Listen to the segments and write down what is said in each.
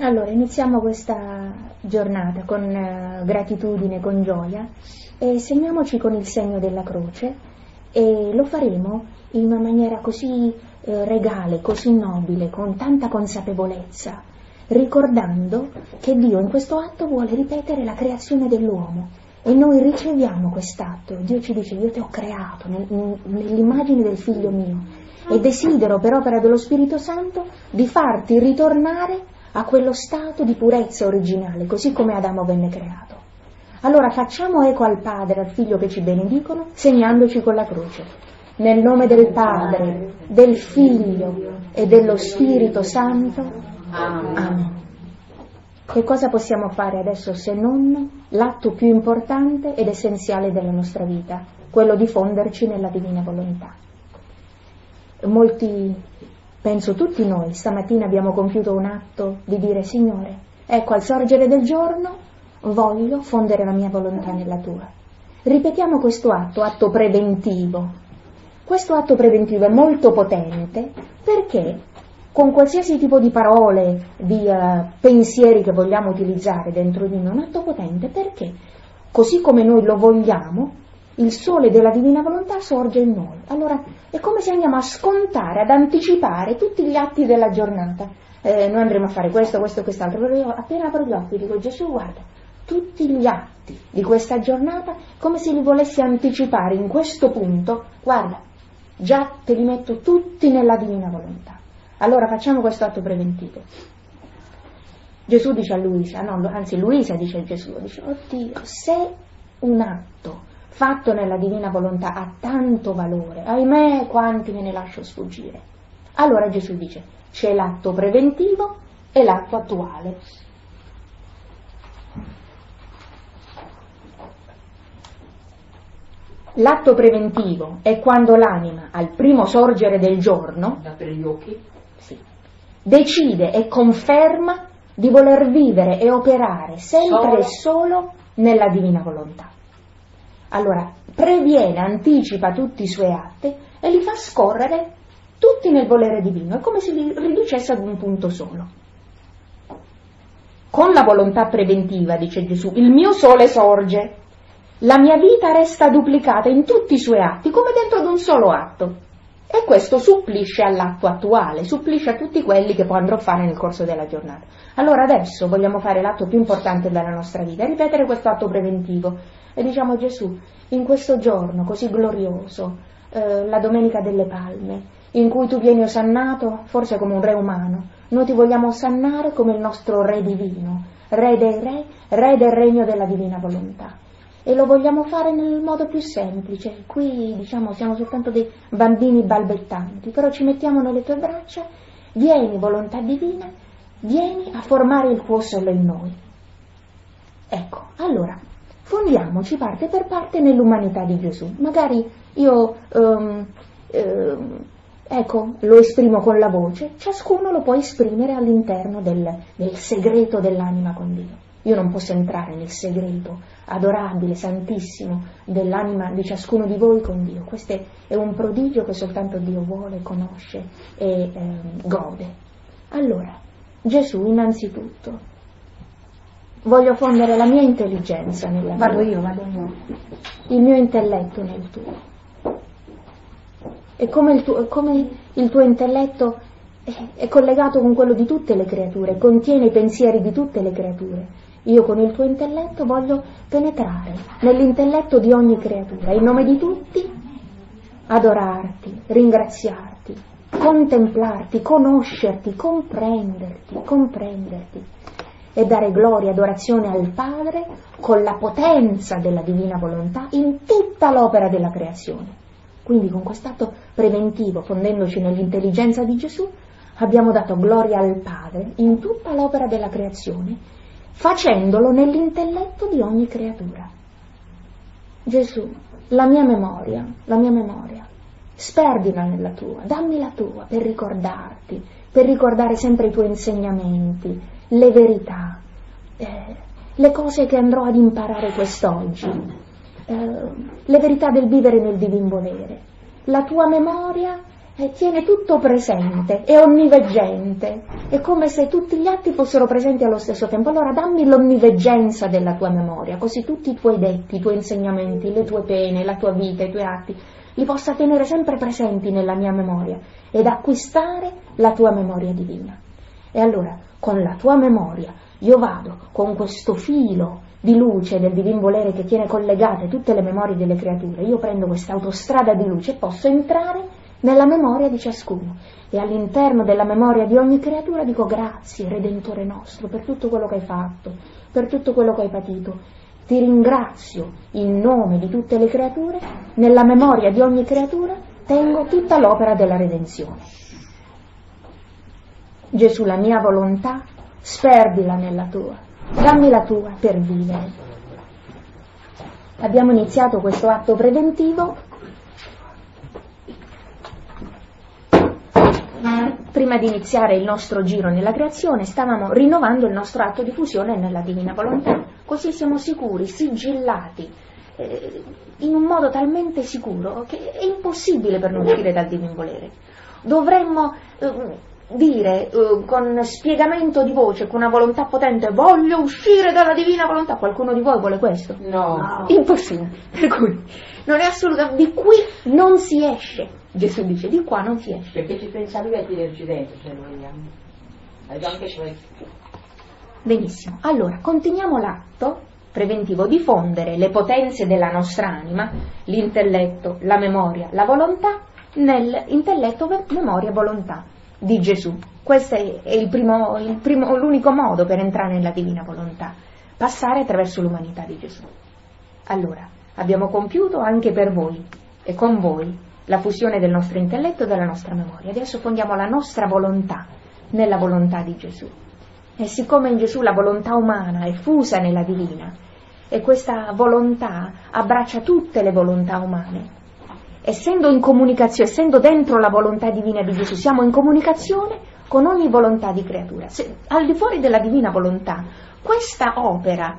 Allora, iniziamo questa giornata con eh, gratitudine, con gioia e segniamoci con il segno della croce e lo faremo in una maniera così eh, regale, così nobile, con tanta consapevolezza, ricordando che Dio in questo atto vuole ripetere la creazione dell'uomo e noi riceviamo quest'atto. Dio ci dice io ti ho creato nel, nell'immagine del figlio mio e desidero per opera dello Spirito Santo di farti ritornare a quello stato di purezza originale, così come Adamo venne creato. Allora facciamo eco al Padre, al Figlio che ci benedicono, segnandoci con la croce. Nel nome del Padre, del Figlio e dello Spirito Santo. Amen. Che cosa possiamo fare adesso se non l'atto più importante ed essenziale della nostra vita, quello di fonderci nella divina volontà? Molti Penso tutti noi stamattina abbiamo compiuto un atto di dire Signore, ecco al sorgere del giorno voglio fondere la mia volontà nella tua. Ripetiamo questo atto, atto preventivo. Questo atto preventivo è molto potente perché con qualsiasi tipo di parole, di uh, pensieri che vogliamo utilizzare dentro di noi, un atto potente perché così come noi lo vogliamo, il sole della divina volontà sorge in noi. Allora è come se andiamo a scontare, ad anticipare tutti gli atti della giornata. Eh, noi andremo a fare questo, questo e quest'altro, però io appena apro gli occhi dico Gesù guarda, tutti gli atti di questa giornata come se li volessi anticipare in questo punto, guarda, già te li metto tutti nella divina volontà. Allora facciamo questo atto preventivo. Gesù dice a Luisa, no, anzi Luisa dice a Gesù, dice, oddio, se un atto fatto nella divina volontà ha tanto valore, ahimè quanti me ne lascio sfuggire. Allora Gesù dice, c'è l'atto preventivo e l'atto attuale. L'atto preventivo è quando l'anima, al primo sorgere del giorno, sì, decide e conferma di voler vivere e operare sempre e solo nella divina volontà. Allora, previene, anticipa tutti i suoi atti e li fa scorrere tutti nel volere divino, è come se li riducesse ad un punto solo. Con la volontà preventiva, dice Gesù, il mio sole sorge, la mia vita resta duplicata in tutti i suoi atti, come dentro ad un solo atto. E questo supplisce all'atto attuale, supplisce a tutti quelli che poi andrò a fare nel corso della giornata. Allora adesso vogliamo fare l'atto più importante della nostra vita, ripetere questo atto preventivo e diciamo Gesù, in questo giorno così glorioso, eh, la Domenica delle Palme, in cui tu vieni osannato forse come un re umano, noi ti vogliamo osannare come il nostro re divino, re dei re, re del regno della divina volontà. E lo vogliamo fare nel modo più semplice. Qui diciamo siamo soltanto dei bambini balbettanti, però ci mettiamo nelle tue braccia, vieni volontà divina, vieni a formare il tuo sole in noi. Ecco, allora fondiamoci parte per parte nell'umanità di Gesù. Magari io, um, um, ecco, lo esprimo con la voce, ciascuno lo può esprimere all'interno del, del segreto dell'anima con Dio. Io non posso entrare nel segreto adorabile, santissimo dell'anima di ciascuno di voi con Dio. Questo è un prodigio che soltanto Dio vuole, conosce e eh, gode. Allora, Gesù innanzitutto Voglio fondere la mia intelligenza nella tua. Vado io, vado io. Il mio intelletto nel tuo. E come il tuo, come il tuo intelletto è, è collegato con quello di tutte le creature, contiene i pensieri di tutte le creature. Io con il tuo intelletto voglio penetrare nell'intelletto di ogni creatura, in nome di tutti, adorarti, ringraziarti, contemplarti, conoscerti, comprenderti, comprenderti e dare gloria e adorazione al Padre con la potenza della divina volontà in tutta l'opera della creazione. Quindi con quest'atto preventivo, fondendoci nell'intelligenza di Gesù, abbiamo dato gloria al Padre in tutta l'opera della creazione, facendolo nell'intelletto di ogni creatura. Gesù, la mia memoria, la mia memoria, sperdila nella tua, dammi la tua per ricordarti, per ricordare sempre i tuoi insegnamenti, le verità, eh, le cose che andrò ad imparare quest'oggi, eh, le verità del vivere nel divin volere. La tua memoria e tiene tutto presente, è onniveggente, è come se tutti gli atti fossero presenti allo stesso tempo. Allora dammi l'onniveggenza della tua memoria, così tutti i tuoi detti, i tuoi insegnamenti, le tue pene, la tua vita, i tuoi atti, li possa tenere sempre presenti nella mia memoria ed acquistare la tua memoria divina. E allora, con la tua memoria, io vado con questo filo di luce del divin volere che tiene collegate tutte le memorie delle creature, io prendo questa autostrada di luce e posso entrare nella memoria di ciascuno e all'interno della memoria di ogni creatura dico grazie Redentore nostro per tutto quello che hai fatto, per tutto quello che hai patito. Ti ringrazio in nome di tutte le creature, nella memoria di ogni creatura tengo tutta l'opera della redenzione. Gesù, la mia volontà, sperdila nella tua, dammi la tua per vivere. Abbiamo iniziato questo atto preventivo prima di iniziare il nostro giro nella creazione, stavamo rinnovando il nostro atto di fusione nella divina volontà. Così siamo sicuri, sigillati, eh, in un modo talmente sicuro che è impossibile per noi uscire dal divino volere. Dovremmo eh, dire eh, con spiegamento di voce, con una volontà potente, voglio uscire dalla divina volontà. Qualcuno di voi vuole questo? No. no. Impossibile. Per cui non è assolutamente, di qui non si esce. Gesù dice, di qua non si esce. Perché ci pensavi a tenerci dentro, se vogliamo. Benissimo. Allora, continuiamo l'atto preventivo di fondere le potenze della nostra anima, l'intelletto, la memoria, la volontà, nell'intelletto, memoria volontà di Gesù. Questo è primo, primo, l'unico modo per entrare nella divina volontà, passare attraverso l'umanità di Gesù. Allora, abbiamo compiuto anche per voi e con voi la fusione del nostro intelletto e della nostra memoria. Adesso fondiamo la nostra volontà nella volontà di Gesù. E siccome in Gesù la volontà umana è fusa nella divina e questa volontà abbraccia tutte le volontà umane, essendo in comunicazione, essendo dentro la volontà divina di Gesù, siamo in comunicazione con ogni volontà di creatura. Se, al di fuori della divina volontà, questa opera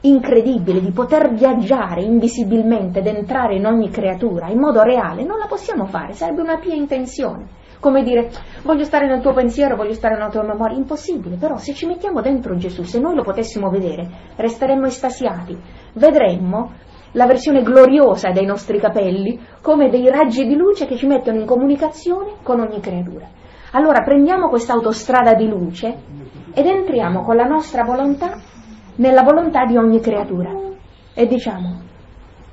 incredibile di poter viaggiare invisibilmente ed entrare in ogni creatura in modo reale, non la possiamo fare, sarebbe una pia intenzione. Come dire, voglio stare nel tuo pensiero, voglio stare nella tua memoria, impossibile, però se ci mettiamo dentro Gesù, se noi lo potessimo vedere, resteremmo estasiati, vedremmo la versione gloriosa dei nostri capelli come dei raggi di luce che ci mettono in comunicazione con ogni creatura. Allora prendiamo questa autostrada di luce ed entriamo con la nostra volontà nella volontà di ogni creatura. E diciamo,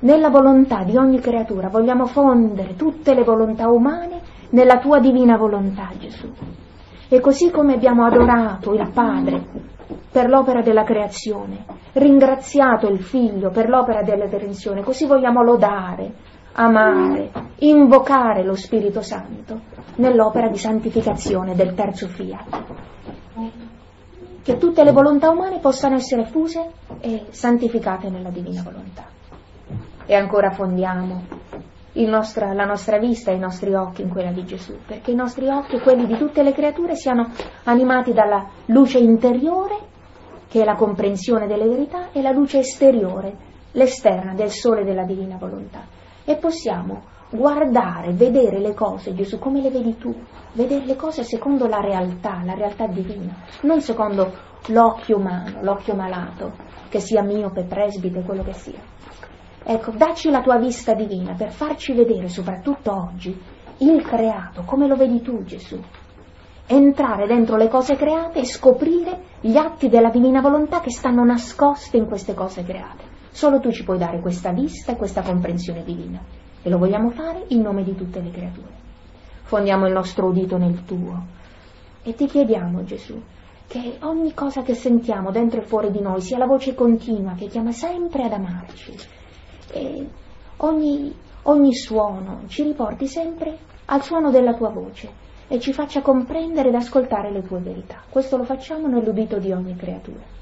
nella volontà di ogni creatura vogliamo fondere tutte le volontà umane nella tua divina volontà, Gesù. E così come abbiamo adorato il Padre per l'opera della creazione, ringraziato il Figlio per l'opera della redenzione, così vogliamo lodare, amare, invocare lo Spirito Santo nell'opera di santificazione del terzo fiat che tutte le volontà umane possano essere fuse e santificate nella divina volontà. E ancora fondiamo nostra, la nostra vista i nostri occhi in quella di Gesù, perché i nostri occhi quelli di tutte le creature siano animati dalla luce interiore, che è la comprensione delle verità, e la luce esteriore, l'esterna del sole della divina volontà. E possiamo guardare, vedere le cose, Gesù, come le vedi tu, vedere le cose secondo la realtà, la realtà divina, non secondo l'occhio umano, l'occhio malato, che sia miope, presbite, quello che sia. Ecco, dacci la tua vista divina per farci vedere, soprattutto oggi, il creato, come lo vedi tu, Gesù. Entrare dentro le cose create e scoprire gli atti della divina volontà che stanno nascosti in queste cose create. Solo tu ci puoi dare questa vista e questa comprensione divina. E lo vogliamo fare in nome di tutte le creature. Fondiamo il nostro udito nel tuo e ti chiediamo, Gesù, che ogni cosa che sentiamo dentro e fuori di noi sia la voce continua che chiama sempre ad amarci e ogni, ogni suono ci riporti sempre al suono della tua voce e ci faccia comprendere ed ascoltare le tue verità. Questo lo facciamo nell'udito di ogni creatura.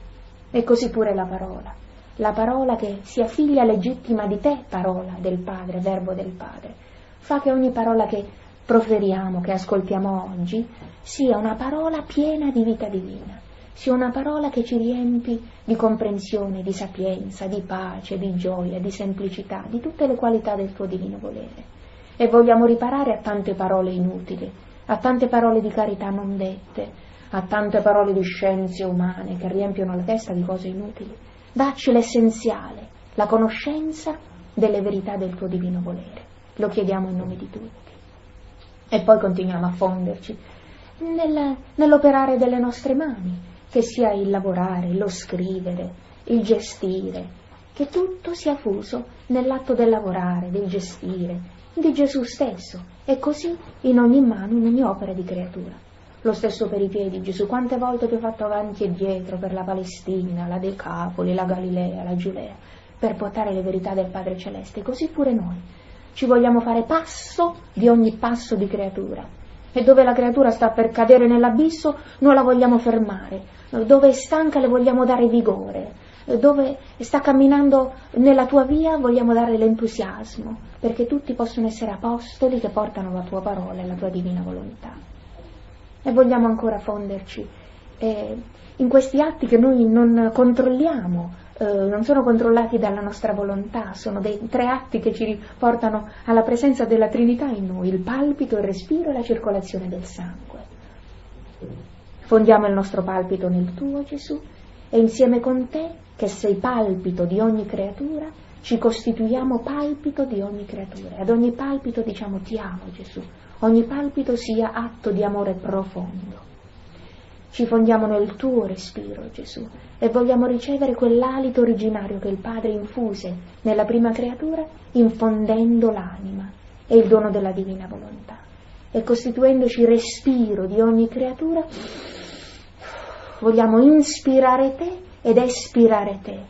E così pure la parola la parola che sia figlia legittima di te, parola del Padre, verbo del Padre. Fa che ogni parola che proferiamo, che ascoltiamo oggi, sia una parola piena di vita divina, sia una parola che ci riempi di comprensione, di sapienza, di pace, di gioia, di semplicità, di tutte le qualità del tuo divino volere. e vogliamo riparare a tante parole inutili, a tante parole di carità non dette, a tante parole di scienze umane che riempiono la testa di cose inutili. Dacci l'essenziale, la conoscenza delle verità del tuo divino volere. Lo chiediamo in nome di tutti. E poi continuiamo a fonderci nel, nell'operare delle nostre mani, che sia il lavorare, lo scrivere, il gestire, che tutto sia fuso nell'atto del lavorare, del gestire, di Gesù stesso, e così in ogni mano, in ogni opera di creatura. Lo stesso per i piedi, Gesù, quante volte ti ho fatto avanti e dietro per la Palestina, la Decapoli, la Galilea, la Giulea, per portare le verità del Padre Celeste, così pure noi. Ci vogliamo fare passo di ogni passo di creatura. E dove la creatura sta per cadere nell'abisso, noi la vogliamo fermare. Dove è stanca le vogliamo dare vigore dove sta camminando nella tua via vogliamo dare l'entusiasmo, perché tutti possono essere apostoli che portano la tua parola e la tua divina volontà. E vogliamo ancora fonderci eh, in questi atti che noi non controlliamo, eh, non sono controllati dalla nostra volontà, sono dei tre atti che ci riportano alla presenza della Trinità in noi, il palpito, il respiro e la circolazione del sangue. Fondiamo il nostro palpito nel tuo Gesù e insieme con te che sei palpito di ogni creatura, ci costituiamo palpito di ogni creatura. Ad ogni palpito diciamo ti amo Gesù, ogni palpito sia atto di amore profondo. Ci fondiamo nel tuo respiro, Gesù, e vogliamo ricevere quell'alito originario che il Padre infuse nella prima creatura, infondendo l'anima e il dono della divina volontà. E costituendoci respiro di ogni creatura, vogliamo inspirare te ed espirare te,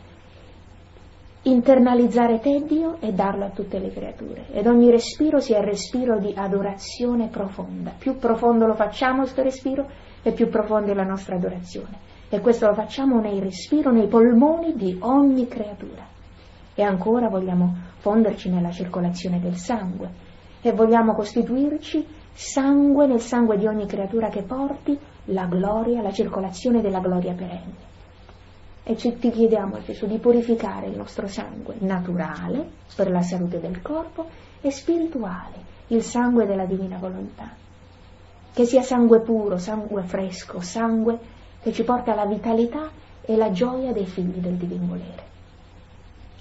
internalizzare te Dio e darlo a tutte le creature. Ed ogni respiro sia il respiro di adorazione profonda. Più profondo lo facciamo questo respiro e più profonda è la nostra adorazione. E questo lo facciamo nei respiro, nei polmoni di ogni creatura. E ancora vogliamo fonderci nella circolazione del sangue e vogliamo costituirci sangue nel sangue di ogni creatura che porti la gloria, la circolazione della gloria perenne e ci, ti chiediamo Gesù di purificare il nostro sangue naturale per la salute del corpo e spirituale, il sangue della divina volontà. Che sia sangue puro, sangue fresco, sangue che ci porta alla vitalità e la gioia dei figli del divino volere.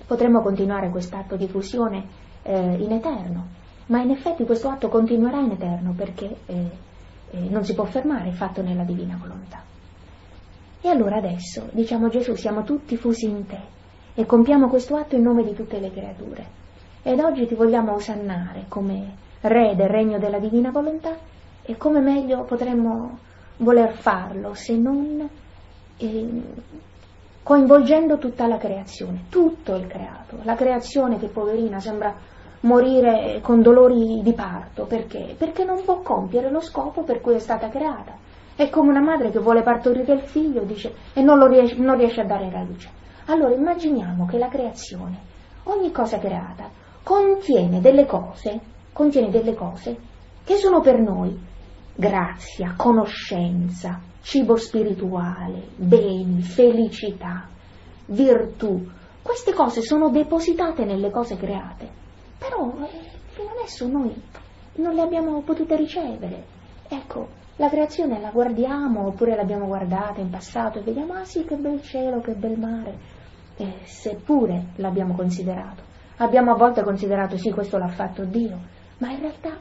Potremmo continuare quest'atto di fusione eh, in eterno, ma in effetti questo atto continuerà in eterno perché eh, eh, non si può fermare, è fatto nella divina volontà. E allora adesso, diciamo Gesù, siamo tutti fusi in te e compiamo questo atto in nome di tutte le creature. Ed oggi ti vogliamo osannare come Re del regno della divina volontà e come meglio potremmo voler farlo se non eh, coinvolgendo tutta la creazione, tutto il creato. La creazione che poverina sembra morire con dolori di parto, perché? Perché non può compiere lo scopo per cui è stata creata. È come una madre che vuole partorire il figlio dice, e non, riesce, non riesce a dare la luce. Allora immaginiamo che la creazione, ogni cosa creata, contiene delle cose, contiene delle cose che sono per noi grazia, conoscenza, cibo spirituale, beni, felicità, virtù. Queste cose sono depositate nelle cose create, però eh, fino adesso noi non le abbiamo potute ricevere. Ecco, la creazione la guardiamo oppure l'abbiamo guardata in passato e vediamo, ah sì, che bel cielo, che bel mare, eh, seppure l'abbiamo considerato. Abbiamo a volte considerato, sì, questo l'ha fatto Dio, ma in realtà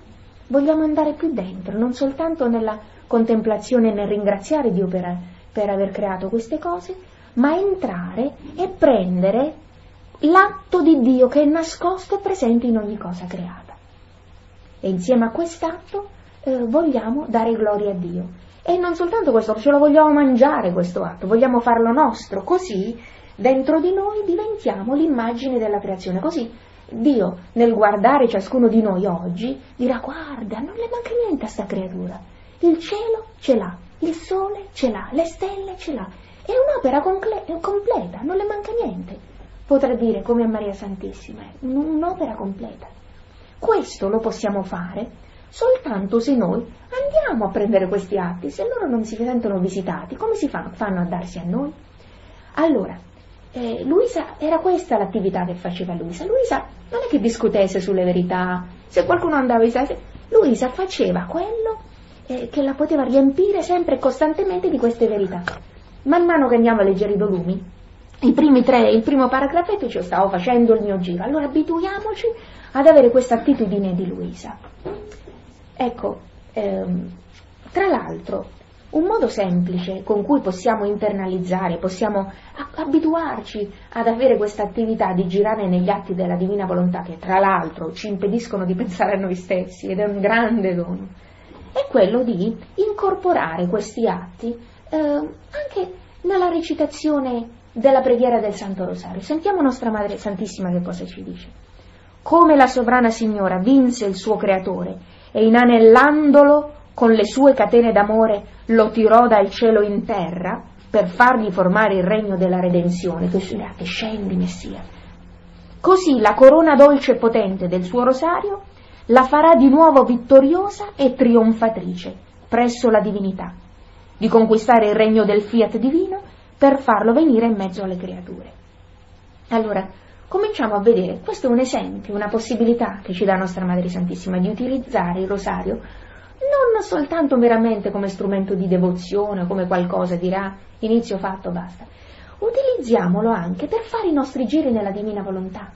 vogliamo andare più dentro, non soltanto nella contemplazione e nel ringraziare Dio per, per aver creato queste cose, ma entrare e prendere l'atto di Dio che è nascosto e presente in ogni cosa creata. E insieme a quest'atto eh, vogliamo dare gloria a Dio. E non soltanto questo, ce lo vogliamo mangiare questo atto, vogliamo farlo nostro, così dentro di noi diventiamo l'immagine della creazione, così Dio nel guardare ciascuno di noi oggi dirà guarda, non le manca niente a sta creatura, il cielo ce l'ha, il sole ce l'ha, le stelle ce l'ha, è un'opera comple- completa, non le manca niente. Potrà dire come a Maria Santissima, un'opera completa. Questo lo possiamo fare soltanto se noi andiamo a prendere questi atti, se loro non si sentono visitati, come si fanno, fanno a darsi a noi? Allora, eh, Luisa, era questa l'attività che faceva Luisa. Luisa non è che discutesse sulle verità, se qualcuno andava a Luisa faceva quello eh, che la poteva riempire sempre e costantemente di queste verità. Man mano che andiamo a leggere i volumi, i primi tre, il primo paragrafetto, ci stavo facendo il mio giro, allora abituiamoci ad avere questa attitudine di Luisa. Ecco, ehm, tra l'altro, un modo semplice con cui possiamo internalizzare, possiamo abituarci ad avere questa attività di girare negli atti della divina volontà, che tra l'altro ci impediscono di pensare a noi stessi ed è un grande dono, è quello di incorporare questi atti eh, anche nella recitazione della preghiera del Santo Rosario. Sentiamo nostra Madre Santissima che cosa ci dice. Come la sovrana Signora vinse il suo creatore e inanellandolo con le sue catene d'amore lo tirò dal cielo in terra per fargli formare il regno della redenzione. Che scendi, Messia. Così la corona dolce e potente del suo rosario la farà di nuovo vittoriosa e trionfatrice presso la divinità, di conquistare il regno del fiat divino per farlo venire in mezzo alle creature. Allora, cominciamo a vedere, questo è un esempio, una possibilità che ci dà nostra Madre Santissima di utilizzare il rosario non soltanto meramente come strumento di devozione, come qualcosa dirà inizio fatto, basta. Utilizziamolo anche per fare i nostri giri nella divina volontà.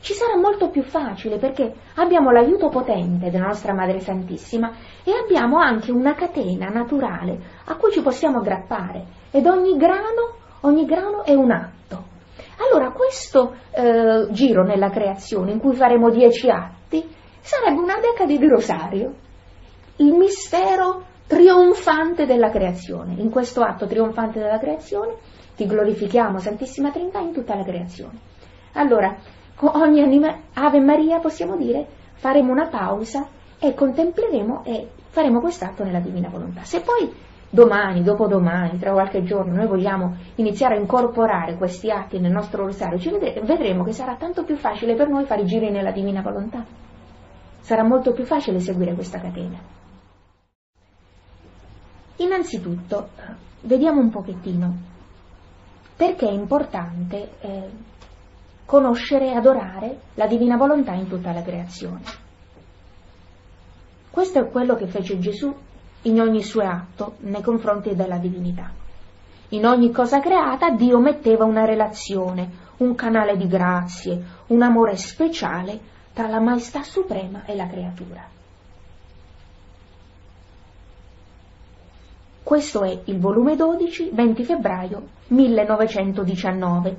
Ci sarà molto più facile perché abbiamo l'aiuto potente della nostra Madre Santissima e abbiamo anche una catena naturale a cui ci possiamo aggrappare ed ogni grano, ogni grano è un atto. Allora questo eh, giro nella creazione in cui faremo dieci atti sarebbe una decade di rosario il mistero trionfante della creazione. In questo atto trionfante della creazione ti glorifichiamo, Santissima Trinità, in tutta la creazione. Allora, con ogni anima, Ave Maria, possiamo dire, faremo una pausa e contempleremo e faremo quest'atto nella Divina Volontà. Se poi domani, dopodomani, tra qualche giorno, noi vogliamo iniziare a incorporare questi atti nel nostro rosario, vedremo che sarà tanto più facile per noi fare i giri nella Divina Volontà. Sarà molto più facile seguire questa catena. Innanzitutto, vediamo un pochettino perché è importante eh, conoscere e adorare la divina volontà in tutta la creazione. Questo è quello che fece Gesù in ogni suo atto nei confronti della divinità. In ogni cosa creata Dio metteva una relazione, un canale di grazie, un amore speciale tra la maestà suprema e la creatura. Questo è il volume 12, 20 febbraio 1919.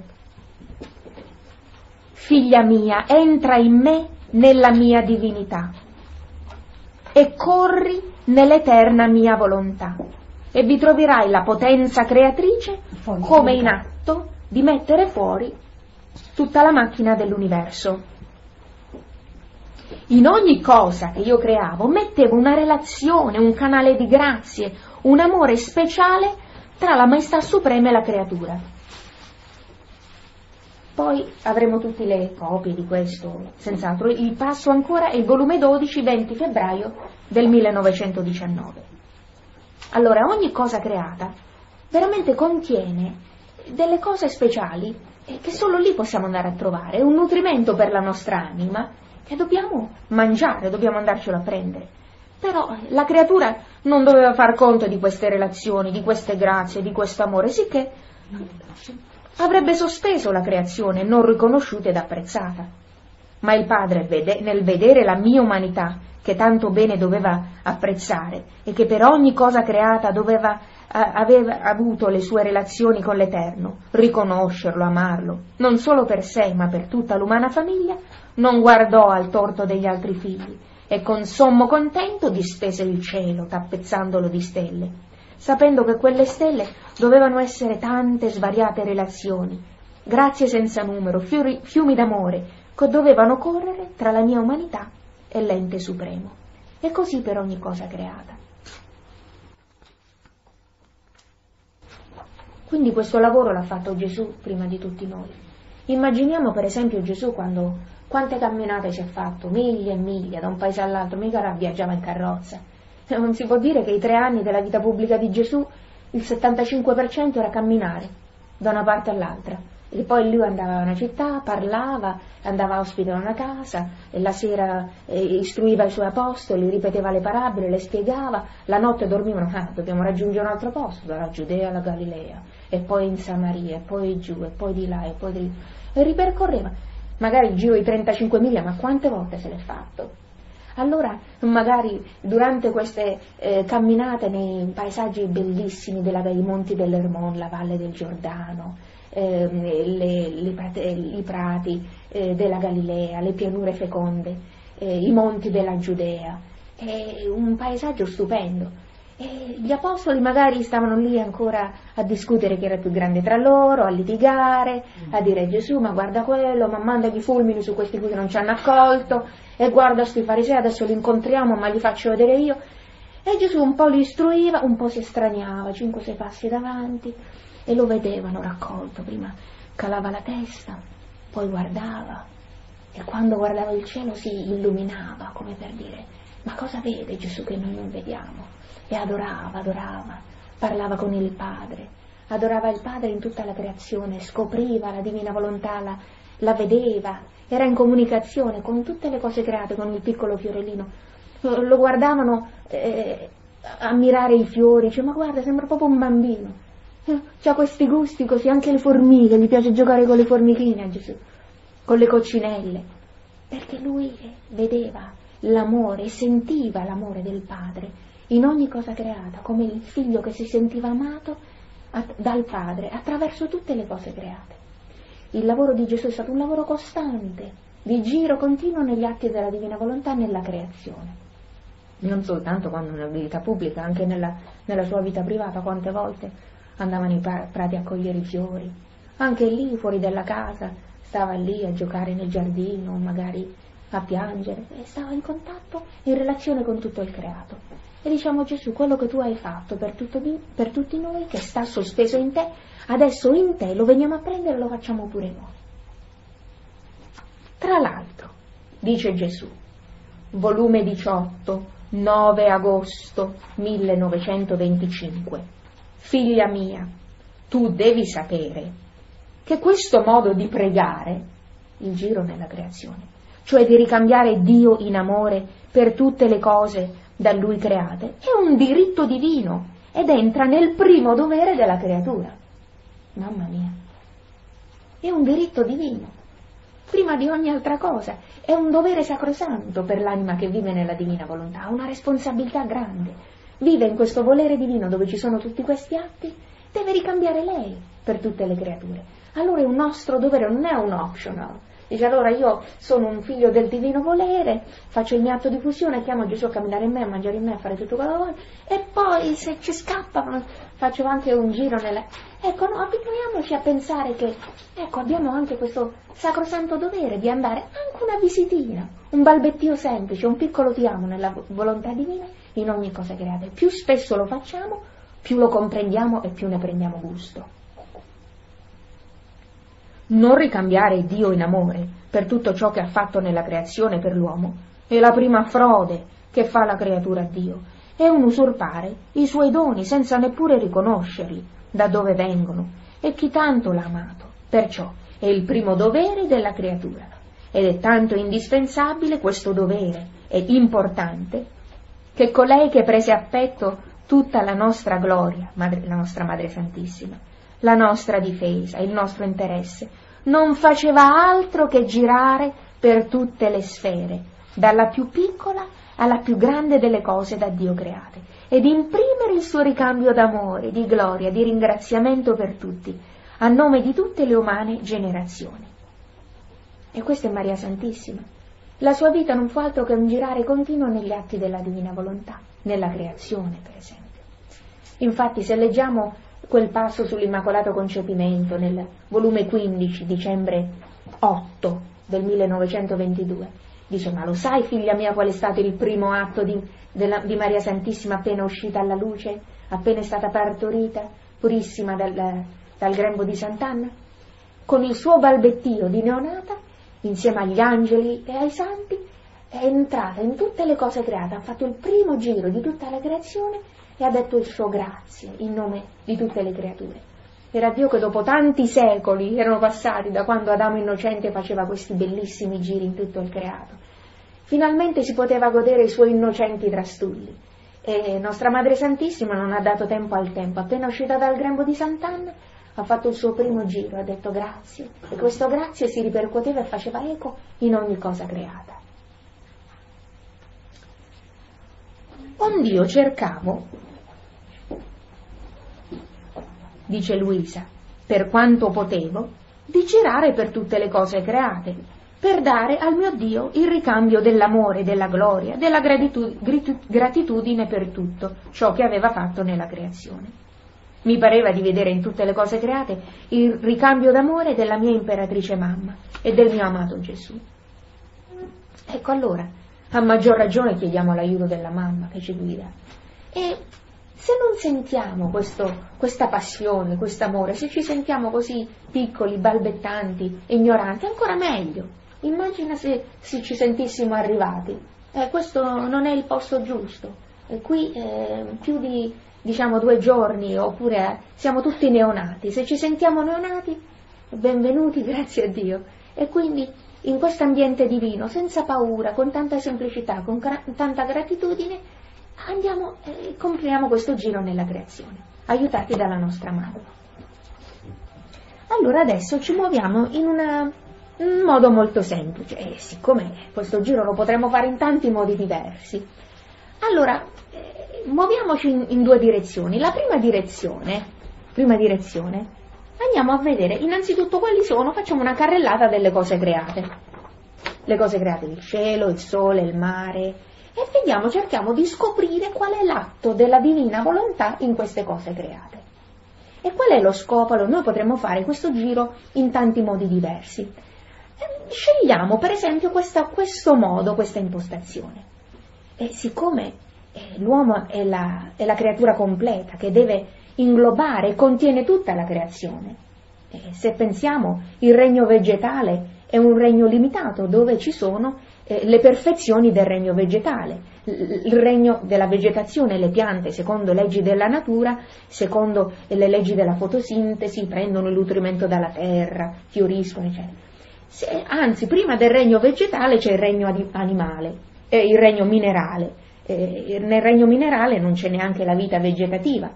Figlia mia, entra in me nella mia divinità e corri nell'eterna mia volontà e vi troverai la potenza creatrice come in atto di mettere fuori tutta la macchina dell'universo. In ogni cosa che io creavo mettevo una relazione, un canale di grazie, un amore speciale tra la maestà suprema e la creatura. Poi avremo tutte le copie di questo, senz'altro. Il passo ancora è il volume 12, 20 febbraio del 1919. Allora, ogni cosa creata veramente contiene delle cose speciali che solo lì possiamo andare a trovare, un nutrimento per la nostra anima che dobbiamo mangiare, dobbiamo andarcelo a prendere. Però la creatura non doveva far conto di queste relazioni, di queste grazie, di questo amore, sicché avrebbe sospeso la creazione non riconosciuta ed apprezzata. Ma il padre, nel vedere la mia umanità, che tanto bene doveva apprezzare e che per ogni cosa creata doveva, aveva avuto le sue relazioni con l'Eterno, riconoscerlo, amarlo, non solo per sé ma per tutta l'umana famiglia, non guardò al torto degli altri figli, e con sommo contento distese il cielo, tappezzandolo di stelle, sapendo che quelle stelle dovevano essere tante svariate relazioni, grazie senza numero, fiori, fiumi d'amore, che dovevano correre tra la mia umanità e l'ente supremo. E così per ogni cosa creata. Quindi questo lavoro l'ha fatto Gesù prima di tutti noi. Immaginiamo per esempio Gesù quando quante camminate si è fatto? Miglia e miglia, da un paese all'altro, mica viaggiava in carrozza. Non si può dire che i tre anni della vita pubblica di Gesù il 75% era camminare da una parte all'altra. E poi lui andava a una città, parlava, andava ospite a una casa, e la sera eh, istruiva i suoi apostoli, ripeteva le parabole, le spiegava, la notte dormivano, ah, dobbiamo raggiungere un altro posto, dalla Giudea alla Galilea, e poi in Samaria, e poi giù, e poi di là, e poi di lì. E ripercorreva, magari il giro di 35 miglia, ma quante volte se l'è fatto? Allora, magari durante queste eh, camminate nei paesaggi bellissimi della, dei monti dell'Ermon, la valle del Giordano, eh, le, le, i prati eh, della Galilea, le pianure feconde, eh, i monti della Giudea, è un paesaggio stupendo. E gli apostoli magari stavano lì ancora a discutere chi era più grande tra loro, a litigare, a dire Gesù ma guarda quello, ma mandagli fulmini su questi qui che non ci hanno accolto, e guarda sti farisei, adesso li incontriamo ma li faccio vedere io. E Gesù un po' li istruiva, un po' si estraniava, cinque o sei passi davanti, e lo vedevano raccolto, prima calava la testa, poi guardava, e quando guardava il cielo si illuminava, come per dire, ma cosa vede Gesù che noi non vediamo? E adorava, adorava, parlava con il Padre, adorava il Padre in tutta la creazione, scopriva la divina volontà, la, la vedeva, era in comunicazione con tutte le cose create, con il piccolo fiorellino. Lo guardavano eh, ammirare i fiori, dice ma guarda sembra proprio un bambino, eh, ha questi gusti così, anche le formiche, gli piace giocare con le formichine a Gesù, con le coccinelle, perché lui vedeva l'amore sentiva l'amore del Padre in ogni cosa creata, come il figlio che si sentiva amato dal Padre attraverso tutte le cose create. Il lavoro di Gesù è stato un lavoro costante, di giro continuo negli atti della divina volontà e nella creazione. Non soltanto quando nella vita pubblica, anche nella, nella sua vita privata, quante volte andava nei prati a cogliere i fiori. Anche lì, fuori dalla casa, stava lì a giocare nel giardino, magari a piangere, e stava in contatto, in relazione con tutto il creato e diciamo Gesù, quello che tu hai fatto per, di, per tutti noi, che sta sospeso in te, adesso in te lo veniamo a prendere e lo facciamo pure noi. Tra l'altro, dice Gesù, volume 18, 9 agosto 1925, figlia mia, tu devi sapere che questo modo di pregare, il giro nella creazione, cioè di ricambiare Dio in amore per tutte le cose da lui create, è un diritto divino ed entra nel primo dovere della creatura. Mamma mia, è un diritto divino, prima di ogni altra cosa, è un dovere sacrosanto per l'anima che vive nella divina volontà, una responsabilità grande. Vive in questo volere divino dove ci sono tutti questi atti, deve ricambiare lei per tutte le creature. Allora è un nostro dovere, non è un optional, Dice allora io sono un figlio del divino volere, faccio il mio atto di fusione, chiamo Gesù a camminare in me, a mangiare in me, a fare tutto quello che voglio, e poi se ci scappa faccio anche un giro nelle... Ecco, no, abituiamoci a pensare che, ecco, abbiamo anche questo sacrosanto dovere di andare anche una visitina, un balbettio semplice, un piccolo ti amo nella volontà divina in ogni cosa creata. Più spesso lo facciamo, più lo comprendiamo e più ne prendiamo gusto non ricambiare Dio in amore per tutto ciò che ha fatto nella creazione per l'uomo, è la prima frode che fa la creatura a Dio, è un usurpare i suoi doni senza neppure riconoscerli, da dove vengono, e chi tanto l'ha amato. Perciò è il primo dovere della creatura, ed è tanto indispensabile questo dovere, è importante, che colei che prese a petto tutta la nostra gloria, madre, la nostra Madre Santissima, la nostra difesa, il nostro interesse, non faceva altro che girare per tutte le sfere, dalla più piccola alla più grande delle cose da Dio create, ed imprimere il suo ricambio d'amore, di gloria, di ringraziamento per tutti, a nome di tutte le umane generazioni. E questa è Maria Santissima. La sua vita non fu altro che un girare continuo negli atti della divina volontà, nella creazione, per esempio. Infatti, se leggiamo quel passo sull'Immacolato Concepimento nel volume 15, dicembre 8 del 1922. Dice, ma lo sai figlia mia qual è stato il primo atto di, della, di Maria Santissima appena uscita alla luce, appena è stata partorita, purissima dal, dal grembo di Sant'Anna? Con il suo balbettio di neonata, insieme agli angeli e ai santi, è entrata in tutte le cose create, ha fatto il primo giro di tutta la creazione e ha detto il suo grazie in nome di tutte le creature. Era Dio che dopo tanti secoli erano passati da quando Adamo innocente faceva questi bellissimi giri in tutto il creato. Finalmente si poteva godere i suoi innocenti trastulli. E nostra Madre Santissima non ha dato tempo al tempo. Appena uscita dal grembo di Sant'Anna, ha fatto il suo primo giro, ha detto grazie. E questo grazie si ripercuoteva e faceva eco in ogni cosa creata. Ond'io cercavo dice Luisa, per quanto potevo, di girare per tutte le cose create, per dare al mio Dio il ricambio dell'amore, della gloria, della gratitudine per tutto ciò che aveva fatto nella creazione. Mi pareva di vedere in tutte le cose create il ricambio d'amore della mia imperatrice mamma e del mio amato Gesù. Ecco allora, a maggior ragione chiediamo l'aiuto della mamma che ci guida. E se non sentiamo questo, questa passione, questo amore, se ci sentiamo così piccoli, balbettanti, ignoranti, ancora meglio. Immagina se, se ci sentissimo arrivati. Eh, questo non è il posto giusto. E qui eh, più di diciamo due giorni oppure eh, siamo tutti neonati. Se ci sentiamo neonati, benvenuti, grazie a Dio. E quindi in questo ambiente divino, senza paura, con tanta semplicità, con gra- tanta gratitudine, andiamo e eh, compriamo questo giro nella creazione, aiutati dalla nostra madre. Allora adesso ci muoviamo in una, un modo molto semplice e siccome questo giro lo potremo fare in tanti modi diversi, allora eh, muoviamoci in, in, due direzioni. La prima direzione, prima direzione, andiamo a vedere innanzitutto quali sono, facciamo una carrellata delle cose create. Le cose create, il cielo, il sole, il mare, e vediamo, cerchiamo di scoprire qual è l'atto della divina volontà in queste cose create. E qual è lo scopo? Noi potremmo fare questo giro in tanti modi diversi. Eh, scegliamo per esempio questa, questo modo, questa impostazione. E siccome eh, l'uomo è la, è la, creatura completa che deve inglobare e contiene tutta la creazione, eh, se pensiamo il regno vegetale è un regno limitato dove ci sono eh, le perfezioni del regno vegetale. Il regno della vegetazione, le piante, secondo leggi della natura, secondo le leggi della fotosintesi, prendono il nutrimento dalla terra, fioriscono, eccetera. Se, anzi, prima del regno vegetale c'è il regno animale, eh, il regno minerale. Eh, nel regno minerale non c'è neanche la vita vegetativa.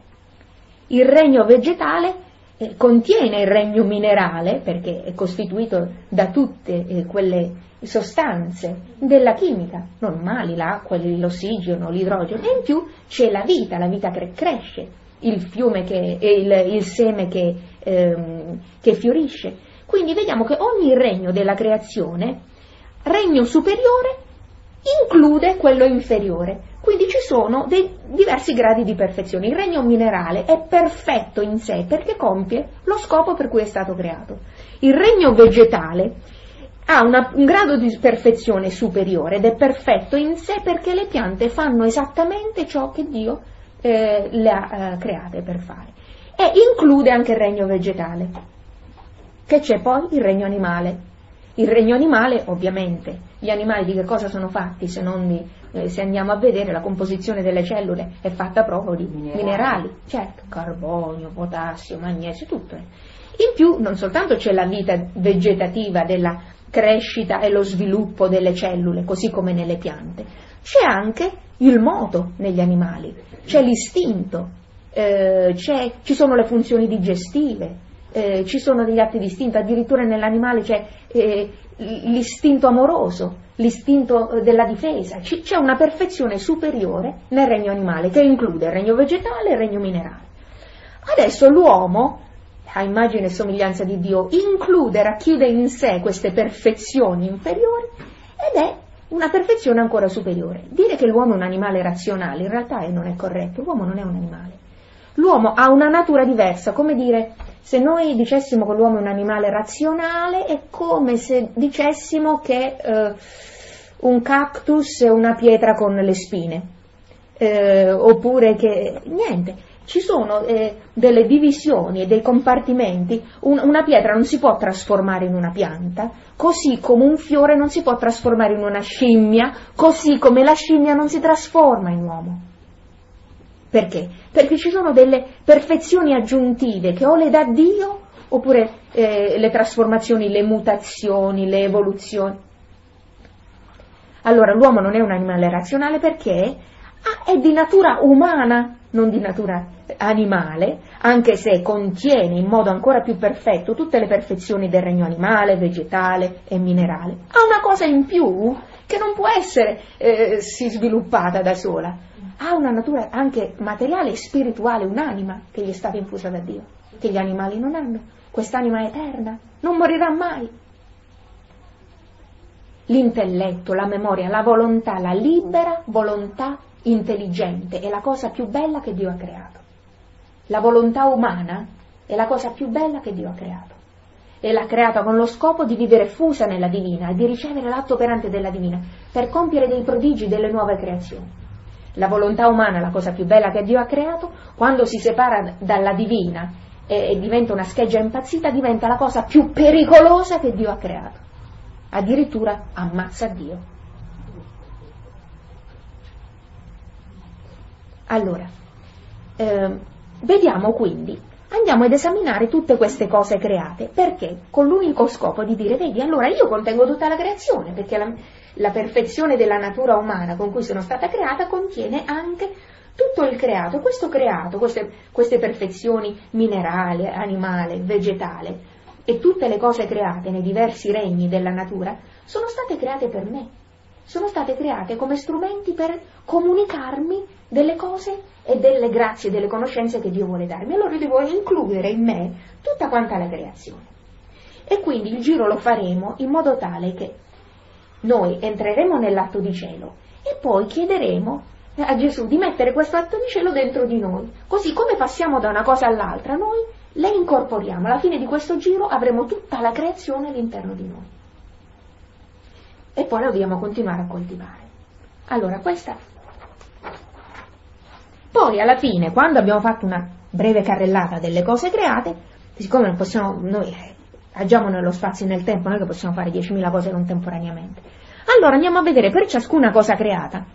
Il regno vegetale eh, contiene il regno minerale, perché è costituito da tutte eh, quelle sostanze della chimica normali, l'acqua, l'ossigeno, l'idrogeno, e in più c'è la vita, la vita che cresce, il fiume che, il, il seme che, ehm, che fiorisce. Quindi vediamo che ogni regno della creazione, regno superiore, include quello inferiore. Quindi ci sono dei diversi gradi di perfezione. Il regno minerale è perfetto in sé perché compie lo scopo per cui è stato creato. Il regno vegetale ha una, un grado di perfezione superiore ed è perfetto in sé perché le piante fanno esattamente ciò che Dio eh, le ha eh, create per fare. E include anche il regno vegetale, che c'è poi il regno animale. Il regno animale, ovviamente, gli animali di che cosa sono fatti se non di, eh, se andiamo a vedere la composizione delle cellule è fatta proprio di minerali, minerali certo, carbonio, potassio, magnesio, tutto. In più non soltanto c'è la vita vegetativa della crescita e lo sviluppo delle cellule, così come nelle piante, c'è anche il moto negli animali, c'è l'istinto, eh, c'è, ci sono le funzioni digestive, eh, ci sono degli atti distinti, addirittura nell'animale c'è eh, l'istinto amoroso, l'istinto eh, della difesa, C- c'è una perfezione superiore nel regno animale che include il regno vegetale e il regno minerale. Adesso l'uomo, a immagine e somiglianza di Dio, include, racchiude in sé queste perfezioni inferiori ed è una perfezione ancora superiore. Dire che l'uomo è un animale razionale in realtà non è corretto, l'uomo non è un animale. L'uomo ha una natura diversa, come dire se noi dicessimo che l'uomo è un animale razionale, è come se dicessimo che eh, un cactus è una pietra con le spine, eh, oppure che niente. Ci sono eh, delle divisioni e dei compartimenti, un, una pietra non si può trasformare in una pianta, così come un fiore non si può trasformare in una scimmia, così come la scimmia non si trasforma in uomo. Perché? Perché ci sono delle perfezioni aggiuntive che o le dà Dio oppure eh, le trasformazioni, le mutazioni, le evoluzioni. Allora l'uomo non è un animale razionale perché ah, è di natura umana, non di natura animale, anche se contiene in modo ancora più perfetto tutte le perfezioni del regno animale, vegetale e minerale. Ha una cosa in più che non può essere eh, si sviluppata da sola, ha una natura anche materiale e spirituale, un'anima che gli è stata infusa da Dio, che gli animali non hanno. Quest'anima è eterna, non morirà mai. L'intelletto, la memoria, la volontà, la libera volontà intelligente è la cosa più bella che Dio ha creato. La volontà umana è la cosa più bella che Dio ha creato. E l'ha creata con lo scopo di vivere fusa nella divina e di ricevere l'atto operante della divina per compiere dei prodigi delle nuove creazioni. La volontà umana è la cosa più bella che Dio ha creato, quando si separa dalla divina e, e diventa una scheggia impazzita, diventa la cosa più pericolosa che Dio ha creato. Addirittura ammazza Dio. Allora, eh, vediamo quindi, andiamo ad esaminare tutte queste cose create, perché? Con l'unico scopo di dire, vedi, allora io contengo tutta la creazione, perché la, la perfezione della natura umana con cui sono stata creata contiene anche tutto il creato. Questo creato, queste, queste perfezioni minerale, animale, vegetale e tutte le cose create nei diversi regni della natura sono state create per me, sono state create come strumenti per comunicarmi delle cose e delle grazie, delle conoscenze che Dio vuole darmi. Allora io devo includere in me tutta quanta la creazione. E quindi il giro lo faremo in modo tale che noi entreremo nell'atto di cielo e poi chiederemo a Gesù di mettere questo atto di cielo dentro di noi. Così come passiamo da una cosa all'altra, noi le incorporiamo. Alla fine di questo giro avremo tutta la creazione all'interno di noi. E poi la dobbiamo continuare a coltivare. Allora, questa. Poi alla fine, quando abbiamo fatto una breve carrellata delle cose create, siccome non possiamo, noi agiamo nello spazio e nel tempo, non è che possiamo fare 10.000 cose contemporaneamente. Allora andiamo a vedere per ciascuna cosa creata.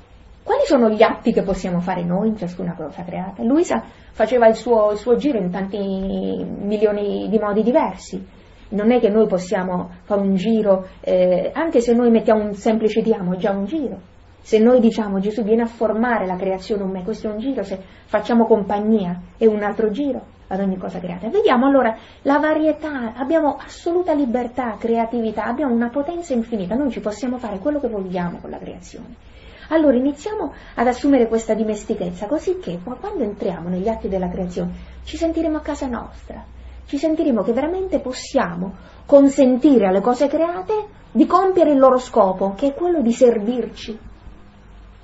Quali sono gli atti che possiamo fare noi in ciascuna cosa creata? Luisa faceva il suo, il suo giro in tanti milioni di modi diversi. Non è che noi possiamo fare un giro, eh, anche se noi mettiamo un semplice diamo, già un giro. Se noi diciamo Gesù viene a formare la creazione in me, questo è un giro, se facciamo compagnia è un altro giro ad ogni cosa creata. Vediamo allora la varietà, abbiamo assoluta libertà, creatività, abbiamo una potenza infinita, noi ci possiamo fare quello che vogliamo con la creazione. Allora iniziamo ad assumere questa dimestichezza, così che quando entriamo negli atti della creazione ci sentiremo a casa nostra, ci sentiremo che veramente possiamo consentire alle cose create di compiere il loro scopo, che è quello di servirci.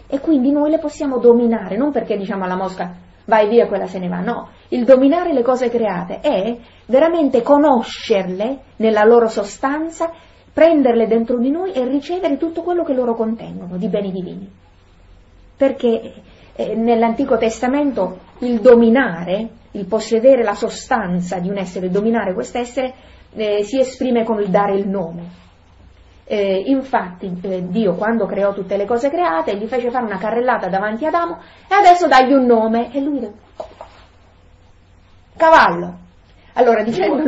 E quindi noi le possiamo dominare, non perché diciamo alla mosca vai via, quella se ne va, no, il dominare le cose create è veramente conoscerle nella loro sostanza, prenderle dentro di noi e ricevere tutto quello che loro contengono di beni divini. Perché eh, nell'Antico Testamento il dominare, il possedere la sostanza di un essere, il dominare quest'essere, eh, si esprime con il dare il nome. Eh, infatti eh, Dio quando creò tutte le cose create gli fece fare una carrellata davanti ad Adamo e adesso dagli un nome e lui cavallo. Allora dicendo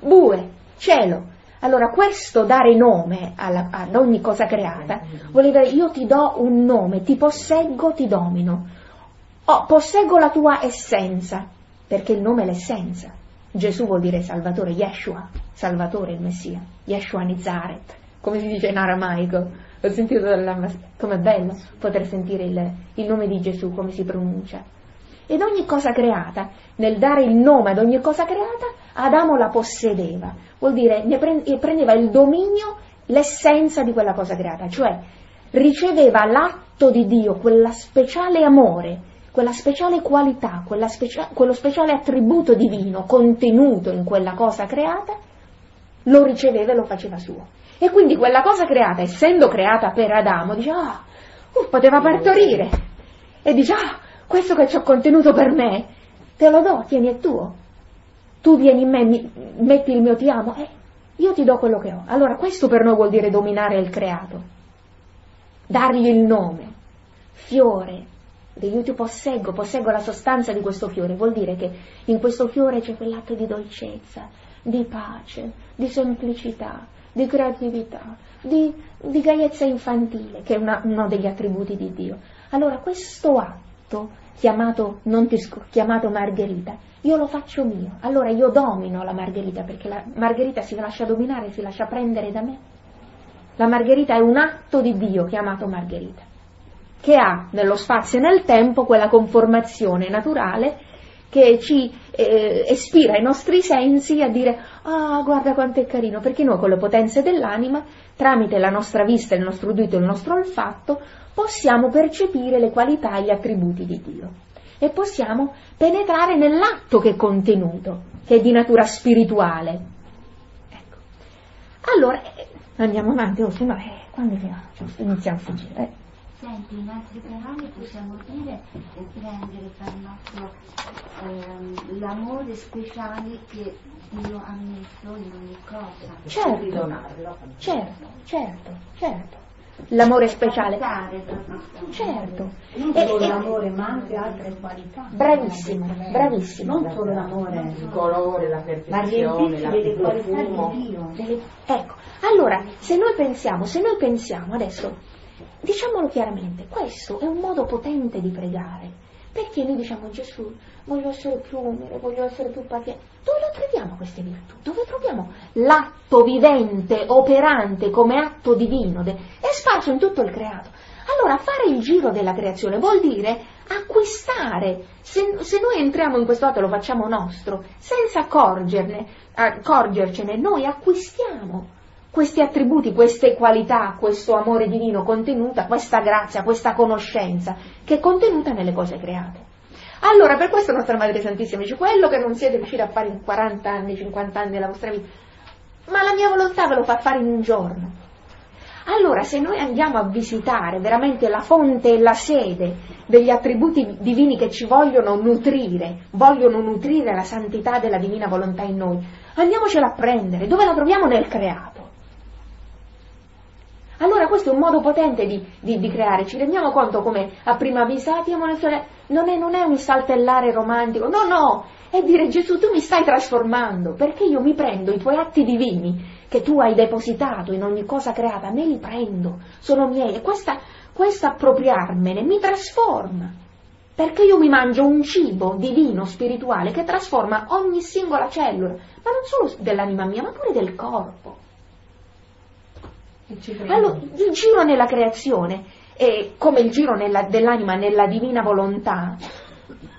bue, cielo. Allora questo dare nome alla, ad ogni cosa creata vuol dire io ti do un nome, ti posseggo, ti domino. Oh, posseggo la tua essenza, perché il nome è l'essenza. Gesù vuol dire Salvatore, Yeshua, Salvatore il Messia, Yeshua Nizaret, come si dice in aramaico. Ho sentito dalla... com'è bello poter sentire il, il nome di Gesù, come si pronuncia. Ed ogni cosa creata, nel dare il nome ad ogni cosa creata, Adamo la possedeva, vuol dire ne prendeva il dominio, l'essenza di quella cosa creata, cioè riceveva l'atto di Dio, quella speciale amore, quella speciale qualità, quella specia- quello speciale attributo divino contenuto in quella cosa creata, lo riceveva e lo faceva suo. E quindi quella cosa creata, essendo creata per Adamo, dice, ah, uh, poteva partorire. E dice, ah, questo che ci ho contenuto per me, te lo do, tieni è tuo. Tu vieni in me, mi, metti il mio ti amo, e io ti do quello che ho. Allora questo per noi vuol dire dominare il creato, dargli il nome, fiore, io ti posseggo, posseggo la sostanza di questo fiore, vuol dire che in questo fiore c'è quell'atto di dolcezza, di pace, di semplicità, di creatività, di, di gaiezza infantile, che è una, uno degli attributi di Dio. Allora questo atto, chiamato, sc- chiamato Margherita, io lo faccio mio, allora io domino la Margherita, perché la Margherita si lascia dominare, si lascia prendere da me. La Margherita è un atto di Dio chiamato Margherita, che ha nello spazio e nel tempo quella conformazione naturale che ci eh, ispira i nostri sensi a dire ah guarda quanto è carino, perché noi con le potenze dell'anima, tramite la nostra vista, il nostro udito e il nostro olfatto, possiamo percepire le qualità e gli attributi di Dio e possiamo penetrare nell'atto che è contenuto, che è di natura spirituale. Ecco. Allora, eh, andiamo avanti, oh, se no, eh, quando iniziamo a fuggire? Eh. Senti, in altre parole possiamo dire e prendere per nostro ehm, l'amore speciale che Dio ha messo in ogni cosa. Certo, certo, certo, certo l'amore speciale. Certo. Non solo e, l'amore, ma anche altre qualità. Bravissimo, bravissimo. Non solo l'amore, il colore, la perfezione, la delle qualità di Dio. Delle... Ecco, allora, se noi pensiamo, se noi pensiamo adesso, diciamolo chiaramente, questo è un modo potente di pregare. Perché noi diciamo Gesù, voglio essere più umile, voglio essere più paziente. Dove lo troviamo queste virtù? Dove troviamo l'atto vivente, operante come atto divino? È sparso in tutto il creato. Allora, fare il giro della creazione vuol dire acquistare. Se, se noi entriamo in questo atto e lo facciamo nostro, senza accorgercene, noi acquistiamo questi attributi, queste qualità, questo amore divino contenuta, questa grazia, questa conoscenza che è contenuta nelle cose create. Allora, per questo nostra Madre Santissima dice, quello che non siete riusciti a fare in 40 anni, 50 anni della vostra vita, ma la mia volontà ve lo fa fare in un giorno. Allora, se noi andiamo a visitare veramente la fonte e la sede degli attributi divini che ci vogliono nutrire, vogliono nutrire la santità della divina volontà in noi, andiamocela a prendere. Dove la troviamo? Nel creato. Allora questo è un modo potente di, di, di creare, ci rendiamo conto come a prima vista, ah, non è, non è un saltellare romantico, no, no, è dire Gesù tu mi stai trasformando, perché io mi prendo i tuoi atti divini che tu hai depositato in ogni cosa creata, me li prendo, sono miei, e questa, questa appropriarmene mi trasforma, perché io mi mangio un cibo divino, spirituale, che trasforma ogni singola cellula, ma non solo dell'anima mia, ma pure del corpo. Allora, il giro nella creazione, è come il giro dell'anima nella divina volontà,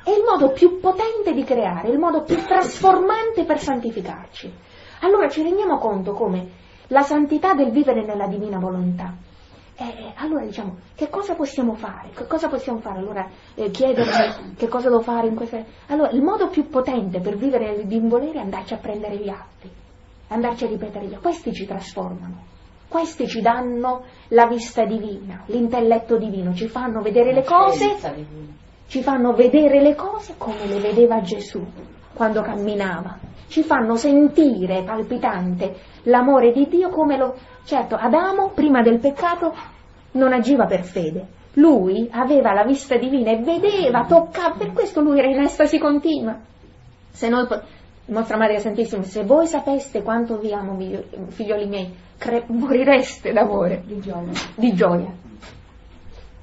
è il modo più potente di creare, il modo più trasformante per santificarci. Allora ci rendiamo conto come la santità del vivere nella divina volontà. Eh, allora diciamo, che cosa possiamo fare? Che cosa possiamo fare? Allora eh, chiedermi che cosa devo fare in questa... Allora il modo più potente per vivere nel divino volere è andarci a prendere gli atti, andarci a ripetere gli atti. Questi ci trasformano. Questi ci danno la vista divina, l'intelletto divino, ci fanno vedere le cose, ci fanno vedere le cose come le vedeva Gesù quando camminava, ci fanno sentire palpitante l'amore di Dio come lo... Certo, Adamo prima del peccato non agiva per fede, lui aveva la vista divina e vedeva, toccava, per questo lui era in estasi continua. Se noi, nostra Maria Santissima, se voi sapeste quanto vi amo, figlioli miei, cre- morireste d'amore, di gioia. di gioia,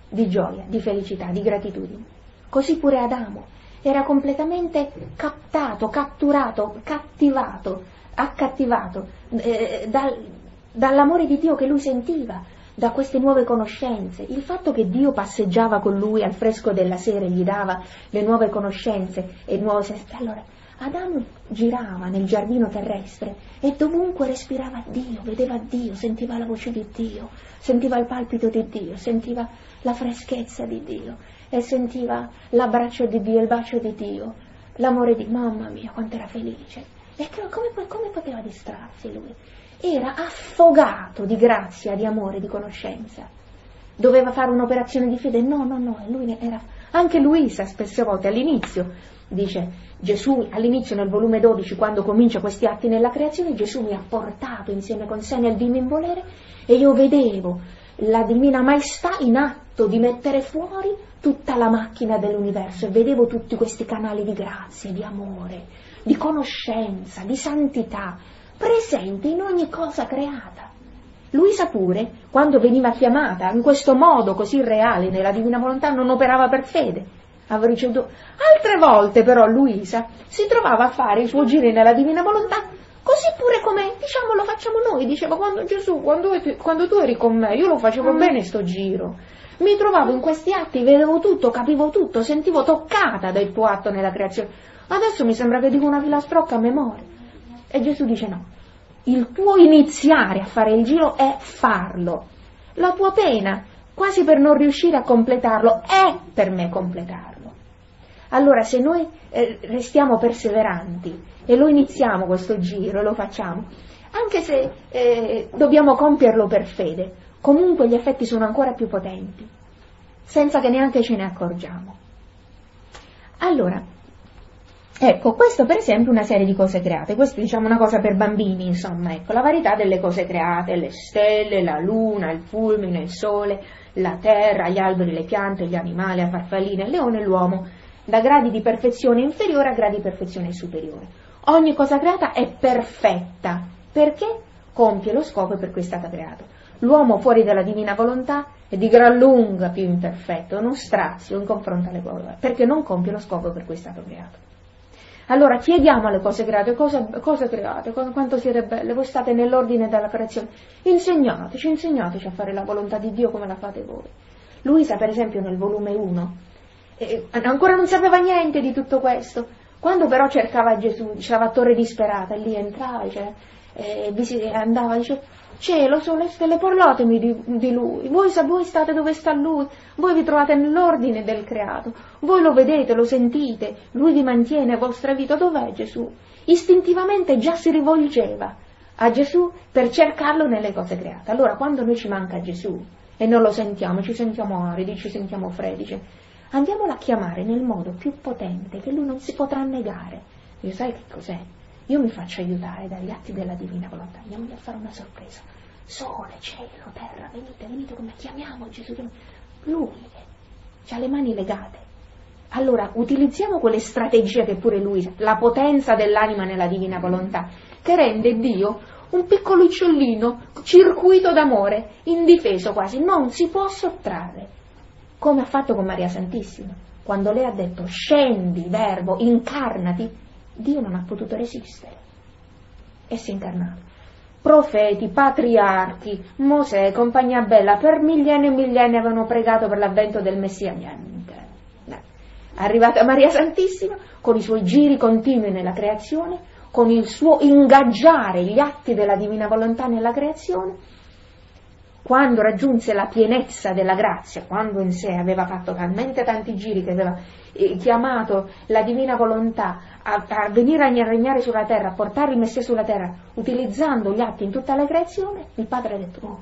di gioia, di felicità, di gratitudine. Così pure Adamo era completamente captato, catturato, cattivato, accattivato eh, dal, dall'amore di Dio che lui sentiva, da queste nuove conoscenze. Il fatto che Dio passeggiava con lui al fresco della sera e gli dava le nuove conoscenze e il nuovo senso. Allora, Adamo girava nel giardino terrestre e dovunque respirava Dio, vedeva Dio, sentiva la voce di Dio, sentiva il palpito di Dio, sentiva la freschezza di Dio e sentiva l'abbraccio di Dio, il bacio di Dio, l'amore di mamma mia, quanto era felice. E come, come poteva distrarsi lui? Era affogato di grazia, di amore, di conoscenza. Doveva fare un'operazione di fede? No, no, no, lui era... Anche Luisa spesse volte all'inizio dice Gesù all'inizio nel volume 12 quando comincia questi atti nella creazione Gesù mi ha portato insieme con sé nel divino volere e io vedevo la Divina Maestà in atto di mettere fuori tutta la macchina dell'universo e vedevo tutti questi canali di grazia, di amore, di conoscenza, di santità, presenti in ogni cosa creata. Luisa pure, quando veniva chiamata in questo modo così reale nella divina volontà, non operava per fede. Aveva ricevuto... Altre volte però Luisa si trovava a fare i suoi giri nella divina volontà così pure come, diciamo, lo facciamo noi. Diceva, quando Gesù, quando, quando tu eri con me, io lo facevo mm. bene sto giro. Mi trovavo in questi atti, vedevo tutto, capivo tutto, sentivo toccata del tuo atto nella creazione. Adesso mi sembra che dico una filastrocca a memoria. E Gesù dice no, il tuo iniziare a fare il giro è farlo. La tua pena, quasi per non riuscire a completarlo, è per me completarlo. Allora se noi eh, restiamo perseveranti e lo iniziamo questo giro e lo facciamo, anche se eh, dobbiamo compierlo per fede, comunque gli effetti sono ancora più potenti, senza che neanche ce ne accorgiamo. Allora, ecco, questo per esempio è una serie di cose create, questo diciamo una cosa per bambini, insomma, ecco, la varietà delle cose create, le stelle, la luna, il fulmine, il sole, la terra, gli alberi, le piante, gli animali, la farfallina, il leone l'uomo, da gradi di perfezione inferiore a gradi di perfezione superiore. Ogni cosa creata è perfetta perché compie lo scopo per cui è stata creata. L'uomo fuori dalla divina volontà è di gran lunga più imperfetto, uno strazio in confronto alle cose, perché non compie lo scopo per cui è stato creato. Allora chiediamo alle cose create, cosa, cose create, quanto siete belle, voi state nell'ordine della creazione, insegnateci, insegnateci a fare la volontà di Dio come la fate voi. Luisa, per esempio, nel volume 1, eh, ancora non sapeva niente di tutto questo. Quando però cercava Gesù, diceva a torre disperata, lì entrava, cioè, eh, andava, dice, cielo, sole, stelle, parlatemi di, di lui, voi, voi state dove sta lui, voi vi trovate nell'ordine del creato, voi lo vedete, lo sentite, lui vi mantiene vostra vita, dov'è Gesù? Istintivamente già si rivolgeva a Gesù per cercarlo nelle cose create. Allora quando noi ci manca Gesù e non lo sentiamo, ci sentiamo aridi, ci sentiamo freddi, andiamolo a chiamare nel modo più potente che lui non si potrà negare. Io sai che cos'è? Io mi faccio aiutare dagli atti della divina volontà, andiamogli a fare una sorpresa. Sole, cielo, terra, venite, venite come chiamiamo Gesù. Lui ha le mani legate. Allora utilizziamo quelle strategie che pure lui, la potenza dell'anima nella divina volontà, che rende Dio un piccolo uccellino, circuito d'amore, indifeso quasi, non si può sottrarre come ha fatto con Maria Santissima. Quando lei ha detto scendi, verbo, incarnati, Dio non ha potuto resistere e si è. Profeti, patriarchi, Mosè, compagnia bella, per millenni e millenni avevano pregato per l'avvento del Messia, niente. Arrivata Maria Santissima, con i suoi giri continui nella creazione, con il suo ingaggiare gli atti della divina volontà nella creazione, quando raggiunse la pienezza della grazia, quando in sé aveva fatto talmente tanti giri che aveva eh, chiamato la divina volontà a, a, venire a regnare sulla terra, a portare il Messia sulla terra, utilizzando gli atti in tutta la creazione, il padre ha detto, oh,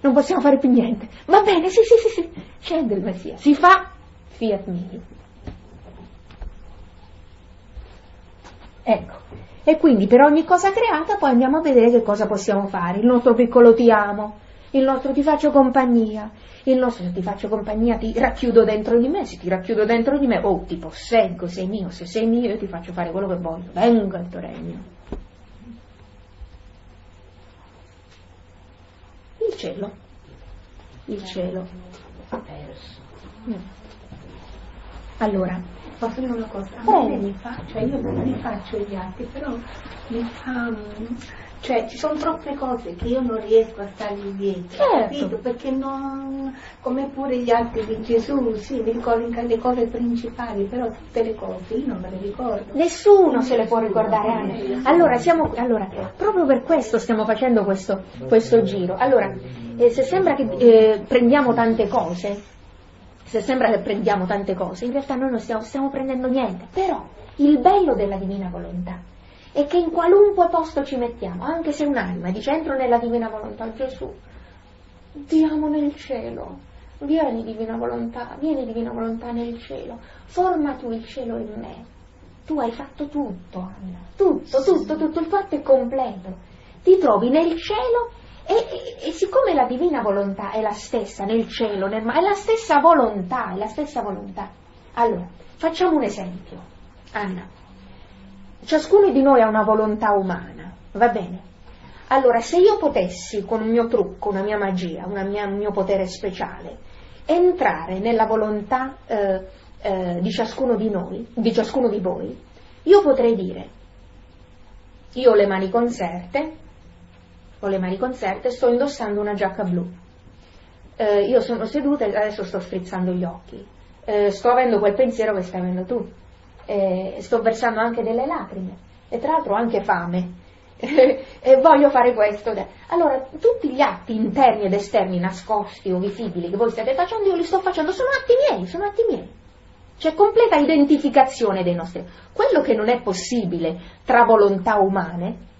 non possiamo fare più niente. Va bene, sì, sì, sì, sì, scende il Messia, si fa fiat mihi. Ecco, e quindi per ogni cosa creata poi andiamo a vedere che cosa possiamo fare. Il nostro piccolo ti amo, il nostro ti faccio compagnia, il nostro se ti faccio compagnia ti racchiudo dentro di me, se ti racchiudo dentro di me, oh ti posseggo, sei mio, se sei mio io ti faccio fare quello che voglio, venga il tuo regno. Il cielo, il cielo. Mm. Allora, Posso dire una cosa? A me mi fa, cioè io non li faccio gli atti, però mi fa, cioè ci sono troppe cose che io non riesco a stargli dietro, certo. capito? Perché non, come pure gli atti di Gesù, sì, mi ricordo le cose principali, però tutte le cose io non me le ricordo. Nessuno se le può ricordare, Anne. Allora, siamo, allora, proprio per questo stiamo facendo questo, questo giro. Allora, eh, se sembra che eh, prendiamo tante cose, se sembra che prendiamo tante cose, in realtà noi non stiamo, stiamo prendendo niente, però il bello della divina volontà è che in qualunque posto ci mettiamo, anche se un'anima dice entro nella divina volontà, Gesù, diamo nel cielo, vieni divina volontà, vieni divina volontà nel cielo, forma tu il cielo in me, tu hai fatto tutto, Anna, tutto, tutto, tutto, il fatto è completo, ti trovi nel cielo E, e, e, siccome la divina volontà è la stessa nel cielo, nel mare, è la stessa volontà, è la stessa volontà. Allora, facciamo un esempio. Anna, ciascuno di noi ha una volontà umana, va bene? Allora, se io potessi con un mio trucco, una mia magia, mia, un mio potere speciale, entrare nella volontà eh, eh, di ciascuno di noi, di ciascuno di voi, io potrei dire, io ho le mani conserte, ho le mani conserte, sto indossando una giacca blu. Eh, io sono seduta e adesso sto strizzando gli occhi. Eh, sto avendo quel pensiero che stai avendo tu. Eh, sto versando anche delle lacrime e tra l'altro anche fame. e voglio fare questo. Allora, tutti gli atti interni ed esterni nascosti o visibili che voi state facendo, io li sto facendo, sono atti miei, sono atti miei. C'è completa identificazione dei nostri. Quello che non è possibile tra volontà umane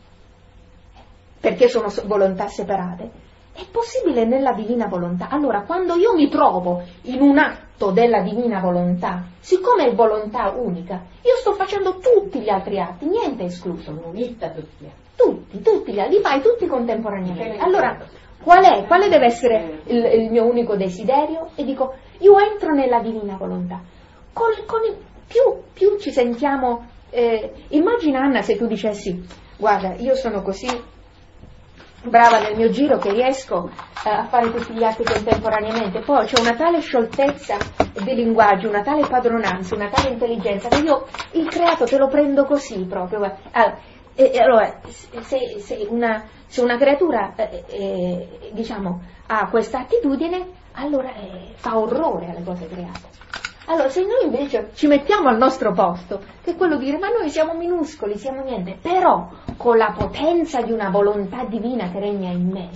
perché sono volontà separate, è possibile nella divina volontà. Allora, quando io mi trovo in un atto della divina volontà, siccome è volontà unica, io sto facendo tutti gli altri atti, niente escluso. Sono unita tutti. Tutti, tutti li li fai tutti contemporaneamente. Allora, qual è? Quale deve essere il, il, mio unico desiderio? E dico, io entro nella divina volontà. Con, con il, più, più, ci sentiamo... Eh, immagina Anna se tu dicessi, guarda, io sono così brava nel mio giro che riesco eh, a fare tutti gli atti contemporaneamente. Poi c'è una tale scioltezza di linguaggio, una tale padronanza, una tale intelligenza che io il creato te lo prendo così proprio. Allora, e, e allora se, se, una, se, una, creatura eh, eh, diciamo, ha questa attitudine, allora eh, fa orrore alle cose create. Allora, se noi invece ci mettiamo al nostro posto, che è quello di dire, ma noi siamo minuscoli, siamo niente, però con la potenza di una volontà divina che regna in me,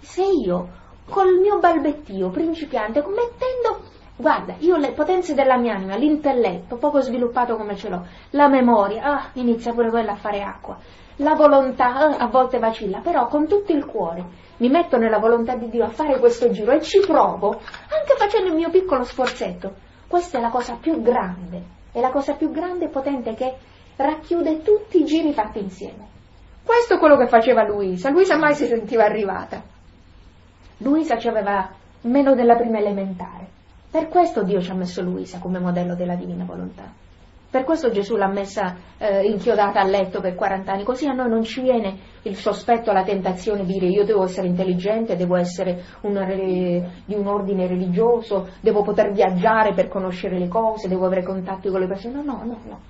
se io col mio balbettio principiante, mettendo, guarda, io le potenze della mia anima, l'intelletto, poco sviluppato come ce l'ho, la memoria, ah, inizia pure quella a fare acqua, la volontà, ah, a volte vacilla, però con tutto il cuore mi metto nella volontà di Dio a fare questo giro e ci provo, anche facendo il mio piccolo sforzetto questa è la cosa più grande, è la cosa più grande e potente che racchiude tutti i giri fatti insieme. Questo è quello che faceva Luisa. Luisa mai si sentiva arrivata. Luisa ci aveva meno della prima elementare. Per questo Dio ci ha messo Luisa come modello della divina volontà. Per questo Gesù l'ha messa eh, inchiodata a letto per 40 anni, così a noi non ci viene il sospetto, la tentazione di dire io devo essere intelligente, devo essere una, di un ordine religioso, devo poter viaggiare per conoscere le cose, devo avere contatti con le persone. No, no, no, no.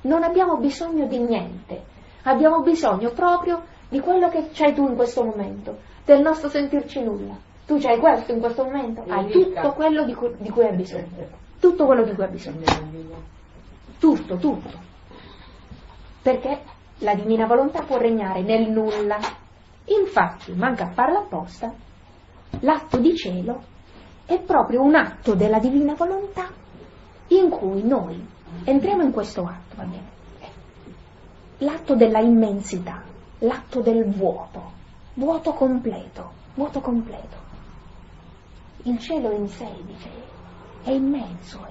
Non abbiamo bisogno di niente, abbiamo bisogno proprio di quello che c'hai tu in questo momento, del nostro sentirci nulla. Tu c'hai questo in questo momento, hai tutto quello di cui, di cui hai bisogno. Tutto quello di cui hai bisogno tutto, tutto. Perché la divina volontà può regnare nel nulla. Infatti, manca a farla apposta, l'atto di cielo è proprio un atto della divina volontà in cui noi entriamo in questo atto, va bene? L'atto della immensità, l'atto del vuoto, vuoto completo, vuoto completo. Il cielo in sé, dice, è immenso,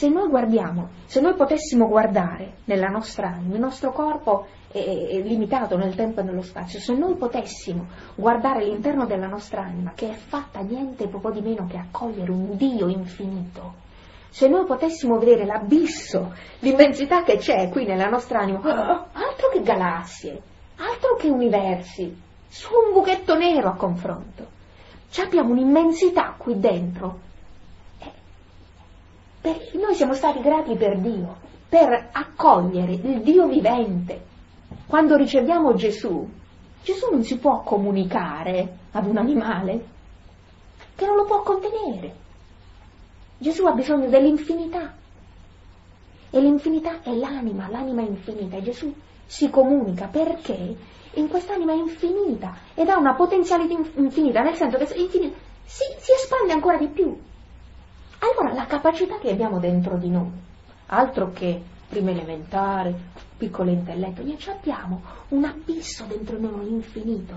se noi guardiamo, se noi potessimo guardare nella nostra anima, il nostro corpo è, è, limitato nel tempo e nello spazio, se noi potessimo guardare l'interno della nostra anima, che è fatta niente poco di meno che accogliere un Dio infinito, se noi potessimo vedere l'abisso, l'immensità che c'è qui nella nostra anima, altro che galassie, altro che universi, su un buchetto nero a confronto. Cioè abbiamo un'immensità qui dentro perché noi siamo stati grati per Dio, per accogliere il Dio vivente. Quando riceviamo Gesù, Gesù non si può comunicare ad un animale che non lo può contenere. Gesù ha bisogno dell'infinità. E l'infinità è l'anima, l'anima è infinita. E Gesù si comunica perché in quest'anima è infinita ed ha una potenzialità infinita, nel senso che si, si espande ancora di più. Allora la capacità che abbiamo dentro di noi, altro che prima elementare, piccolo intelletto, noi abbiamo un abisso dentro di noi infinito,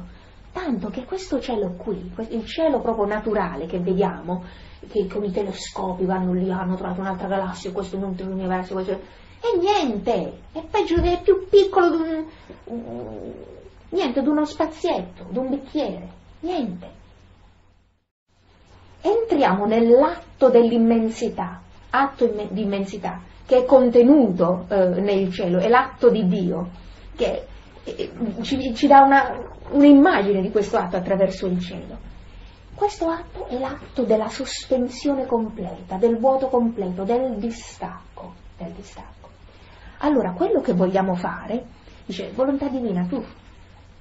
tanto che questo cielo qui, il cielo proprio naturale che vediamo, che con i telescopi vanno lì, hanno trovato un'altra galassia, questo è un altro universo, questo è niente, è peggio, è più piccolo di un, niente, di uno spazietto, di un bicchiere, niente. Entriamo nell'atto dell'immensità, atto di immensità, che è contenuto eh, nel cielo, è l'atto di Dio, che eh, ci, ci, dà una, un'immagine di questo atto attraverso il cielo. Questo atto è l'atto della sospensione completa, del vuoto completo, del distacco, del distacco. Allora, quello che vogliamo fare, dice, volontà divina, tu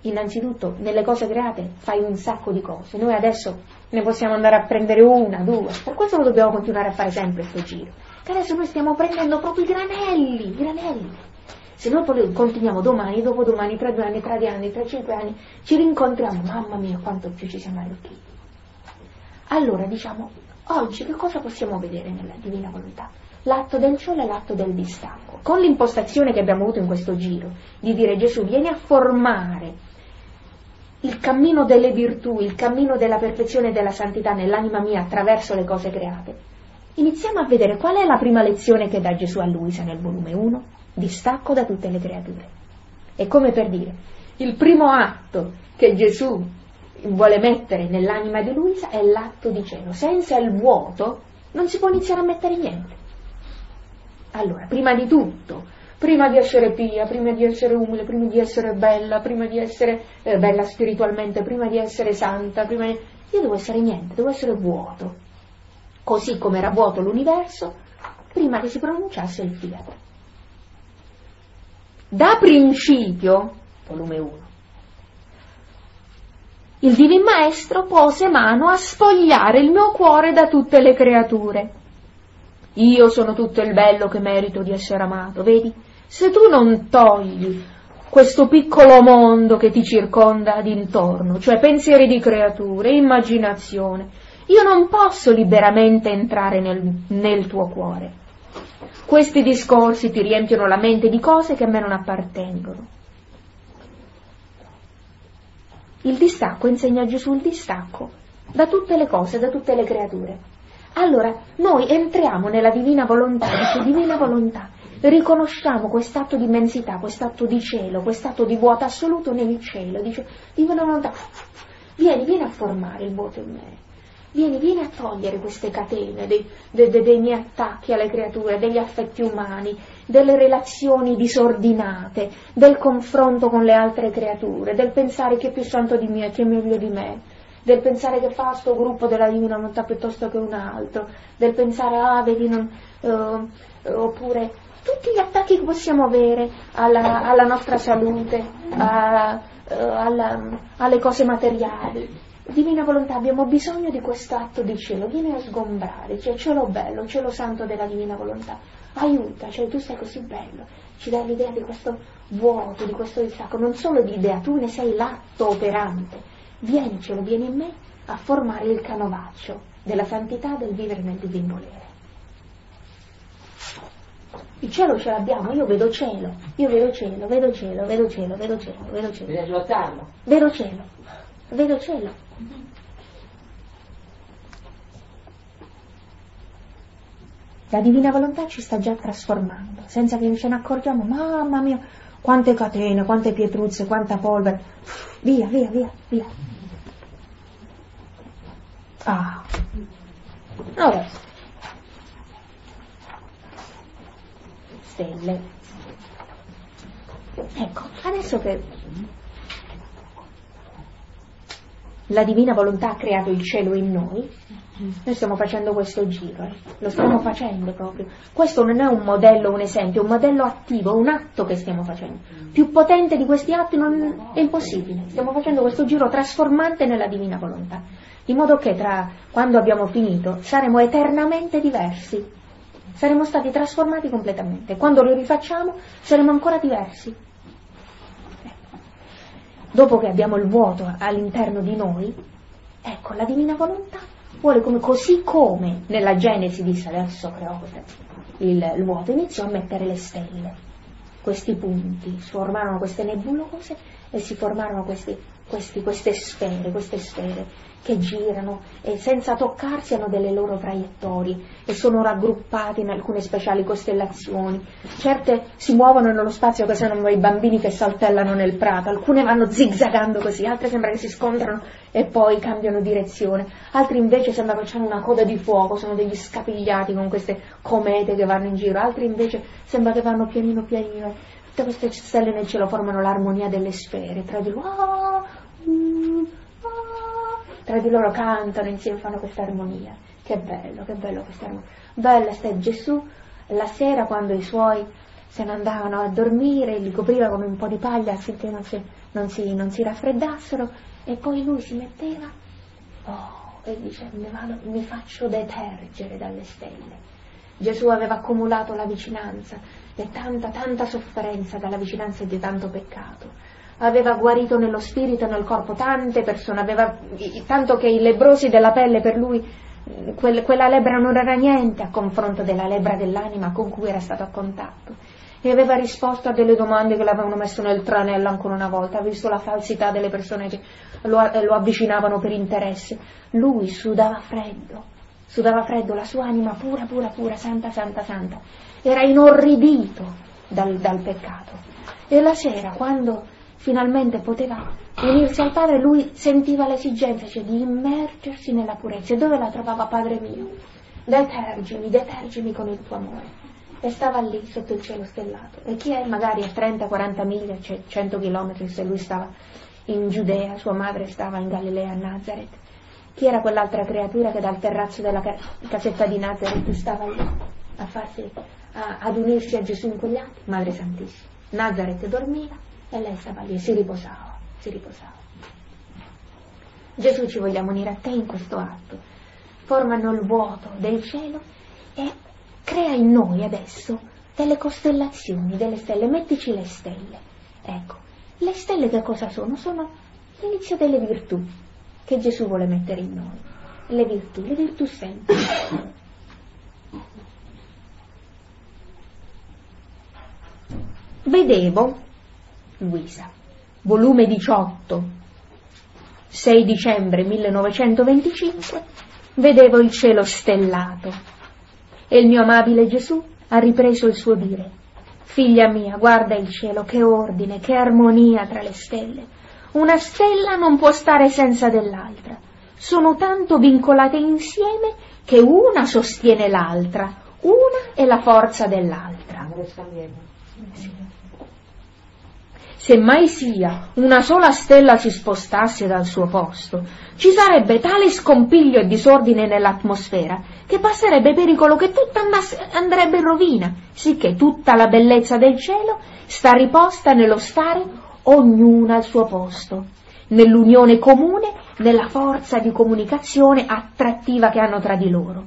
innanzitutto nelle cose create fai un sacco di cose, noi adesso ne possiamo andare a prendere una, due, per questo lo dobbiamo continuare a fare sempre questo giro, che adesso noi stiamo prendendo proprio i granelli, i granelli. Se noi continuiamo domani, dopodomani, tra due anni, tra due anni, tra cinque anni, ci rincontriamo, mamma mia quanto più ci siamo arricchiti. Allora diciamo, oggi che cosa possiamo vedere nella divina volontà? L'atto del cielo e l'atto del distacco. Con l'impostazione che abbiamo avuto in questo giro, di dire Gesù vieni a formare il cammino delle virtù, il cammino della perfezione e della santità nell'anima mia attraverso le cose create, iniziamo a vedere qual è la prima lezione che dà Gesù a Luisa nel volume 1, distacco da tutte le creature. È come per dire, il primo atto che Gesù vuole mettere nell'anima di Luisa è l'atto di cielo. Senza il vuoto non si può iniziare a mettere niente. Allora, prima di tutto, prima di essere pia, prima di essere umile, prima di essere bella, prima di essere eh, bella spiritualmente, prima di essere santa, prima di... io devo essere niente, devo essere vuoto. Così come era vuoto l'universo, prima che si pronunciasse il fiat. Da principio, volume 1, il Divin Maestro pose mano a spogliare il mio cuore da tutte le creature. Io sono tutto il bello che merito di essere amato, vedi? Se tu non togli questo piccolo mondo che ti circonda d'intorno, cioè pensieri di creature, immaginazione, io non posso liberamente entrare nel, nel tuo cuore. Questi discorsi ti riempiono la mente di cose che a me non appartengono. Il distacco insegna Gesù il distacco da tutte le cose, da tutte le creature. Allora, noi entriamo nella divina volontà, dice divina volontà, riconosciamo quest'atto di immensità, quest'atto di cielo, quest'atto di vuoto assoluto nel cielo, dice divina volontà, vieni, vieni a formare il vuoto in me. Vieni, vieni a togliere queste catene dei, dei, dei, miei attacchi alle creature, degli affetti umani, delle relazioni disordinate, del confronto con le altre creature, del pensare chi è più santo di me, chi è meglio di me, del pensare che fa sto gruppo della divina volontà piuttosto che un altro, del pensare, ah, vedi, non, uh, oppure tutti gli attacchi che possiamo avere alla, alla nostra salute, a, uh, alla, alle cose materiali. Divina volontà, abbiamo bisogno di questo atto di cielo, vieni a sgombrare, cioè cielo bello, cielo santo della divina volontà, aiuta, cioè tu sei così bello, ci dai l'idea di questo vuoto, di questo distacco, non solo di idea, tu ne sei l'atto operante, vieni cielo, vieni in me a formare il canovaccio della santità del vivere nel divin volere. Il cielo ce l'abbiamo, io vedo cielo, io vedo cielo, vedo cielo, vedo cielo, vedo cielo, vedo cielo. Vedo cielo, vedo cielo. La divina volontà ci sta già trasformando, senza che ce ne accorgiamo, mamma mia, quante catene, quante pietruzze, quanta polvere. Via, via, via, via. Ah. Ora. Stelle. Ecco, adesso che la divina volontà ha creato il cielo in noi, noi stiamo facendo questo giro, eh? lo stiamo facendo proprio. Questo non è un modello, un esempio, è un modello attivo, un atto che stiamo facendo. Più potente di questi atti non è impossibile. Stiamo facendo questo giro trasformante nella divina volontà, in modo che tra quando abbiamo finito saremo eternamente diversi, saremo stati trasformati completamente. Quando lo rifacciamo saremo ancora diversi. Dopo che abbiamo il vuoto all'interno di noi, ecco, la divina volontà vuole come, così come nella Genesi disse adesso creò il, il vuoto, iniziò a mettere le stelle, questi punti, si formarono queste nebulose e si formarono questi, questi, queste sfere, queste sfere che girano e senza toccarsi hanno delle loro traiettorie e sono raggruppate in alcune speciali costellazioni. Certe si muovono nello spazio che sono i bambini che saltellano nel prato, alcune vanno zigzagando così, altre sembra che si scontrano e poi cambiano direzione, altri invece sembra che hanno una coda di fuoco, sono degli scapigliati con queste comete che vanno in giro, altri invece sembra che vanno pianino pianino. Tutte queste stelle nel cielo formano l'armonia delle sfere, tra di loro, ah, mm, tra di loro cantano insieme, fanno questa armonia. Che bello, che bello questa armonia. Bella sta Gesù la sera quando i suoi se ne andavano a dormire, li copriva con un po' di paglia affinché non si, non si, non si raffreddassero e poi lui si metteva oh, e dice vado, mi faccio detergere dalle stelle. Gesù aveva accumulato la vicinanza e tanta, tanta sofferenza dalla vicinanza di tanto peccato. Aveva guarito nello spirito e nel corpo tante persone, aveva, tanto che i lebrosi della pelle per lui, quel, quella lebbra non era niente a confronto della lebbra dell'anima con cui era stato a contatto. E aveva risposto a delle domande che l'avevano messo nel tranello ancora una volta, ha visto la falsità delle persone che lo, lo avvicinavano per interesse. Lui sudava freddo, sudava freddo, la sua anima pura, pura, pura, santa, santa, santa, era inorridito dal, dal peccato. E la sera, quando finalmente poteva unirsi al Padre, lui sentiva l'esigenza cioè, di immergersi nella purezza. E dove la trovava Padre mio? Detergimi, detergimi con il tuo amore. E stava lì sotto il cielo stellato. E chi è magari a 30-40 miglia, cioè 100 chilometri, se lui stava in Giudea, sua madre stava in Galilea, a Nazareth. Chi era quell'altra creatura che dal terrazzo della casetta di Nazareth stava lì a farsi, a, ad unirsi a Gesù in quegli anni? Madre Santissima. Nazareth dormiva e lei stava lì e si riposava, si riposava. Gesù ci vogliamo unire a te in questo atto. Formano il vuoto del cielo e crea in noi adesso delle costellazioni, delle stelle. Mettici le stelle. Ecco, le stelle che cosa sono? Sono l'inizio delle virtù che Gesù vuole mettere in noi. Le virtù, le virtù semplici. Vedevo, Luisa, volume 18, 6 dicembre 1925, vedevo il cielo stellato e il mio amabile Gesù ha ripreso il suo dire. Figlia mia, guarda il cielo, che ordine, che armonia tra le stelle. Una stella non può stare senza dell'altra. Sono tanto vincolate insieme che una sostiene l'altra, una è la forza dell'altra. Se mai sia una sola stella si spostasse dal suo posto, ci sarebbe tale scompiglio e disordine nell'atmosfera che passerebbe pericolo che tutta andrebbe in rovina, sicché tutta la bellezza del cielo sta riposta nello stare ognuna al suo posto, nell'unione comune, nella forza di comunicazione attrattiva che hanno tra di loro,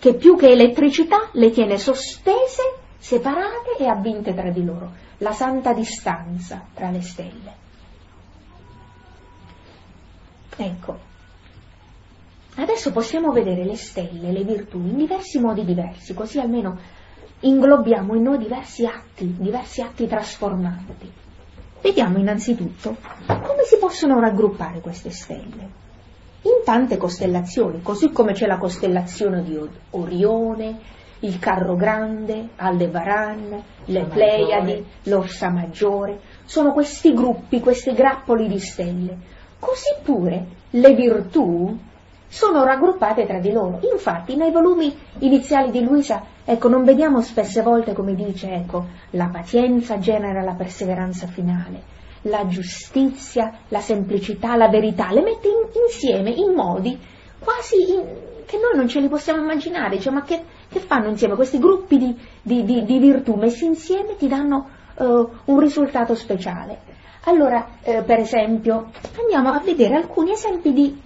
che più che elettricità le tiene sospese, separate e avvinte tra di loro, la santa distanza tra le stelle. Ecco, adesso possiamo vedere le stelle, le virtù, in diversi modi diversi, così almeno inglobiamo in noi diversi atti, diversi atti trasformanti. Vediamo innanzitutto come si possono raggruppare queste stelle. In tante costellazioni, così come c'è la costellazione di Orione, il Carro Grande, Aldebaran, le Pleiadi, l'Orsa Maggiore, sono questi gruppi, questi grappoli di stelle. Così pure le virtù sono raggruppate tra di loro. Infatti, nei volumi iniziali di Luisa, ecco, non vediamo spesse volte come dice, ecco, la pazienza genera la perseveranza finale, la giustizia, la semplicità, la verità, le mette in, insieme in modi quasi in, che noi non ce li possiamo immaginare, cioè, ma che, che fanno insieme questi gruppi di, di, di, di, virtù messi insieme ti danno uh, un risultato speciale. Allora, eh, per esempio, andiamo a vedere alcuni esempi di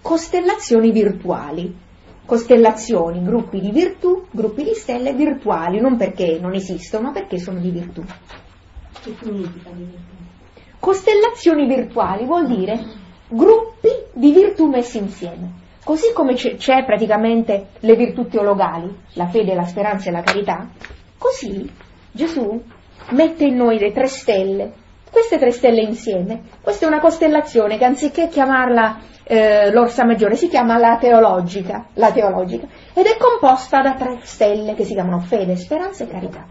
costellazioni virtuali. Costellazioni, gruppi di virtù, gruppi di stelle virtuali, non perché non esistono, ma perché sono di virtù. Che significa di virtù? Costellazioni virtuali vuol dire gruppi di virtù messi insieme. Così come c'è praticamente le virtù teologali, la fede, la speranza e la carità, così Gesù mette in noi le tre stelle queste tre stelle insieme, questa è una costellazione che anziché chiamarla eh, l'Orsa Maggiore si chiama la teologica, la teologica, ed è composta da tre stelle che si chiamano fede, speranza e carità.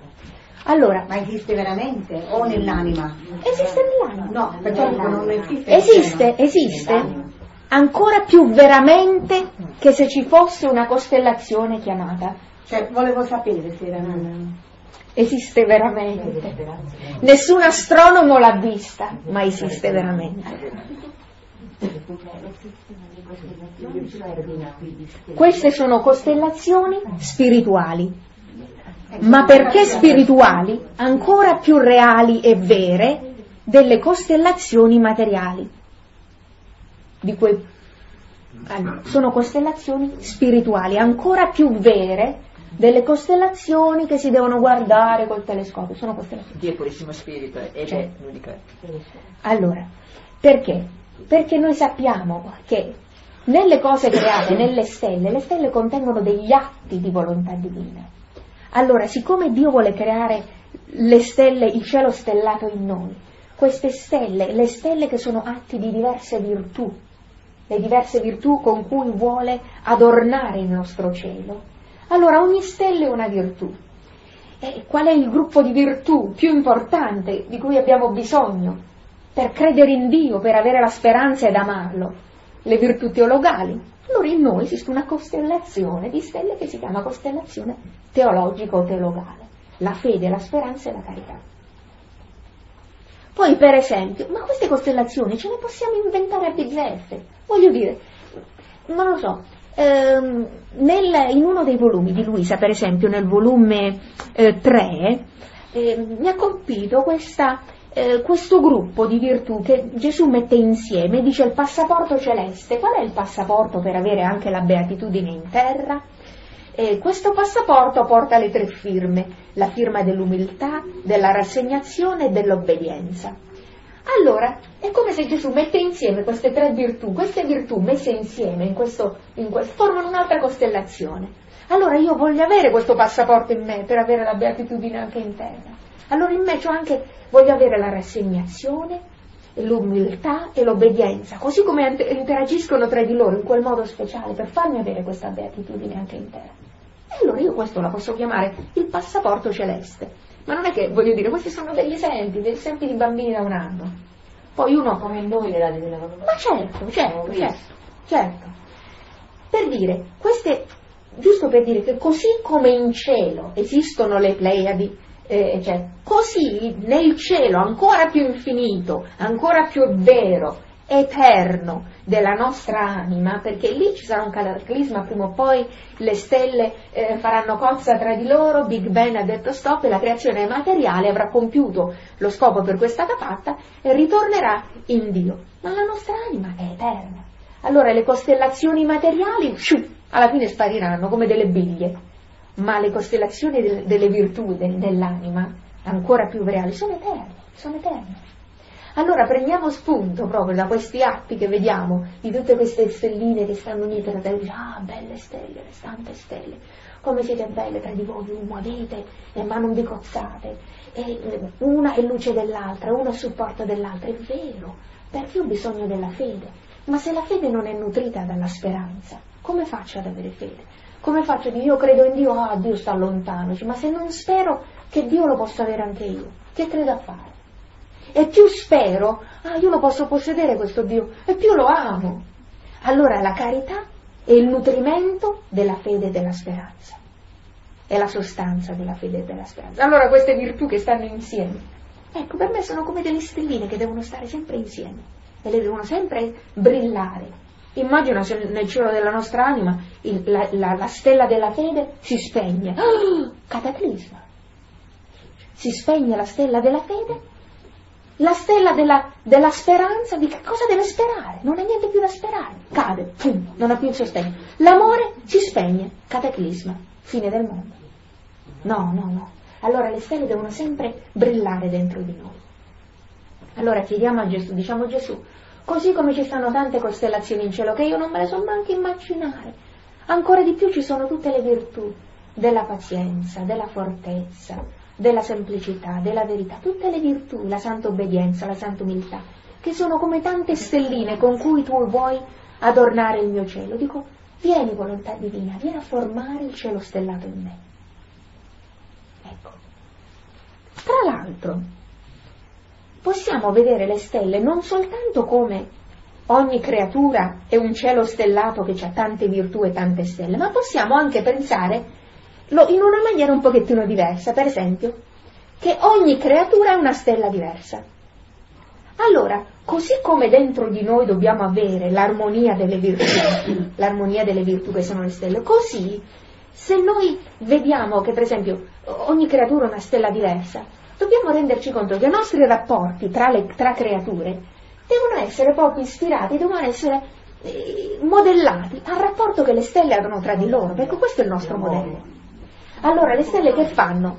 Allora, Ma esiste veramente o nell'anima? esiste nell'anima? No, dico non esiste. Esiste, esiste, ancora più veramente che se ci fosse una costellazione chiamata. Cioè, volevo sapere se era nella... Esiste veramente. Nessun astronomo l'ha vista, ma esiste veramente. Queste sono costellazioni spirituali, ma perché spirituali? Ancora più reali e vere delle costellazioni materiali. Di cui, allora, sono costellazioni spirituali, ancora più vere delle costellazioni che si devono guardare col telescopio. Sono costellazioni. Dio è purissimo spirito ed è Cioè. l'unica. Allora, perché? Perché noi sappiamo che nelle cose create, nelle stelle, le stelle contengono degli atti di volontà divina. Allora, siccome Dio vuole creare le stelle, il cielo stellato in noi, queste stelle, le stelle che sono atti di diverse virtù, le diverse virtù con cui vuole adornare il nostro cielo, allora ogni stella è una virtù. E qual è il gruppo di virtù più importante di cui abbiamo bisogno per credere in Dio, per avere la speranza ed amarlo? Le virtù teologali. Allora in noi esiste una costellazione di stelle che si chiama costellazione teologica o teologale. La fede, la speranza e la carità. Poi, per esempio, ma queste costellazioni ce le possiamo inventare a bizzeffe. Voglio dire, non lo so, ehm, nel- in uno dei volumi di Luisa, per esempio, nel volume 3, mi ha colpito questa, eh, questo gruppo di virtù che Gesù mette insieme, dice il passaporto celeste. Qual è il passaporto per avere anche la beatitudine in terra? E questo passaporto porta le tre firme, la firma dell'umiltà, della rassegnazione e dell'obbedienza. Allora, è come se Gesù mette insieme queste tre virtù, queste virtù messe insieme in questo, in que- formano un'altra costellazione. Allora io voglio avere questo passaporto in me per avere la beatitudine anche in terra. Allora in me anche, voglio avere la rassegnazione, l'umiltà e l'obbedienza, così come interagiscono tra di loro in quel modo speciale per farmi avere questa beatitudine anche in terra. E allora io questo la posso chiamare il passaporto celeste. Ma non è che, voglio dire, questi sono degli esempi, degli esempi di bambini da un anno. Poi uno... Come noi nella Divina Volontà. Ma certo, certo, certo, certo. Per dire, queste, giusto per dire che così come in cielo esistono le Pleiadi, eh, cioè, così nel cielo ancora più infinito, ancora più vero, eterno della nostra anima, perché lì ci sarà un cataclisma, prima o poi le stelle eh, faranno cozza tra di loro, Big Ben ha detto stop e la creazione materiale avrà compiuto lo scopo per cui è stata fatta e ritornerà in Dio. Ma la nostra anima è eterna. Allora le costellazioni materiali sciù, alla fine spariranno come delle biglie, ma le costellazioni del- delle virtù del- dell'anima, ancora più reali, sono eterne, sono eterne. Allora prendiamo spunto proprio da questi atti che vediamo, di tutte queste stelline che stanno unite tra di ah, belle stelle, tante stelle, come siete belle tra di voi, muovete, ma non vi cozzate, e eh, una è luce dell'altra, una è supporto dell'altra, è vero, perché ho bisogno della fede, ma se la fede non è nutrita dalla speranza, come faccio ad avere fede? Come faccio a dire io credo in Dio, ah Dio sta lontano, ma se non spero che Dio lo possa avere anche io, che credo a fare? E più spero, ah io lo posso possedere questo Dio, e più lo amo. Allora la carità è il nutrimento della fede e della speranza, è la sostanza della fede e della speranza. Allora queste virtù che stanno insieme, ecco per me sono come delle stelline che devono stare sempre insieme e le devono sempre brillare. Immagina se nel cielo della nostra anima il- la, la- la stella della fede si spegne. Ah, cataclisma. Si spegne la stella della fede, la stella della, della speranza, di che cosa deve sperare? Non ha niente più da sperare. Cade, pum, non ha più il sostegno. L'amore si spegne, cataclisma, fine del mondo. No, no, no. Allora le stelle devono sempre brillare dentro di noi. Allora chiediamo a Gesù, diciamo Gesù, così come ci stanno tante costellazioni in cielo che io non me le so neanche immaginare, ancora di più ci sono tutte le virtù della pazienza, della fortezza, della semplicità, della verità, tutte le virtù, la santa obbedienza, la santa umiltà, che sono come tante stelline con cui tu vuoi adornare il mio cielo. Dico, vieni volontà divina, vieni a formare il cielo stellato in me. Ecco. Tra l'altro, possiamo vedere le stelle non soltanto come ogni creatura è un cielo stellato che ha tante virtù e tante stelle, ma possiamo anche pensare in una maniera un pochettino diversa, per esempio, che ogni creatura è una stella diversa. Allora, così come dentro di noi dobbiamo avere l'armonia delle virtù, l'armonia delle virtù che sono le stelle, così se noi vediamo che per esempio ogni creatura è una stella diversa, dobbiamo renderci conto che i nostri rapporti tra, le, tra creature devono essere proprio ispirati, devono essere eh, modellati al rapporto che le stelle hanno tra di loro, perché questo è il nostro modello. Allora le stelle che fanno?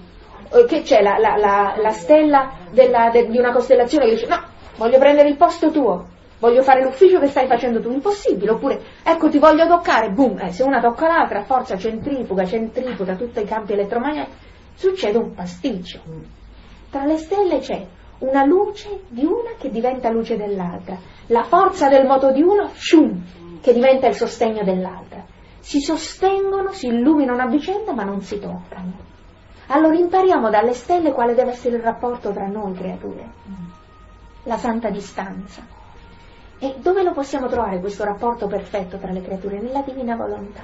Eh, che c'è la, la, la, la stella della, de, di una costellazione che dice no, voglio prendere il posto tuo, voglio fare l'ufficio che stai facendo tu, impossibile, oppure ecco ti voglio toccare, boom, eh, se una tocca l'altra, forza centrifuga, centrifuga, tutti i campi elettromagnetici, succede un pasticcio. Tra le stelle c'è una luce di una che diventa luce dell'altra, la forza del moto di uno, shum, che diventa il sostegno dell'altra si sostengono, si illuminano a vicenda ma non si toccano. Allora impariamo dalle stelle quale deve essere il rapporto tra noi creature, la santa distanza. E dove lo possiamo trovare questo rapporto perfetto tra le creature? Nella divina volontà.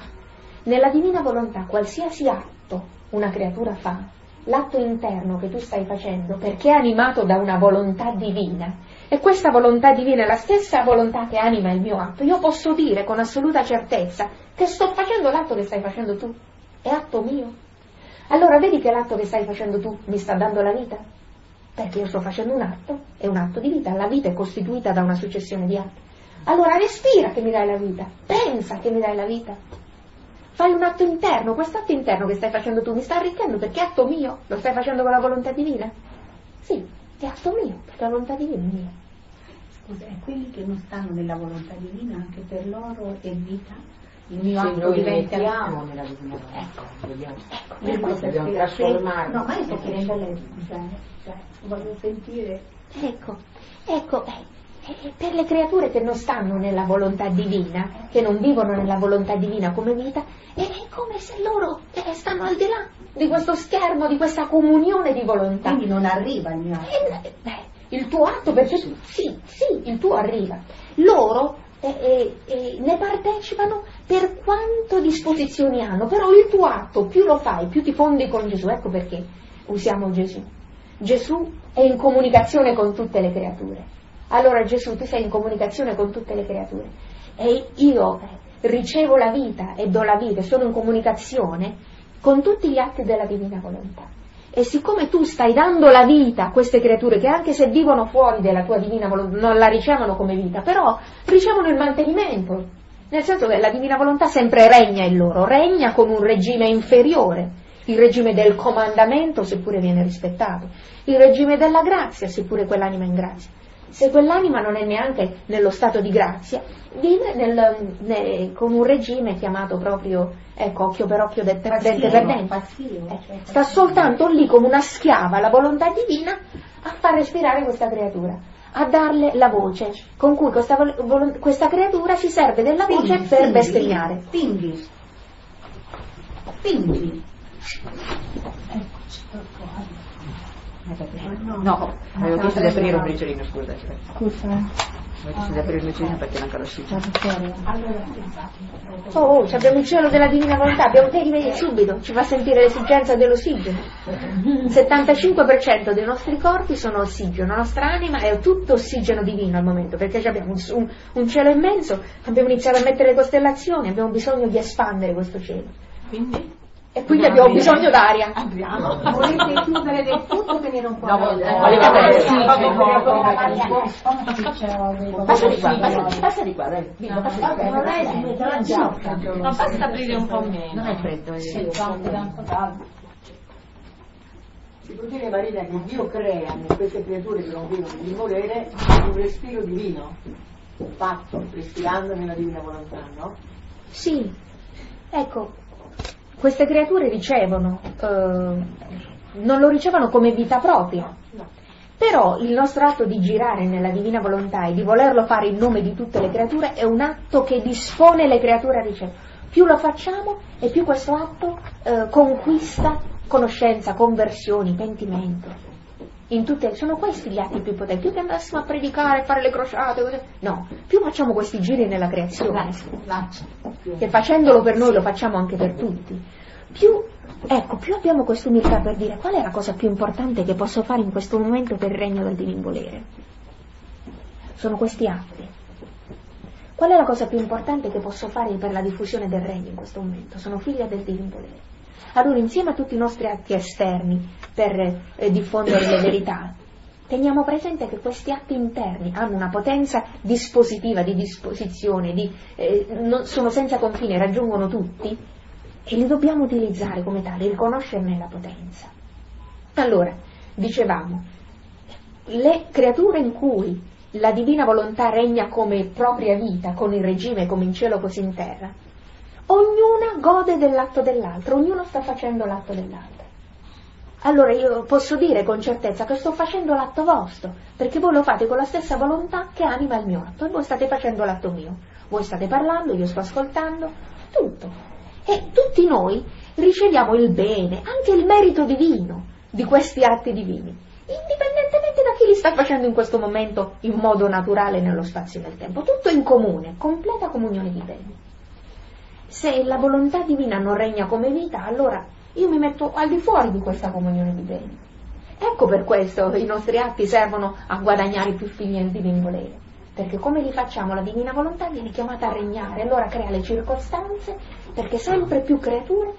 Nella divina volontà qualsiasi atto una creatura fa, l'atto interno che tu stai facendo, perché è animato da una volontà divina, e questa volontà divina è la stessa volontà che anima il mio atto, io posso dire con assoluta certezza che sto facendo l'atto che stai facendo tu, è atto mio. Allora vedi che l'atto che stai facendo tu mi sta dando la vita? Perché io sto facendo un atto, è un atto di vita, la vita è costituita da una successione di atti. Allora respira che mi dai la vita, pensa che mi dai la vita. Fai un atto interno, questo atto interno che stai facendo tu mi sta arricchendo perché è atto mio, lo stai facendo con la volontà divina? Sì, è atto mio, perché la volontà divina mia. Scusa, e quelli che non stanno nella volontà divina, anche per loro è vita? Il mio Se atto noi diventa mettiamo vita? nella divina volontà, Ecco. dobbiamo, Per questo dobbiamo trasformarlo. No, ma io sto chiedendo a lei, scusa, eh, cioè, voglio sentire. Ecco, ecco, eh, eh, per le creature che non stanno nella volontà divina, che non vivono nella volontà divina come vita, è, è come se loro eh, stanno al di là di questo schermo, di questa comunione di volontà. Quindi non arriva il mio atto. Eh, beh, il tuo atto, perché tu, sì, sì, il tuo arriva. Loro eh, eh, eh, ne partecipano per quanto disposizioni hanno, però il tuo atto più lo fai, più ti fondi con Gesù. Ecco perché usiamo Gesù. Gesù è in comunicazione con tutte le creature. Allora Gesù, tu sei in comunicazione con tutte le creature e io eh, ricevo la vita e do la vita, sono in comunicazione con tutti gli atti della divina volontà. E siccome tu stai dando la vita a queste creature che anche se vivono fuori della tua divina volontà non la ricevono come vita, però ricevono il mantenimento, nel senso che la divina volontà sempre regna in loro, regna con un regime inferiore, il regime del comandamento seppure viene rispettato, il regime della grazia seppure quell'anima è in grazia. Se quell'anima non è neanche nello stato di grazia, vive nel- ne- con un regime chiamato proprio, ecco, occhio per occhio, dente, dente per dente. passivo, Eh, cioè, sta passivo. soltanto lì come una schiava alla volontà divina a far respirare questa creatura, a darle la voce con cui questa, questa creatura si serve della voce Spingi, per bestemmiare. Spingi. Spingi. No, avevo chiesto di aprire un briciolino, scusa. Scusa, Avevo chiesto di aprire il briciolino perché manca vado fuori. Oh, oh, ci abbiamo il cielo della divina volontà, abbiamo te vedi subito, ci fa sentire l'esigenza dell'ossigeno. Il 75% dei nostri corpi sono ossigeno, la nostra anima è tutto ossigeno divino al momento, perché ci abbiamo un, un- un cielo immenso, abbiamo iniziato a mettere le costellazioni, abbiamo bisogno di espandere questo cielo. Quindi? E quindi abbiamo bisogno d'aria. Volete chiudere del tutto o venire un po' No. Sì, Passa di qua, passa, passa di qua, dai. Vieni, passa di qua. Ma basta aprire un po' meno. Non è freddo, eh. Sì. Si può dire Marina che Dio crea in queste creature che non vivono di volere un respiro divino, fatto, respirando nella divina volontà, no? Sì, ecco, queste creature ricevono eh, non lo ricevono come vita propria. Però il nostro atto di girare nella divina volontà e di volerlo fare in nome di tutte le creature è un atto che dispone le creature a ricevere. Più lo facciamo e più questo atto eh, conquista conoscenza, conversioni, pentimento. In tutte, sono questi gli atti più potenti. Più che andassimo a predicare, a fare le crociate, così. no, più facciamo questi giri nella creazione, che facendolo per noi lo facciamo anche per tutti. Più Ecco, più abbiamo questa umiltà per dire qual è la cosa più importante che posso fare in questo momento per il regno del divin volere. Sono questi atti. Qual è la cosa più importante che posso fare per la diffusione del regno in questo momento? Sono figlia del divin volere. Allora, insieme a tutti i nostri atti esterni per eh, diffondere le verità, teniamo presente che questi atti interni hanno una potenza dispositiva, di disposizione, di, eh, sono senza confine, raggiungono tutti e li dobbiamo utilizzare come tali, riconoscerne la potenza. Allora, dicevamo, le creature in cui la divina volontà regna come propria vita, con il regime come in cielo così in terra, ognuna gode dell'atto dell'altro, ognuno sta facendo l'atto dell'altro. Allora io posso dire con certezza che sto facendo l'atto vostro, perché voi lo fate con la stessa volontà che anima il mio atto, e voi state facendo l'atto mio. Voi state parlando, io sto ascoltando, tutto. E tutti noi riceviamo il bene, anche il merito divino di questi atti divini, indipendentemente da chi li sta facendo in questo momento in modo naturale nello spazio e nel tempo. Tutto in comune, completa comunione di beni. Se la volontà divina non regna come vita, allora io mi metto al di fuori di questa comunione di beni. Ecco per questo i nostri atti servono a guadagnare più figli nel divino volere perché come li facciamo la divina volontà viene chiamata a regnare, allora crea le circostanze perché sempre più creature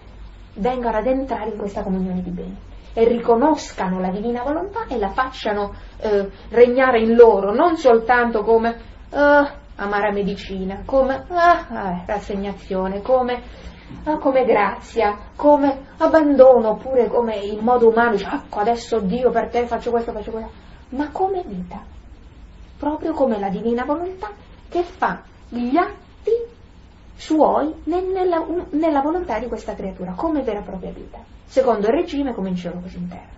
vengano ad entrare in questa comunione di beni e riconoscano la divina volontà e la facciano eh, regnare in loro, non soltanto come eh, amara medicina, come eh, rassegnazione, come, eh, come, grazia, come abbandono, oppure come in modo umano, dice, ecco adesso Dio per te faccio questo, faccio quello, ma come vita proprio come la divina volontà che fa gli atti suoi nella, nella volontà di questa creatura, come vera e propria vita, secondo il regime come in cielo così in terra.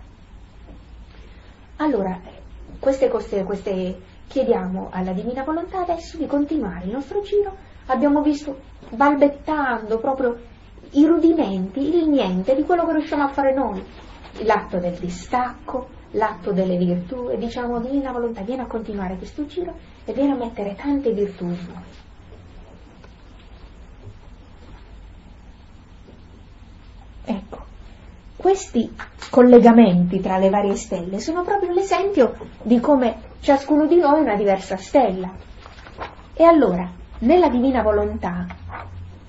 Allora, queste cose, queste, chiediamo alla divina volontà adesso di continuare il nostro giro, abbiamo visto balbettando proprio i rudimenti, il niente di quello che riusciamo a fare noi, l'atto del distacco, l'atto delle virtù. E diciamo divina volontà viene a continuare questo giro e viene a mettere tante virtù in noi. Ecco, questi collegamenti tra le varie stelle sono proprio l'esempio di come ciascuno di noi è una diversa stella. E allora, nella divina volontà,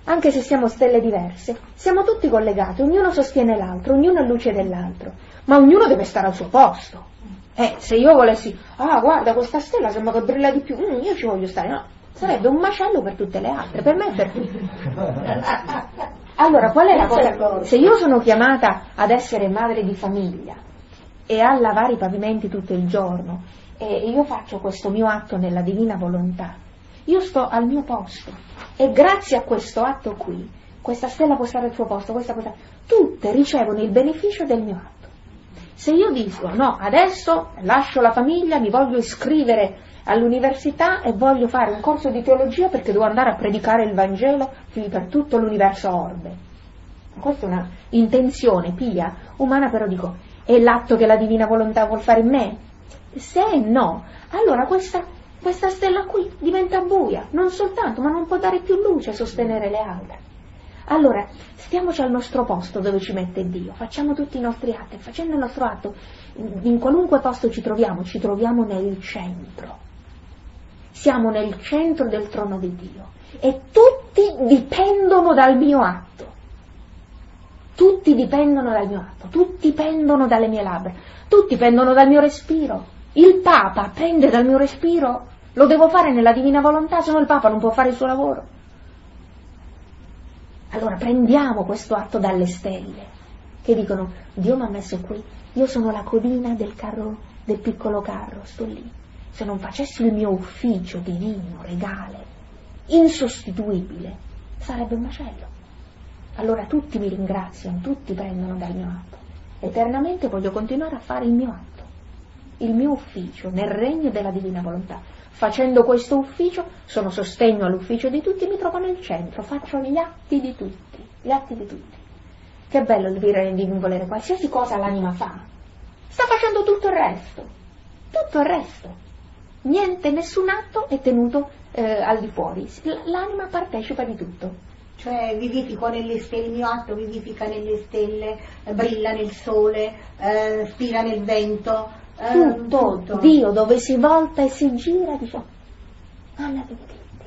anche se siamo stelle diverse, siamo tutti collegati, ognuno sostiene l'altro, ognuno è luce dell'altro ma ognuno deve stare al suo posto. Eh, se io volessi, ah guarda questa stella sembra che brilla di più, mm, io ci voglio stare, no, sarebbe un macello per tutte le altre, per me e per tutti. Allora, qual è la cosa? Se io sono chiamata ad essere madre di famiglia e a lavare i pavimenti tutto il giorno e io faccio questo mio atto nella divina volontà, io sto al mio posto e grazie a questo atto qui, questa stella può stare al suo posto, questa può stare, tutte ricevono il beneficio del mio atto. Se io dico no, adesso lascio la famiglia, mi voglio iscrivere all'università e voglio fare un corso di teologia perché devo andare a predicare il Vangelo per tutto l'universo orbe. Questa è una intenzione pia, umana, però dico, è l'atto che la divina volontà vuol fare in me? Se no, allora questa, questa stella qui diventa buia, non soltanto, ma non può dare più luce a sostenere le altre. Allora, stiamoci al nostro posto dove ci mette Dio, facciamo tutti i nostri atti, facendo il nostro atto, in qualunque posto ci troviamo, ci troviamo nel centro. Siamo nel centro del trono di Dio e tutti dipendono dal mio atto. Tutti dipendono dal mio atto, tutti pendono dalle mie labbra, tutti pendono dal mio respiro. Il Papa prende dal mio respiro, lo devo fare nella divina volontà, se no il Papa non può fare il suo lavoro. Allora prendiamo questo atto dalle stelle, che dicono, Dio mi ha messo qui, io sono la codina del carro, del piccolo carro, sto lì. Se non facessi il mio ufficio divino, regale, insostituibile, sarebbe un macello. Allora tutti mi ringraziano, tutti prendono dal mio atto. eternamente voglio continuare a fare il mio atto, il mio ufficio nel regno della divina volontà. Facendo questo ufficio sono sostegno all'ufficio di tutti, mi trovo nel centro, faccio gli atti di tutti, gli atti di tutti. Che bello il vivere di non volere qualsiasi cosa l'anima fa. Sta facendo tutto il resto, tutto il resto. Niente, nessun atto è tenuto eh, al di fuori. L'anima partecipa di tutto. Cioè vivifico nelle stelle, il mio atto vivifica nelle stelle, eh, brilla nel sole, eh, spira nel vento. eh, tutto, tutto. Dio dove si volta e si gira dice Anna ti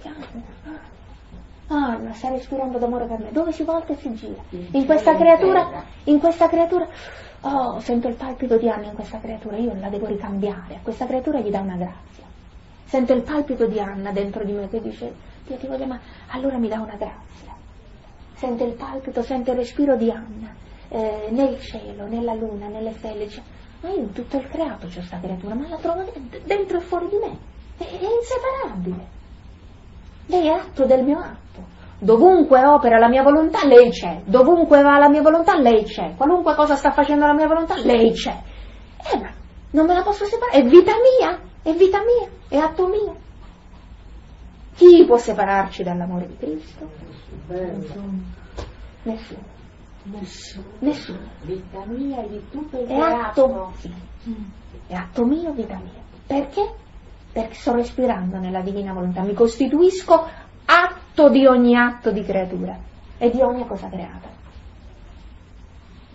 Anna Anna sta respirando d'amore per me dove si volta e si gira in questa creatura in questa creatura oh sento il palpito di Anna in questa creatura io la devo ricambiare. A questa creatura gli dà una grazia. Sento il palpito di Anna dentro di me che dice Dio ti voglio ma allora mi dà una grazia. Sente il palpito sente il respiro di Anna eh, nel cielo nella luna nelle stelle. Dice ma io in tutto il creato c'è questa creatura, ma la trovo dentro e fuori di me, è, è inseparabile. Lei è atto del mio atto. Dovunque opera la mia volontà, lei c'è. Dovunque va la mia volontà, lei c'è. Qualunque cosa sta facendo la mia volontà, lei c'è. Eh, ma non me la posso separare, è vita mia, è vita mia, è atto mio. Chi può separarci dall'amore di Cristo? Nessuno. Nessuno. Nessuno. Vita mia di tutto il È atto, sì. è atto mio, vita mia. Perché? Perché sto respirando nella divina volontà, mi costituisco atto di ogni atto di creatura e di ogni cosa creata.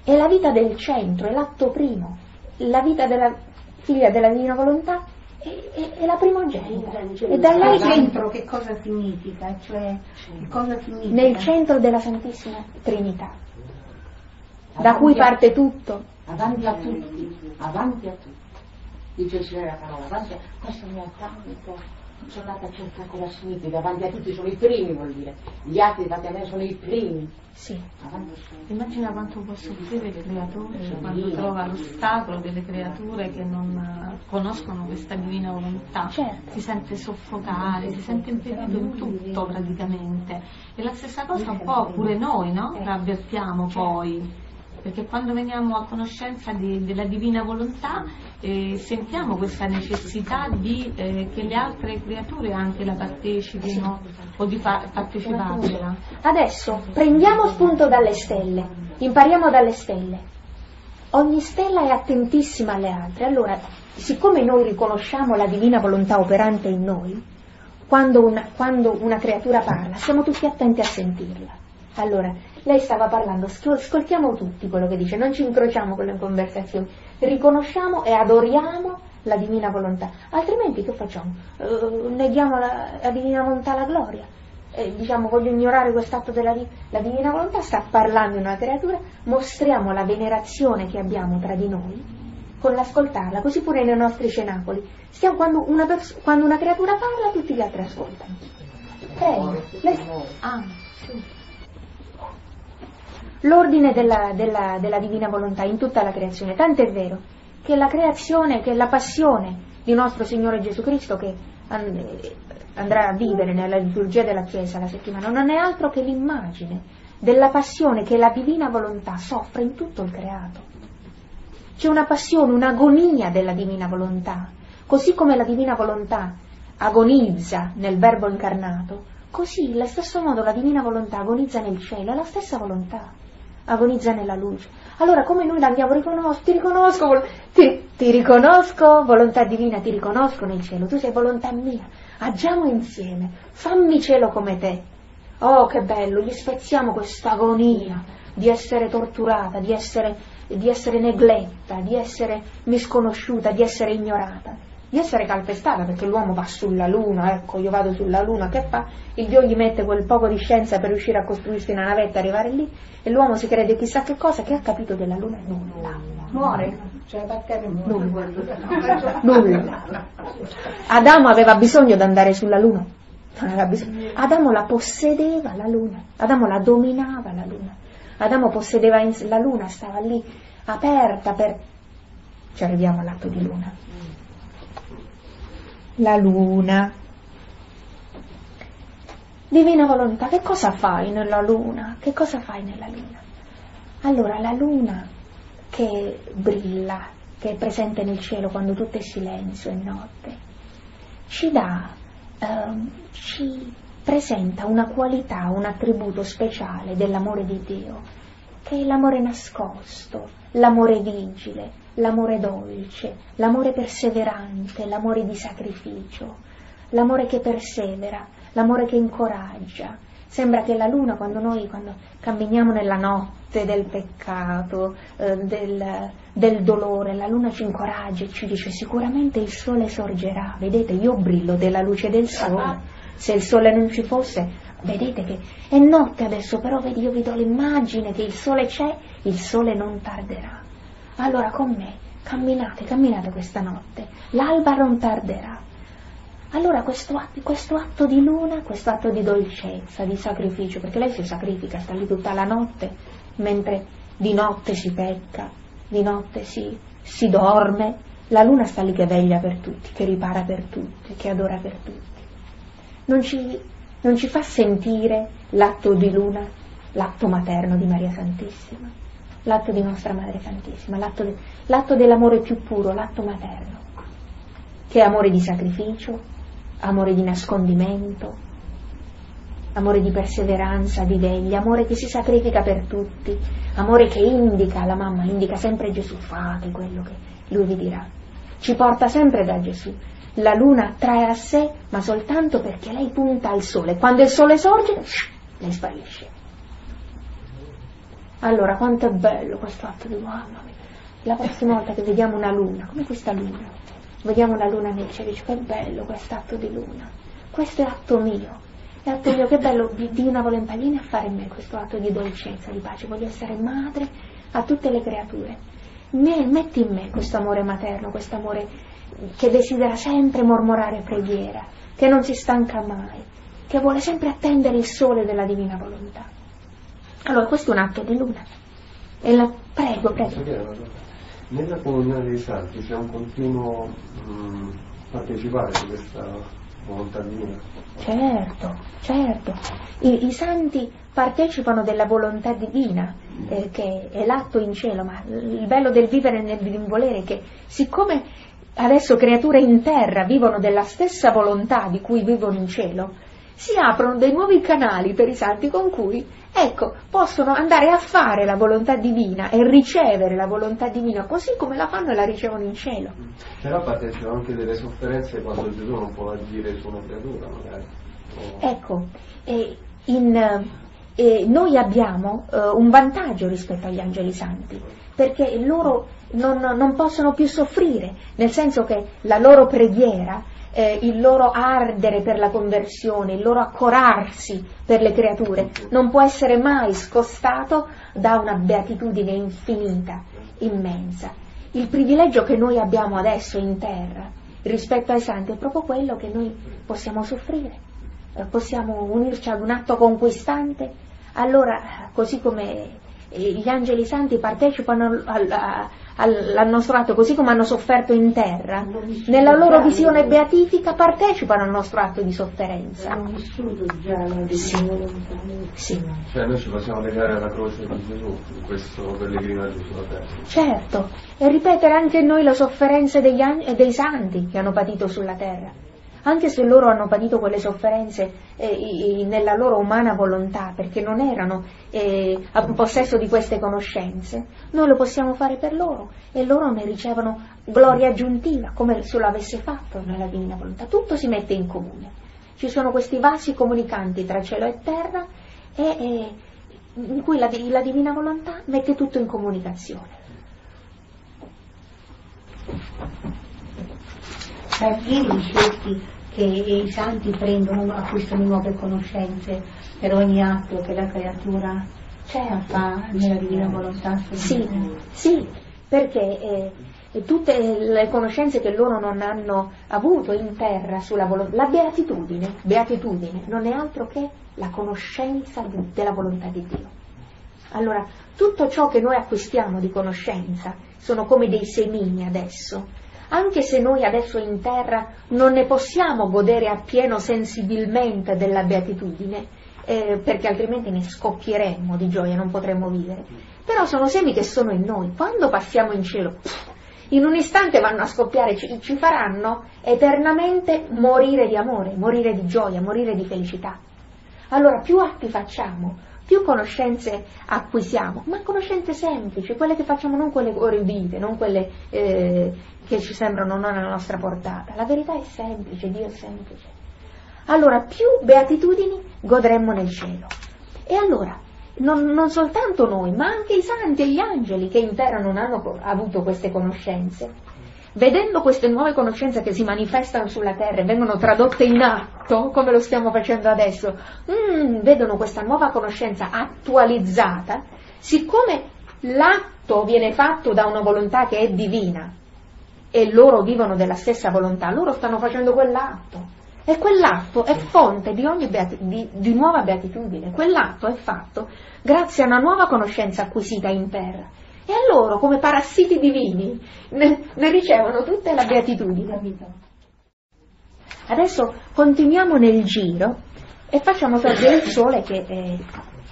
È la vita del centro, è l'atto primo, la vita della figlia della divina volontà è, è, è la primogenita. E da lei centro che cosa significa? Cioè, cosa significa? nel centro della Santissima Trinità, da cui Avanti parte tutto. Avanti a tutti, avanti a tutti. Dice la parola, avanti a... Questo mi tanto... Sono nata a cercare cosa significa, avanti a tutti sono i primi vuol dire. Gli altri fatti a me sono i primi. Sì. Immagina quanto può soffrire il creatore quando trova l'ostacolo delle creature che non eh, conoscono questa divina volontà. Certo. Si sente soffocare, si sente impedito in tutto praticamente. E la stessa cosa un po' pure noi, no? La avvertiamo poi. Perché quando veniamo a conoscenza di- della divina volontà eh, sentiamo questa necessità di eh, che le altre creature anche la partecipino o di fa- parteciparla. Adesso prendiamo spunto dalle stelle, impariamo dalle stelle. Ogni stella è attentissima alle altre. Allora, siccome noi riconosciamo la divina volontà operante in noi, quando una, quando una creatura parla, siamo tutti attenti a sentirla. Allora, lei stava parlando, ascoltiamo tutti quello che dice, non ci incrociamo con le conversazioni, riconosciamo e adoriamo la divina volontà. Altrimenti che facciamo? Eh, neghiamo la, la divina volontà alla gloria. Eh, diciamo voglio ignorare quest'atto della la divina volontà, sta parlando in una creatura, mostriamo la venerazione che abbiamo tra di noi con l'ascoltarla, così pure nei nostri cenacoli. Stiamo, quando, una quando una creatura parla, tutti gli altri ascoltano. Prego, lei- Ah, l'ordine della, della- della divina volontà in tutta la creazione. Tant'è vero che la creazione, che la passione di nostro Signore Gesù Cristo che an- andrà a vivere nella liturgia della Chiesa la settimana, non è altro che l'immagine della passione che la divina volontà soffre in tutto il creato. C'è una passione, un'agonia della divina volontà, così come la divina volontà agonizza nel Verbo incarnato, così allo stesso modo la divina volontà agonizza nel cielo, è la stessa volontà, agonizza nella luce. Allora come noi l'andiamo, riconosco, ti riconosco, ti, ti riconosco, volontà divina, ti riconosco nel cielo, tu sei volontà mia, agiamo insieme, fammi cielo come te. Oh, che bello, gli spezziamo questa agonia di essere torturata, di essere, di essere negletta, di essere misconosciuta, di essere ignorata, di essere calpestata, perché l'uomo va sulla luna, ecco, io vado sulla luna, che fa? Il Dio gli mette quel poco di scienza per riuscire a costruirsi una navetta, arrivare lì, e l'uomo si crede chissà che cosa, che ha capito della luna? Nulla. Muore, cioè e. Nulla. Nulla. Adamo aveva bisogno di andare sulla luna. Non aveva bisogno. Adamo la possedeva la luna. Adamo la dominava la luna. Adamo possedeva la luna, stava lì aperta per... Ci arriviamo all'atto di luna. La luna. Divina volontà, che cosa fai nella luna? Che cosa fai nella luna? Allora, la luna che brilla, che è presente nel cielo quando tutto è silenzio e notte, ci dà, ehm, ci presenta una qualità, un attributo speciale dell'amore di Dio, che è l'amore nascosto, l'amore vigile, l'amore dolce, l'amore perseverante, l'amore di sacrificio, l'amore che persevera, l'amore che incoraggia. Sembra che la luna, quando noi quando camminiamo nella notte del peccato, eh, del, del dolore, la luna ci incoraggia e ci dice sicuramente il sole sorgerà. Vedete, io brillo della luce del sole. Se il sole non ci fosse, vedete che è notte adesso, però vedi, io vi do l'immagine che il sole c'è, il sole non tarderà. Allora con me camminate, camminate questa notte, l'alba non tarderà. Allora questo questo atto, di luna, questo atto di dolcezza, di sacrificio, perché lei si sacrifica, sta lì tutta la notte, mentre di notte si pecca, di notte si, si dorme, la luna sta lì che veglia per tutti, che ripara per tutti, che adora per tutti. Non ci, non ci fa sentire l'atto di luna, l'atto materno di Maria Santissima, l'atto di nostra Madre Santissima, l'atto, de, l'atto dell'amore più puro, l'atto materno, che è amore di sacrificio, amore di nascondimento, amore di perseveranza, di veglia, amore che si sacrifica per tutti, amore che indica, la mamma indica sempre Gesù, fate quello che lui vi dirà, ci porta sempre da Gesù. La luna trae a sé, ma soltanto perché lei punta al sole. Quando il sole sorge, lei sparisce. Allora, quanto è bello questo atto di mamma mia. La prossima volta che vediamo una luna, come questa luna, vediamo la luna nel cielo, dice che bello questo atto di luna, questo è atto mio, è atto mio, che bello, Dio vuole vieni a fare in me questo atto di dolcezza, di pace, voglio essere madre a tutte le creature, me, metti in me questo amore materno, questo amore che desidera sempre mormorare preghiera, che non si stanca mai, che vuole sempre attendere il sole della divina volontà. Allora questo è un atto di luna. E la prego, prego. Nella comunione dei santi c'è un continuo mh, mm, partecipare di questa volontà divina? Certo, certo. I, I, santi partecipano della volontà divina, eh, che è l'atto in cielo, ma il bello del vivere nel volere è che siccome adesso creature in terra vivono della stessa volontà di cui vivono in cielo, si aprono dei nuovi canali per i santi con cui, ecco, possono andare a fare la volontà divina e ricevere la volontà divina così come la fanno e la ricevono in cielo. Però partecipano anche delle sofferenze quando Gesù non può agire su una creatura, magari. O... Ecco, eh, in, eh, noi abbiamo eh, un vantaggio rispetto agli angeli santi, perché loro non, non possono più soffrire, nel senso che la loro preghiera eh, il loro ardere per la conversione, il loro accorarsi per le creature, non può essere mai scostato da una beatitudine infinita, immensa. Il privilegio che noi abbiamo adesso in terra rispetto ai santi è proprio quello che noi possiamo soffrire, possiamo unirci ad un atto conquistante. Allora, così come gli angeli santi partecipano al, al nostro atto, così come hanno sofferto in terra, nella loro visione beatifica partecipano al nostro atto di sofferenza. Hanno vissuto già la sì. sì. Cioè noi ci possiamo legare alla croce di Gesù in questo pellegrinaggio sulla terra. Certo, e ripetere anche noi le sofferenze degli dei santi che hanno patito sulla terra anche se loro hanno patito quelle sofferenze eh, nella loro umana volontà, perché non erano eh, a possesso di queste conoscenze, noi lo possiamo fare per loro e loro ne ricevono gloria aggiuntiva, come se lo avesse fatto nella divina volontà. Tutto si mette in comune. Ci sono questi vasi comunicanti tra cielo e terra e, e in cui la, la divina volontà mette tutto in comunicazione. Per ieri dicesti che i santi prendono, acquistano nuove conoscenze per ogni atto che la creatura certo. fa nella divina volontà. Sì, sì, perché eh, tutte le conoscenze che loro non hanno avuto in terra sulla volontà, la beatitudine, beatitudine non è altro che la conoscenza della volontà di Dio. Allora, tutto ciò che noi acquistiamo di conoscenza sono come dei semini adesso, anche se noi adesso in terra non ne possiamo godere appieno sensibilmente della beatitudine, eh, perché altrimenti ne scoppieremmo di gioia, non potremmo vivere. Però sono semi che sono in noi. Quando passiamo in cielo, in un istante vanno a scoppiare, ci, ci faranno eternamente morire di amore, morire di gioia, morire di felicità. Allora più atti facciamo, più conoscenze acquisiamo, ma conoscenze semplici, quelle che facciamo, non quelle orribili, non quelle eh, che ci sembrano non alla nostra portata. La verità è semplice, Dio è semplice. Allora più beatitudini godremmo nel cielo. E allora, non, non soltanto noi, ma anche i santi e gli angeli che in terra non hanno avuto queste conoscenze, vedendo queste nuove conoscenze che si manifestano sulla terra e vengono tradotte in atto, come lo stiamo facendo adesso, mm, vedono questa nuova conoscenza attualizzata, siccome l'atto viene fatto da una volontà che è divina e loro vivono della stessa volontà, loro stanno facendo quell'atto. E quell'atto è fonte di, beati- di, di nuova beatitudine, quell'atto è fatto grazie a una nuova conoscenza acquisita in terra e a loro, come parassiti divini, ne, ne ricevono tutta la beatitudine. Adesso continuiamo nel giro e facciamo sorgere il sole che eh,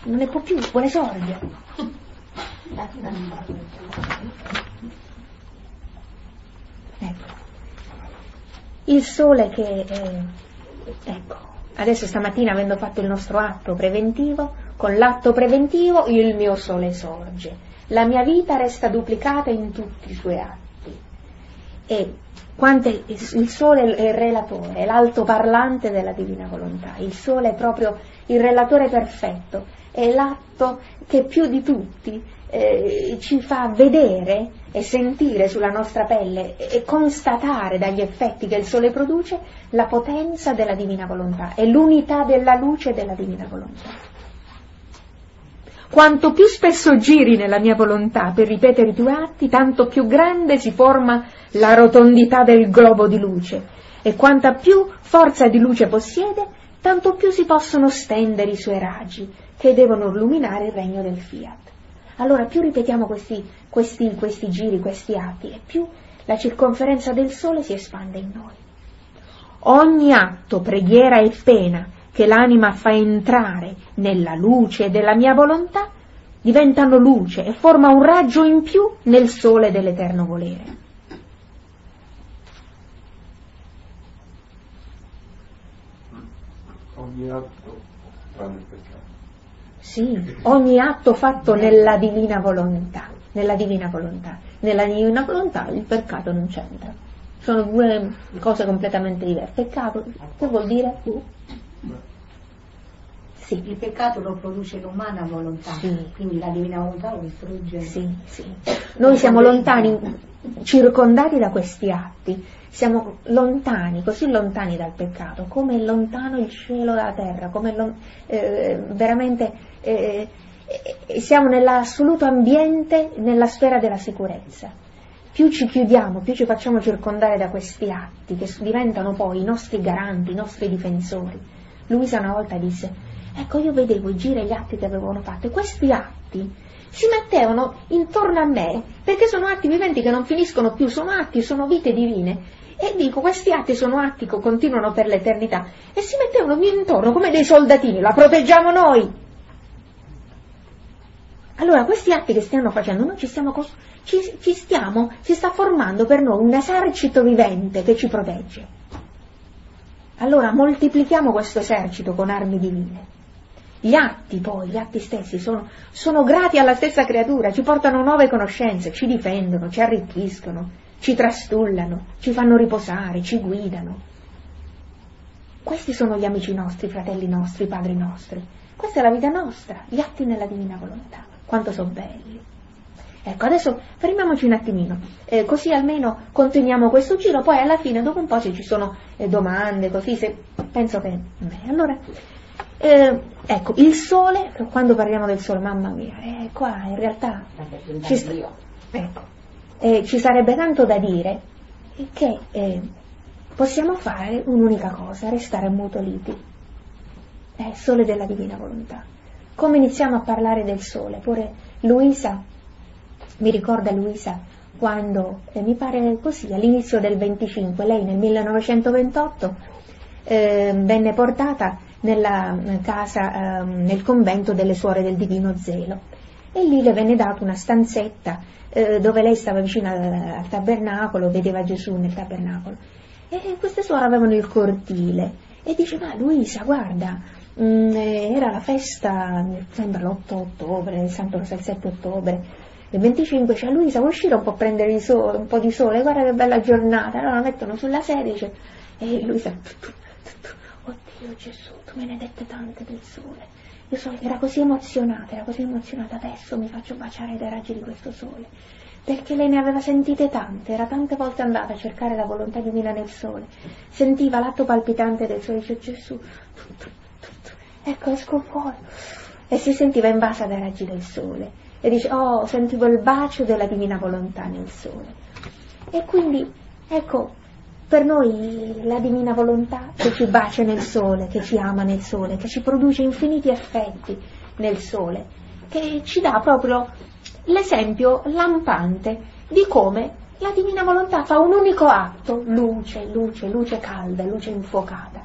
non ne può più, vuole sorgere. Ecco. Il sole che, eh, ecco, adesso stamattina avendo fatto il nostro atto preventivo, con l'atto preventivo il mio sole sorge la mia vita resta duplicata in tutti i suoi atti. E quante, il sole è il relatore, è l'altoparlante della divina volontà, il sole è proprio il relatore perfetto, è l'atto che più di tutti eh, ci fa vedere e sentire sulla nostra pelle e constatare dagli effetti che il sole produce la potenza della divina volontà e l'unità della luce della divina volontà. Quanto più spesso giri nella mia volontà per ripetere i tuoi atti, tanto più grande si forma la rotondità del globo di luce e quanta più forza di luce possiede, tanto più si possono stendere i suoi raggi che devono illuminare il regno del fiat. Allora più ripetiamo questi, questi, questi giri, questi atti, e più la circonferenza del sole si espande in noi. Ogni atto, preghiera e pena che l'anima fa entrare nella luce della mia volontà, diventano luce e forma un raggio in più nel sole dell'eterno volere. Ogni atto tranne il peccato. Sì, ogni atto fatto nella divina volontà, nella divina volontà. Nella divina volontà il peccato non c'entra. Sono due cose completamente diverse. Peccato, che vuol dire? Sì. Il peccato lo produce l'umana volontà, sì. quindi la divina volontà lo distrugge. Sì, sì. Noi siamo lontani, circondati da questi atti, siamo lontani, così lontani dal peccato, come è lontano il cielo dalla terra, come lo, eh, veramente eh, siamo nell'assoluto ambiente, nella sfera della sicurezza. Più ci chiudiamo, più ci facciamo circondare da questi atti che diventano poi i nostri garanti, i nostri difensori. Luisa una volta disse, Ecco, io vedevo i giri e gli atti che avevano fatto e questi atti si mettevano intorno a me perché sono atti viventi che non finiscono più, sono atti, sono vite divine. E dico, questi atti sono atti che continuano per l'eternità e si mettevano intorno come dei soldatini, la proteggiamo noi. Allora, questi atti che stiamo facendo, noi ci stiamo, ci, ci stiamo, si sta formando per noi un esercito vivente che ci protegge. Allora moltiplichiamo questo esercito con armi divine. Gli atti poi, gli atti stessi sono, sono grati alla stessa creatura, ci portano nuove conoscenze, ci difendono, ci arricchiscono, ci trastullano, ci fanno riposare, ci guidano. Questi sono gli amici nostri, fratelli nostri, padri nostri. Questa è la vita nostra, gli atti nella divina volontà. Quanto sono belli. Ecco, adesso fermiamoci un attimino, eh, così almeno continuiamo questo giro, poi alla fine, dopo un po', se ci sono eh, domande, così, se, penso che... Beh, allora, eh, ecco, il sole, quando parliamo del sole, mamma mia, eh, qua in realtà ci, sta, ecco, eh, ci, sarebbe tanto da dire che eh, possiamo fare un'unica cosa, restare ammutoliti. È il sole della divina volontà. Come iniziamo a parlare del sole? Pure Luisa, mi ricorda Luisa, quando, eh, mi pare così, all'inizio del 25, lei nel 1928 eh, venne portata nella eh, casa, ehm, nel convento delle suore del Divino Zelo. E lì le venne data una stanzetta eh, dove lei stava vicino al, al tabernacolo, vedeva Gesù nel tabernacolo. E queste suore avevano il cortile e diceva, Luisa, guarda, mh, era la festa, sembra l'8 ottobre, il Santo Rosario, il 7 ottobre, il 25 c'è Luisa, vuoi uscire un po' a prendere sole, un po' di sole, guarda che bella giornata, allora la mettono sulla sedia dice, e Luisa, oddio Gesù, tu me ne hai dette tante del sole, io so, era così emozionata, era così emozionata, adesso mi faccio baciare dai raggi di questo sole, perché lei ne aveva sentite tante, era tante volte andata a cercare la volontà divina nel sole, sentiva l'atto palpitante del sole, dice Gesù, ecco esco fuori, e si sentiva invasa dai raggi del sole. E dice, oh, sentivo il bacio della divina volontà nel sole. E quindi, ecco, per noi la divina volontà che ci bacia nel sole, che ci ama nel sole, che ci produce infiniti effetti nel sole, che ci dà proprio l'esempio lampante di come la divina volontà fa un unico atto, luce, luce, luce calda, luce infuocata.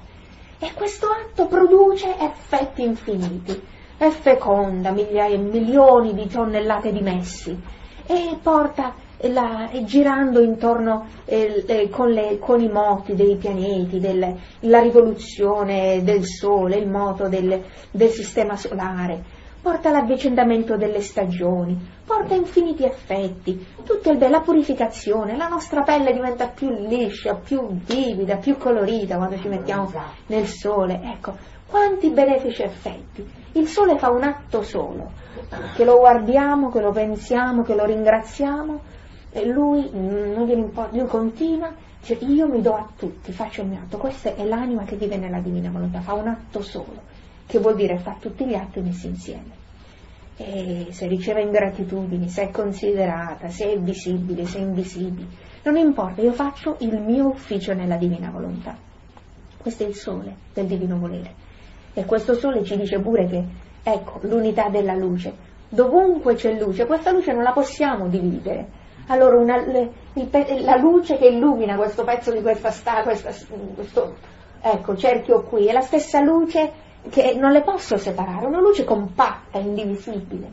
E questo atto produce effetti infiniti è feconda, migliaia, milioni di tonnellate di messi e porta la, girando intorno eh, eh, con, le, con, i moti dei pianeti, del, la rivoluzione del Sole, il moto del, del sistema solare, porta l'avvicendamento delle stagioni, porta infiniti effetti, tutto il bene, la purificazione, la nostra pelle diventa più liscia, più vivida, più colorita quando ci mettiamo nel sole, ecco, quanti benefici effetti. Il sole fa un atto solo, che lo guardiamo, che lo pensiamo, che lo ringraziamo, e lui non gliene importa, lui continua, dice io mi do a tutti, faccio il mio atto, questa è l'anima che vive nella divina volontà, fa un atto solo, che vuol dire fa tutti gli atti messi insieme. E se riceve ingratitudini, se è considerata, se è visibile, se è invisibile, non importa, io faccio il mio ufficio nella divina volontà. Questo è il sole del divino volere. E questo sole ci dice pure che, ecco, l'unità della luce. Dovunque c'è luce, questa luce non la possiamo dividere. Allora una, il, la luce che illumina questo pezzo di questa sta, questa, questo ecco, cerchio qui, è la stessa luce che non le posso separare, una luce compatta, indivisibile.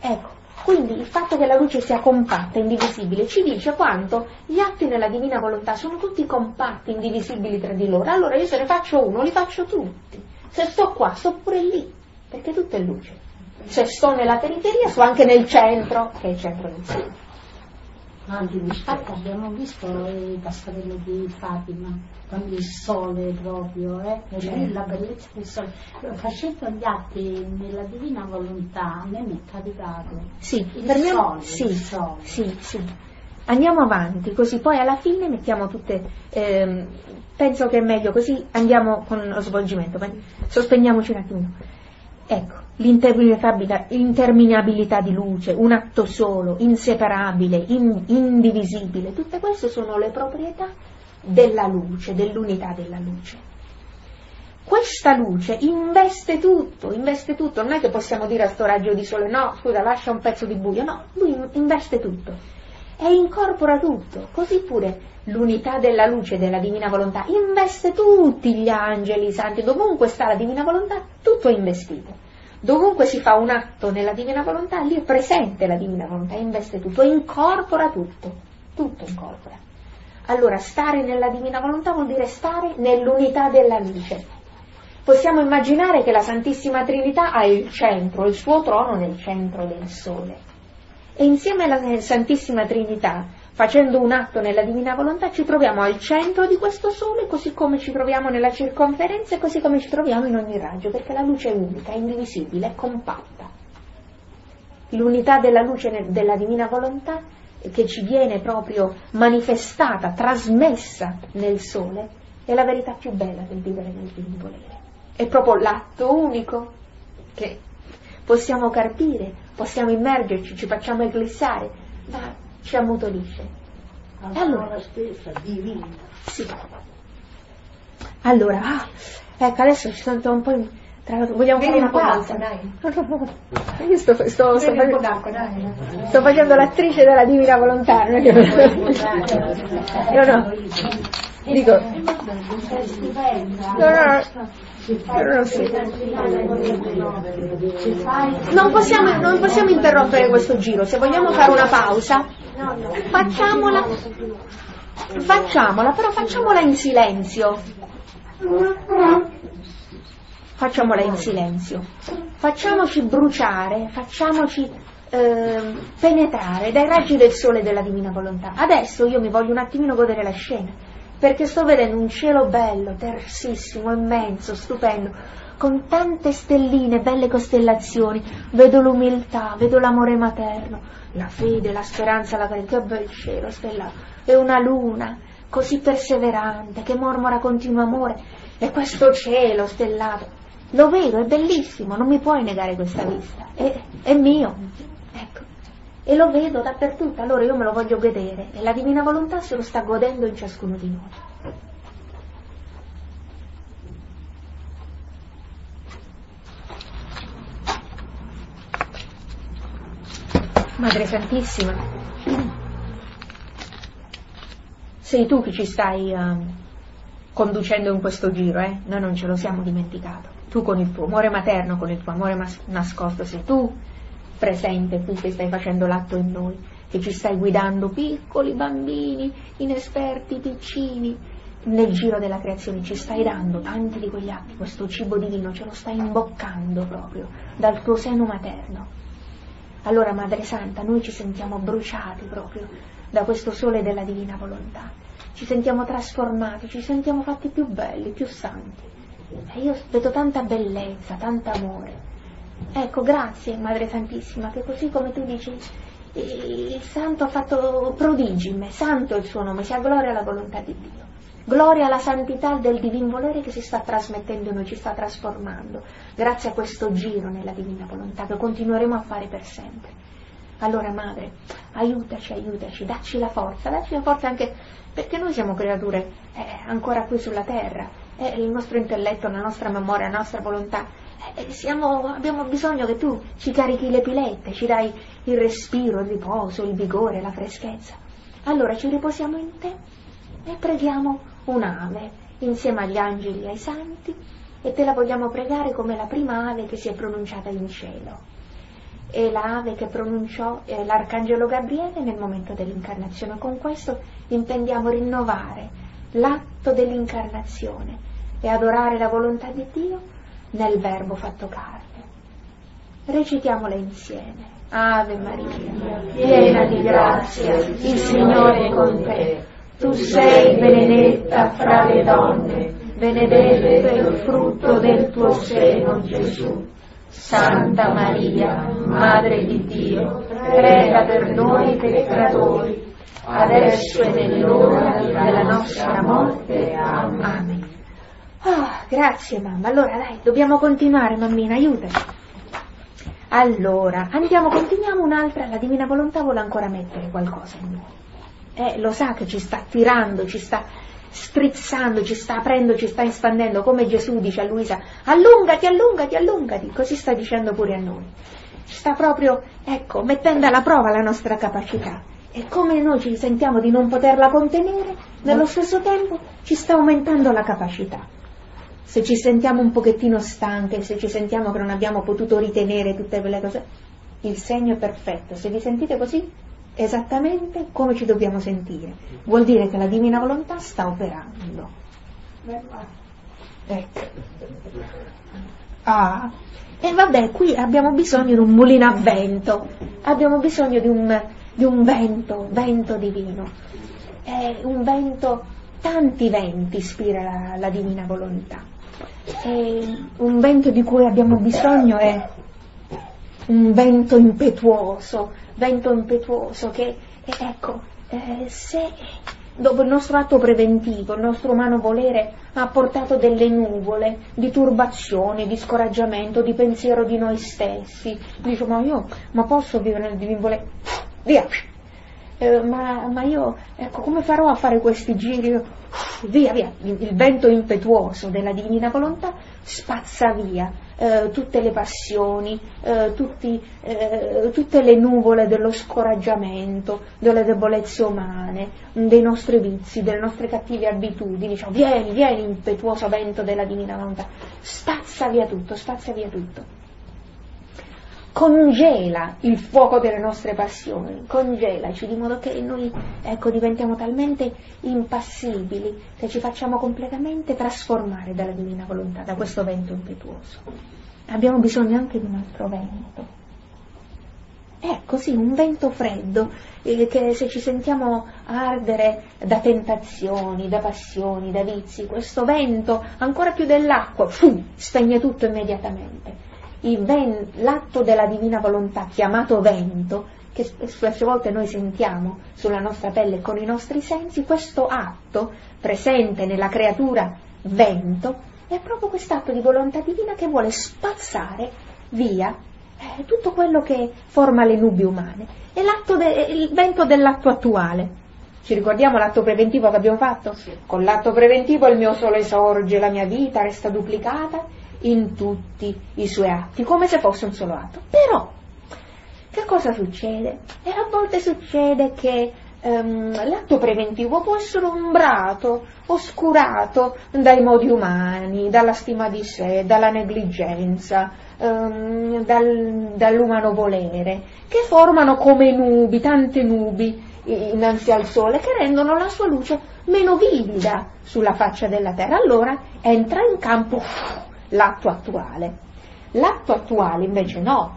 Ecco, quindi il fatto che la luce sia compatta, indivisibile, ci dice quanto gli atti nella divina volontà sono tutti compatti, indivisibili tra di loro. Allora io se ne faccio uno, li faccio tutti. Se sto qua, sto pure lì, perché tutto è luce. Se sto nella periferia, sto anche nel centro, che è il centro del sole. Anche infatti abbiamo visto il pastorello di Fatima, con il sole proprio, eh? Certo. la bellezza del sole. Facendo gli atti nella divina volontà, a me mi è capitato. Sì, il per sole, me sì, sole. sì, sì. Andiamo avanti, così poi alla fine mettiamo tutte ehm, penso che è meglio così, andiamo con lo svolgimento, sospendiamoci un attimo. Ecco, l'interminabilità di luce, un atto solo, inseparabile, in, indivisibile, tutte queste sono le proprietà della luce, dell'unità della luce. Questa luce investe tutto, investe tutto, non è che possiamo dire a sto raggio di sole, no, scusa, lascia un pezzo di buio, no, lui investe tutto e incorpora tutto, così pure l'unità della luce della divina volontà. Investe tutti gli angeli, i santi, dovunque sta la divina volontà, tutto è investito. Dovunque si fa un atto nella divina volontà, lì è presente la divina volontà, investe tutto, incorpora tutto, tutto incorpora. Allora, stare nella divina volontà vuol dire stare nell'unità della luce. Possiamo immaginare che la Santissima Trinità ha il centro, il suo trono nel centro del Sole. E insieme alla Santissima Trinità facendo un atto nella divina volontà, ci troviamo al centro di questo sole, così come ci troviamo nella circonferenza e così come ci troviamo in ogni raggio, perché la luce è unica, è indivisibile, è compatta. L'unità della luce della divina volontà che ci viene proprio manifestata, trasmessa nel sole, è la verità più bella del vivere nel divino volere. È proprio l'atto unico che possiamo carpire, possiamo immergerci, ci facciamo eclissare, ma ci ammutolisce. E allora stessa, divina. Sì. Allora, ah, ecco, adesso ci sono un po'... In... Tra vogliamo fare una pausa? Dai. Io sto, sto, sto, sto, facendo, sto facendo l'attrice della Divina Volontà. No, no. Dico, no, no. Non possiamo, non possiamo interrompere questo giro, se vogliamo fare una pausa, facciamola, facciamola, però facciamola in silenzio. Facciamola in silenzio. Facciamoci bruciare, facciamoci eh, penetrare dai raggi del sole della divina volontà. Adesso io mi voglio un attimino godere la scena, perché sto vedendo un cielo bello, tersissimo, immenso, stupendo, con tante stelline, belle costellazioni, vedo l'umiltà, vedo l'amore materno, la fede, la speranza, la carità, che bel cielo stellato, e una luna così perseverante che mormora continuo amore, e questo cielo stellato, lo vedo, è bellissimo, non mi puoi negare questa vista, è, è mio, e lo vedo dappertutto, allora io me lo voglio godere, e la divina volontà se lo sta godendo in ciascuno di noi. Madre Santissima, sei tu che ci stai ehm, conducendo in questo giro, eh? Noi non ce lo siamo dimenticato. Tu con il tuo amore materno, con il tuo amore mas- nascosto, sei tu presente qui che stai facendo l'atto in noi, che ci stai guidando piccoli bambini, inesperti, piccini, nel giro della creazione, ci stai dando tanti di quegli atti, questo cibo divino, ce lo stai imboccando proprio dal tuo seno materno. Allora, Madre Santa, noi ci sentiamo bruciati proprio da questo sole della divina volontà, ci sentiamo trasformati, ci sentiamo fatti più belli, più santi. E io vedo tanta bellezza, tanto amore. Ecco, grazie Madre Santissima, che così come tu dici, il Santo ha fatto prodigi in me, santo il suo nome, sia gloria alla volontà di Dio. Gloria alla santità del divin volere che si sta trasmettendo in noi, ci sta trasformando, grazie a questo giro nella divina volontà che continueremo a fare per sempre. Allora, Madre, aiutaci, aiutaci, dacci la forza, dacci la forza anche perché noi siamo creature eh, ancora qui sulla terra, eh, il nostro intelletto, la nostra memoria, la nostra volontà, eh, siamo, abbiamo bisogno che tu ci carichi le pilette, ci dai il respiro, il riposo, il vigore, la freschezza. Allora ci riposiamo in te e preghiamo un'ave insieme agli angeli e ai santi e te la vogliamo pregare come la prima ave che si è pronunciata in cielo. E l'ave che pronunciò eh, l'arcangelo Gabriele nel momento dell'incarnazione. Con questo intendiamo rinnovare l'atto dell'incarnazione e adorare la volontà di Dio nel verbo fatto carne. Recitiamola insieme. Ave Maria, piena di grazia, il Signore è con te. Tu sei benedetta fra le donne, benedetto è il frutto del tuo seno, Gesù. Santa Maria, Madre di Dio, prega per noi peccatori, adesso e nell'ora della nostra morte. Amen. Ah, grazie mamma. Allora dai, dobbiamo continuare, mammina, aiutaci. Allora, andiamo, continuiamo un'altra, la Divina Volontà vuole ancora mettere qualcosa in noi. Eh, lo sa che ci sta tirando, ci sta strizzando, ci sta aprendo, ci sta espandendo, come Gesù dice a Luisa, allungati, allungati, allungati, così sta dicendo pure a noi. Ci sta proprio, ecco, mettendo alla prova la nostra capacità. E come noi ci sentiamo di non poterla contenere, nello stesso tempo ci sta aumentando la capacità. Se ci sentiamo un pochettino stanche, se ci sentiamo che non abbiamo potuto ritenere tutte quelle cose, il segno è perfetto. Se vi sentite così, esattamente come ci dobbiamo sentire. Vuol dire che la divina volontà sta operando. Ecco. Ah, e vabbè, qui abbiamo bisogno di un mulino a vento, abbiamo bisogno di un, di un vento, vento divino. È un vento, tanti venti ispira la, la divina volontà. E un vento di cui abbiamo bisogno è un vento impetuoso, vento impetuoso che, eh, ecco, eh, se dopo il nostro atto preventivo, il nostro umano volere ha portato delle nuvole di turbazione, di scoraggiamento, di pensiero di noi stessi, dico ma io ma posso vivere nel divino volere? Via! Eh, ma, ma, io, ecco, come farò a fare questi giri? Via, via, il, vento impetuoso della divina volontà spazza via eh, tutte le passioni, eh, tutti, eh, tutte le nuvole dello scoraggiamento, delle debolezze umane, dei nostri vizi, delle nostre cattive abitudini. Diciamo, vieni, vieni, impetuoso vento della divina volontà, spazza via tutto, spazza via tutto congela il fuoco delle nostre passioni, congelaci di modo che noi ecco, diventiamo talmente impassibili che ci facciamo completamente trasformare dalla divina volontà, da questo vento impetuoso. Abbiamo bisogno anche di un altro vento. Ecco sì, un vento freddo eh, che se ci sentiamo ardere da tentazioni, da passioni, da vizi, questo vento ancora più dell'acqua, fu, spegne tutto immediatamente ven- l'atto della divina volontà chiamato vento, che spesse volte noi sentiamo sulla nostra pelle con i nostri sensi, questo atto presente nella creatura vento è proprio quest'atto di volontà divina che vuole spazzare via eh, tutto quello che forma le nubi umane. È de- il vento dell'atto attuale. Ci ricordiamo l'atto preventivo che abbiamo fatto? Sì. Con l'atto preventivo il mio sole sorge, la mia vita resta duplicata in tutti i suoi atti, come se fosse un solo atto. Però, che cosa succede? E a volte succede che um, l'atto preventivo può essere ombrato, oscurato dai modi umani, dalla stima di sé, dalla negligenza, um, dal, dall'umano volere, che formano come nubi, tante nubi innanzi al sole, che rendono la sua luce meno vivida sulla faccia della terra. Allora entra in campo l'atto attuale. L'atto attuale invece no,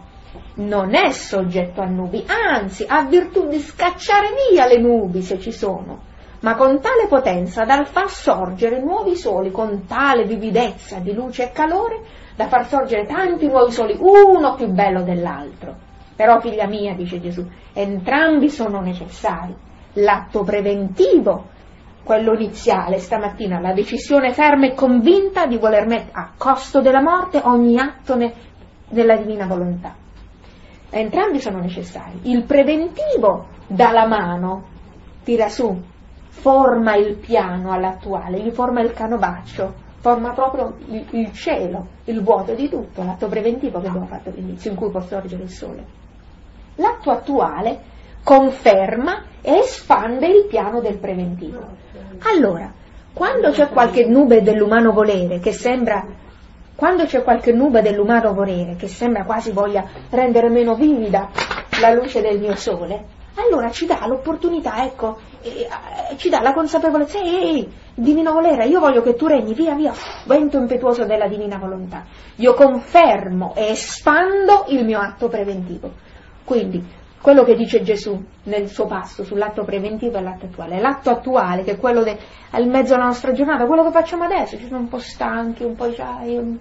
non è soggetto a nubi, anzi ha virtù di scacciare via le nubi se ci sono, ma con tale potenza da far sorgere nuovi soli, con tale vividezza di luce e calore, da far sorgere tanti nuovi soli, uno più bello dell'altro. Però, figlia mia, dice Gesù, entrambi sono necessari. L'atto preventivo quello iniziale, stamattina, la decisione ferma e convinta di voler mettere a costo della morte ogni atto ne, della divina volontà. Entrambi sono necessari. Il preventivo dà la mano, tira su, forma il piano all'attuale, gli forma il canovaccio, forma proprio il, il cielo, il vuoto di tutto, l'atto preventivo che abbiamo fatto all'inizio, in cui può sorgere il sole. L'atto attuale conferma e espande il piano del preventivo. Allora, quando c'è qualche nube dell'umano volere che sembra quando c'è qualche nube dell'umano volere che sembra quasi voglia rendere meno vivida la luce del mio sole, allora ci dà l'opportunità, ecco, eh, ci dà la consapevolezza, ehi, divino volere, io voglio che tu regni, via via, vento impetuoso della divina volontà. Io confermo e espando il mio atto preventivo. Quindi quello che dice Gesù nel suo passo sull'atto preventivo e l'atto attuale. L'atto attuale, che è quello de, al mezzo della nostra giornata, quello che facciamo adesso, ci sono un po' stanchi, un po' già. Eh,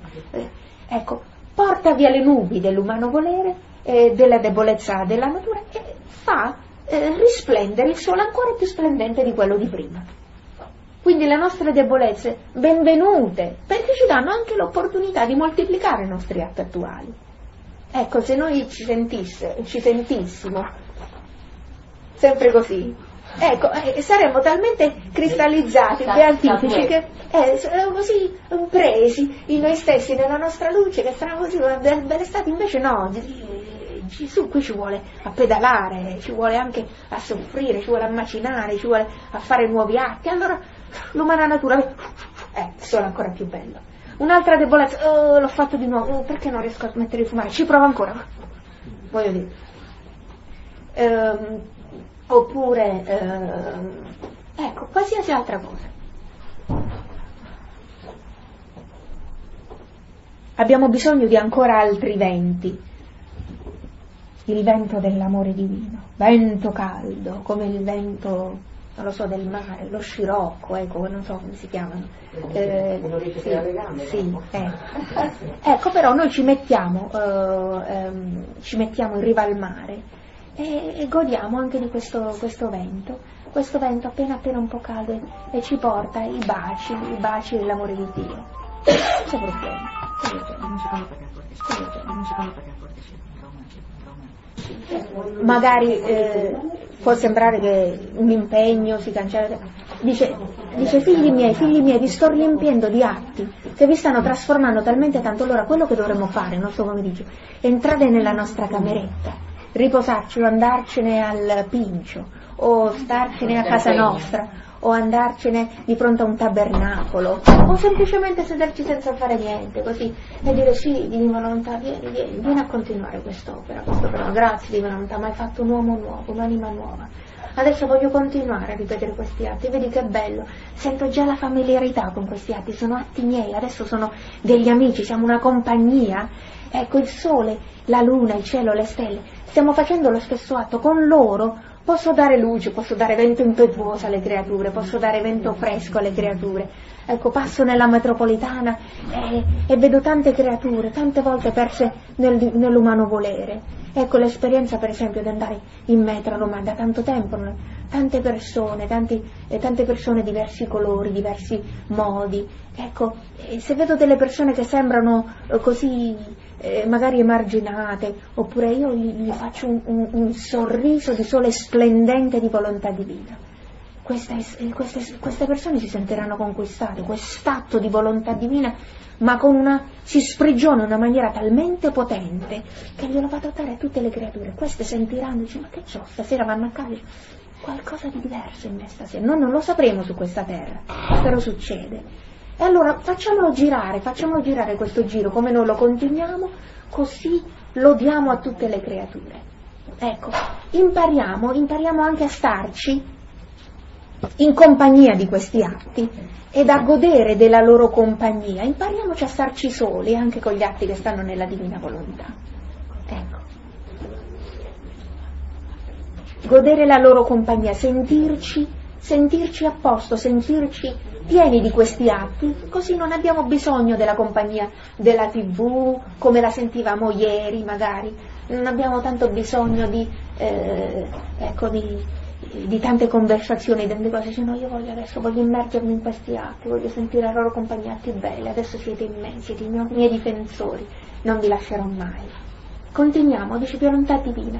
ecco, porta via le nubi dell'umano volere, eh, della debolezza della natura e fa eh, risplendere il sole ancora più splendente di quello di prima. Quindi le nostre debolezze, benvenute, perché ci danno anche l'opportunità di moltiplicare i nostri atti attuali. Ecco, se noi ci, sentisse, ci sentissimo sempre così, ecco, eh, saremmo talmente cristallizzati, beatifici, che eh, saremmo così presi in noi stessi, nella nostra luce, che saremmo così belle stati, invece no, Gesù qui ci vuole a pedalare, ci vuole anche a soffrire, ci vuole a macinare, ci vuole a fare nuovi atti, allora l'umana natura, eh, sono ancora più bello. Un'altra debolezza, oh, l'ho fatto di nuovo, oh, perché non riesco a smettere di fumare? Ci provo ancora. Voglio dire. Ehm, oppure, ehm, ecco, qualsiasi altra cosa. Abbiamo bisogno di ancora altri venti. Il vento dell'amore divino, vento caldo, come il vento non lo so, del mare, lo scirocco, ecco, non so come si chiamano. Eh, sì, sì eh. ecco, però noi ci mettiamo, eh, ehm, ci mettiamo in riva al mare e, e godiamo anche di questo, questo, vento, questo vento appena appena un po' caldo e ci porta i baci, i baci dell'amore di Dio. C'è problema. Magari eh, può sembrare che un impegno si cancella. Dice, dice, figli miei, figli miei, vi sto riempiendo di atti che vi stanno trasformando talmente tanto. Allora quello che dovremmo fare il nostro pomeriggio è entrare nella nostra cameretta, riposarci o andarcene al pincio o starcene a casa nostra o andarcene di fronte a un tabernacolo o semplicemente sederci senza fare niente così e dire sì divina volontà vieni, vieni, vieni a continuare quest'opera, quest'opera grazie divina volontà ma hai fatto un uomo nuovo, un'anima nuova. Adesso voglio continuare a ripetere questi atti. Vedi che bello sento già la familiarità con questi atti sono atti miei adesso sono degli amici siamo una compagnia. Ecco il sole, la luna, il cielo, le stelle stiamo facendo lo stesso atto con loro Posso dare luce, posso dare vento impetuoso alle creature, posso dare vento fresco alle creature. Ecco, passo nella metropolitana e, e vedo tante creature, tante volte perse nel, nell'umano volere. Ecco l'esperienza, per esempio, di andare in metro a Roma da tanto tempo, tante persone, tanti, eh, tante persone, diversi colori, diversi modi. Ecco, se vedo delle persone che sembrano eh, così eh, magari emarginate, oppure io gli, gli faccio un, un, un, sorriso di sole splendente di volontà divina. Queste, queste, queste persone si sentiranno conquistate, quest'atto di volontà divina, ma con una, si sprigiona in una maniera talmente potente che glielo fa dare a tutte le creature. Queste sentiranno, dice, ma che c'ho, stasera vanno a casa, qualcosa di diverso in me stasera. Noi non lo sapremo su questa terra, però succede. E allora facciamolo girare, facciamolo girare questo giro come noi lo continuiamo, così lo diamo a tutte le creature. Ecco, impariamo, impariamo anche a starci in compagnia di questi atti ed a godere della loro compagnia. Impariamoci a starci soli anche con gli atti che stanno nella divina volontà. Ecco. Godere la loro compagnia, sentirci, sentirci a posto, sentirci pieni di questi atti, così non abbiamo bisogno della compagnia della tv come la sentivamo ieri magari, non abbiamo tanto bisogno di, eh, ecco, di, di tante conversazioni, tante cose, dice no io voglio adesso, voglio immergermi in questi atti, voglio sentire la loro compagnia atti belli, adesso siete me, siete i miei, miei difensori, non vi lascerò mai. Continuiamo, dice volontà divina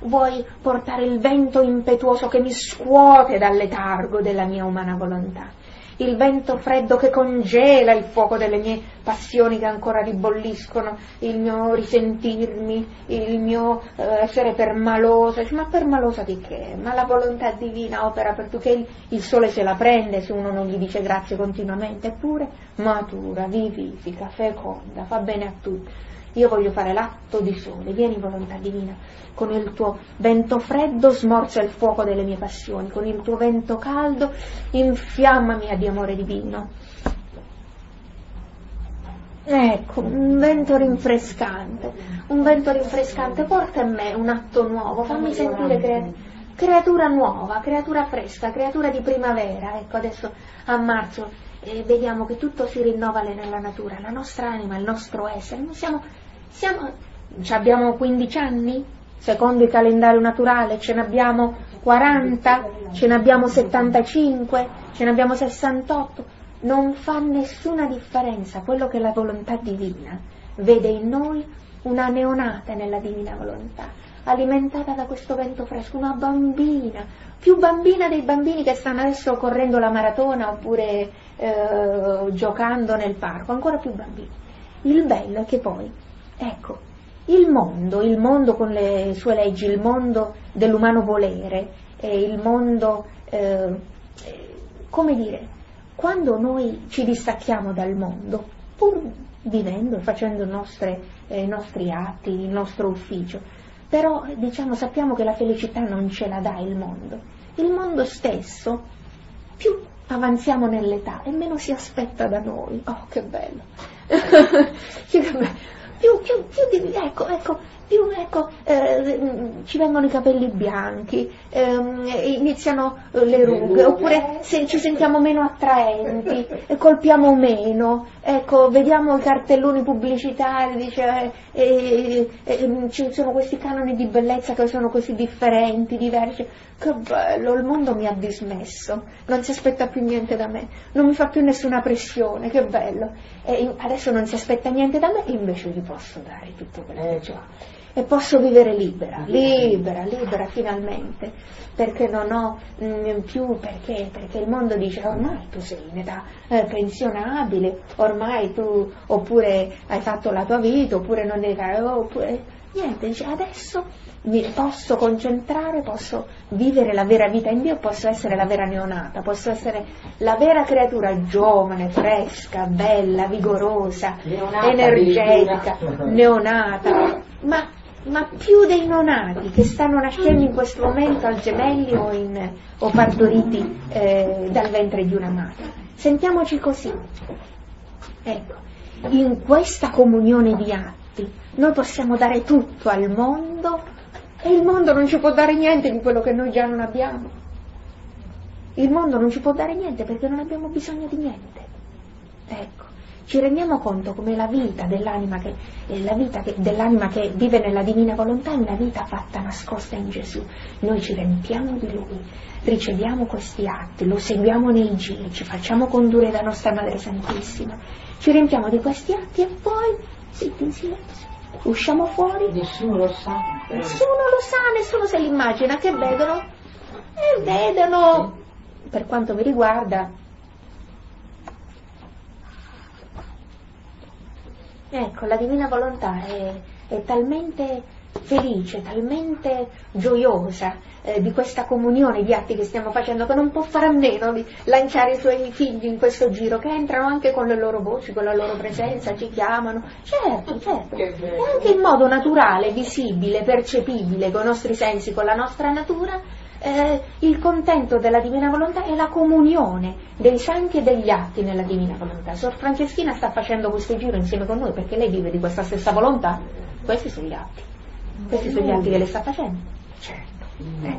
vuoi portare il vento impetuoso che mi scuote dal letargo della mia umana volontà il vento freddo che congela il fuoco delle mie passioni che ancora ribolliscono, il mio risentirmi, il mio eh, essere permalosa. Ma permalosa di che? Ma la volontà divina opera per tu che il, il sole se la prende se uno non gli dice grazie continuamente, eppure matura, vivifica, feconda, fa bene a tutti. Io voglio fare l'atto di sole, vieni volontà divina, con il tuo vento freddo smorza il fuoco delle mie passioni, con il tuo vento caldo infiammami di amore divino. Ecco, un vento rinfrescante, un vento rinfrescante, porta a me un atto nuovo, fammi sentire cre- creatura nuova, creatura fresca, creatura di primavera. Ecco, adesso a marzo eh, vediamo che tutto si rinnova nella natura, la nostra anima, il nostro essere. Noi siamo siamo, abbiamo 15 anni, secondo il calendario naturale, ce ne abbiamo 40, ce ne abbiamo 75, ce ne abbiamo 68. Non fa nessuna differenza quello che la volontà divina vede in noi una neonata nella divina volontà, alimentata da questo vento fresco, una bambina, più bambina dei bambini che stanno adesso correndo la maratona oppure eh, giocando nel parco, ancora più bambini. Il bello è che poi Ecco, il mondo, il mondo con le sue leggi, il mondo dell'umano volere, il mondo, eh, come dire, quando noi ci distacchiamo dal mondo, pur vivendo e facendo nostre, eh, i nostri atti, il nostro ufficio, però diciamo sappiamo che la felicità non ce la dà il mondo. Il mondo stesso, più avanziamo nell'età e meno si aspetta da noi. Oh, che bello! che bello più, più, più di, ecco, ecco, più ecco, eh, ci vengono i capelli bianchi, ehm, iniziano eh, le rughe, oppure se ci sentiamo meno attraenti, colpiamo meno, Ecco, vediamo i cartelloni pubblicitari, dice, eh, eh, eh, ci sono questi canoni di bellezza che sono così differenti, diversi. Che bello, il mondo mi ha dismesso, non si aspetta più niente da me, non mi fa più nessuna pressione, che bello. E adesso non si aspetta niente da me e invece gli posso dare tutto quello che ho e posso vivere libera, libera, libera finalmente, perché non ho mh, mm, più, perché? Perché il mondo dice ormai tu sei in età eh, pensionabile, ormai tu oppure hai fatto la tua vita, oppure non hai oppure niente, dice adesso mi posso concentrare, posso vivere la vera vita in Dio, posso essere la vera neonata, posso essere la vera creatura giovane, fresca, bella, vigorosa, Neonata, energetica, neonata, ma ma più dei nonati che stanno nascendo in questo momento al gemelli o, in, o partoriti eh, dal ventre di una madre. Sentiamoci così. Ecco, in questa comunione di atti noi possiamo dare tutto al mondo e il mondo non ci può dare niente di quello che noi già non abbiamo. Il mondo non ci può dare niente perché non abbiamo bisogno di niente. Ecco ci rendiamo conto come la vita dell'anima che, eh, la vita che, dell'anima che vive nella divina volontà è una vita fatta nascosta in Gesù. Noi ci riempiamo di Lui, riceviamo questi atti, lo seguiamo nei giri, ci facciamo condurre da nostra Madre Santissima, ci riempiamo di questi atti e poi, zitti in silenzio, usciamo fuori. Nessuno lo sa. Nessuno lo sa, nessuno se l'immagina, che vedono? E vedono, per quanto mi riguarda, Ecco, la divina volontà è, è talmente felice, talmente gioiosa eh, di questa comunione di atti che stiamo facendo che non può fare a meno di lanciare i suoi figli in questo giro, che entrano anche con le loro voci, con la loro presenza, ci chiamano, certo, certo, e anche in modo naturale, visibile, percepibile con i nostri sensi, con la nostra natura, eh, il contento della divina volontà è la comunione dei santi e degli atti nella divina volontà. Sor Franceschina sta facendo questo giro insieme con noi perché lei vive di questa stessa volontà. Questi sono gli atti. Questi sono gli atti che lei sta facendo. Certo. Eh.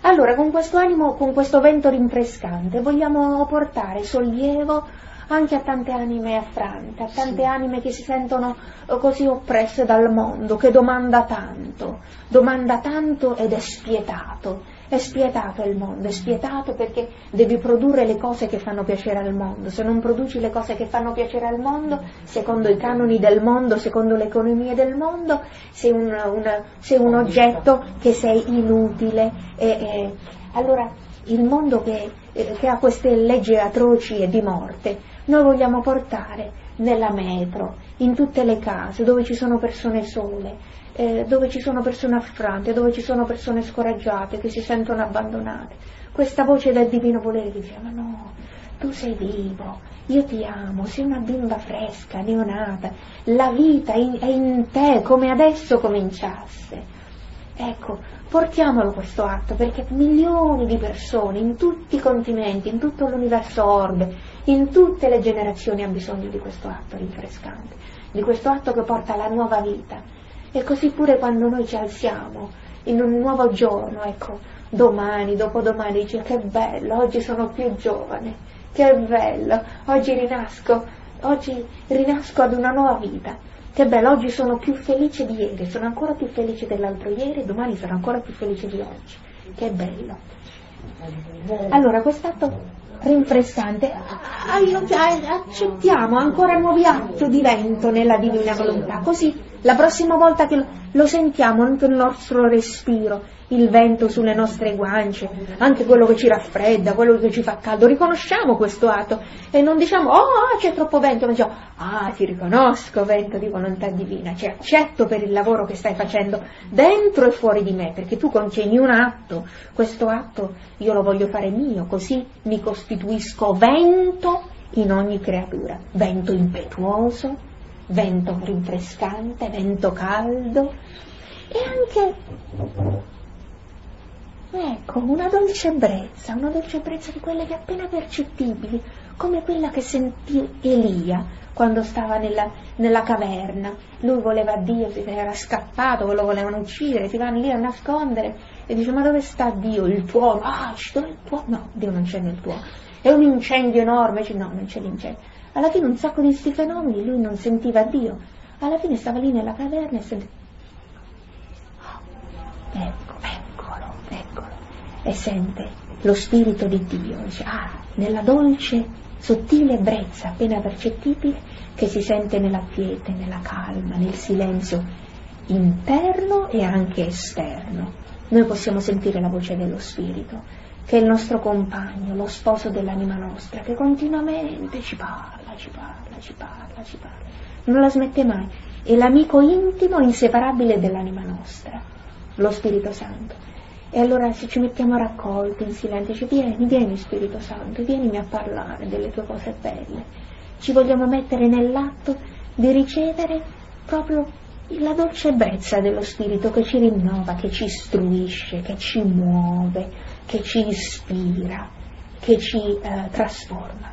Allora, con questo animo, con questo vento rinfrescante, vogliamo portare sollievo anche a tante anime affrante, a tante sì. anime che si sentono eh, così oppresse dal mondo, che domanda tanto, domanda tanto ed è spietato. È spietato il mondo, è spietato perché devi produrre le cose che fanno piacere al mondo. Se non produci le cose che fanno piacere al mondo, secondo i canoni del mondo, secondo le economie del mondo, sei un, un, sei un oggetto che sei inutile. E, e, allora il mondo che, eh, che ha queste leggi atroci e di morte noi vogliamo portare nella metro, in tutte le case dove ci sono persone sole, eh, dove ci sono persone affrante, dove ci sono persone scoraggiate, che si sentono abbandonate. Questa voce del divino volere che dice, ma no, tu sei vivo, io ti amo, sei una bimba fresca, neonata, la vita è in te come adesso cominciasse. Ecco, portiamolo questo atto perché milioni di persone in tutti i continenti, in tutto l'universo orbe, in tutte le generazioni hanno bisogno di questo atto rinfrescante, di questo atto che porta alla nuova vita. E così pure quando noi ci alziamo in un nuovo giorno, ecco, domani, dopodomani, dice che bello, oggi sono più giovane, che bello, oggi rinasco, oggi rinasco ad una nuova vita. Che bello, oggi sono più felice di ieri, sono ancora più felice dell'altro ieri, domani sarò ancora più felice di oggi. Che bello. Allora, quest'atto rinfrescante, accettiamo ancora nuovi atti di vento nella divina volontà, così la prossima volta che lo sentiamo anche il nostro respiro, il vento sulle nostre guance, anche quello che ci raffredda, quello che ci fa caldo, riconosciamo questo atto e non diciamo oh ah, c'è troppo vento, ma diciamo ah ti riconosco vento di volontà divina, ci accetto per il lavoro che stai facendo dentro e fuori di me, perché tu contieni un atto, questo atto io lo voglio fare mio, così mi costituisco vento in ogni creatura, vento impetuoso, vento rinfrescante, vento caldo e anche Ecco, una dolce ebbrezza, una dolce ebbrezza di quelle che appena percettibili, come quella che sentì Elia quando stava nella, nella caverna. Lui voleva Dio, si era scappato, lo volevano uccidere, si vanno lì a nascondere e dice ma dove sta Dio, il tuono? Ah, dove il tuono? No, Dio non c'è nel tuono. è un incendio enorme, dice no, non c'è l'incendio. Alla fine un sacco di questi fenomeni, lui non sentiva Dio, alla fine stava lì nella caverna e sentiva, oh, ecco, eccolo, eccolo, e sente lo spirito di Dio, dice, ah, nella dolce, sottile ebbrezza appena percettibile che si sente nella quiete, nella calma, nel silenzio interno e anche esterno. Noi possiamo sentire la voce dello spirito, che è il nostro compagno, lo sposo dell'anima nostra, che continuamente ci parla, ci parla, ci parla, ci parla. Non la smette mai. È l'amico intimo, inseparabile dell'anima nostra, lo Spirito Santo. E allora se ci mettiamo raccolti in silenzio, dice vieni, vieni Spirito Santo, vienimi a parlare delle tue cose belle. Ci vogliamo mettere nell'atto di ricevere proprio la dolce ebbrezza dello Spirito che ci rinnova, che ci istruisce, che ci muove, che ci ispira, che ci eh, trasforma.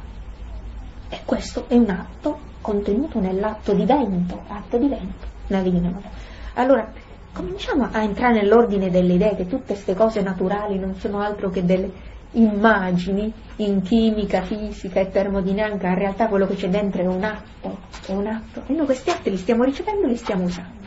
E questo è un atto contenuto nell'atto di vento, atto di vento, Volontà. Allora, cominciamo a entrare nell'ordine delle idee, che tutte queste cose naturali non sono altro che delle immagini in chimica, fisica e termodinamica, in realtà quello che c'è dentro è un atto, è un atto, e noi questi atti li stiamo ricevendo e li stiamo usando.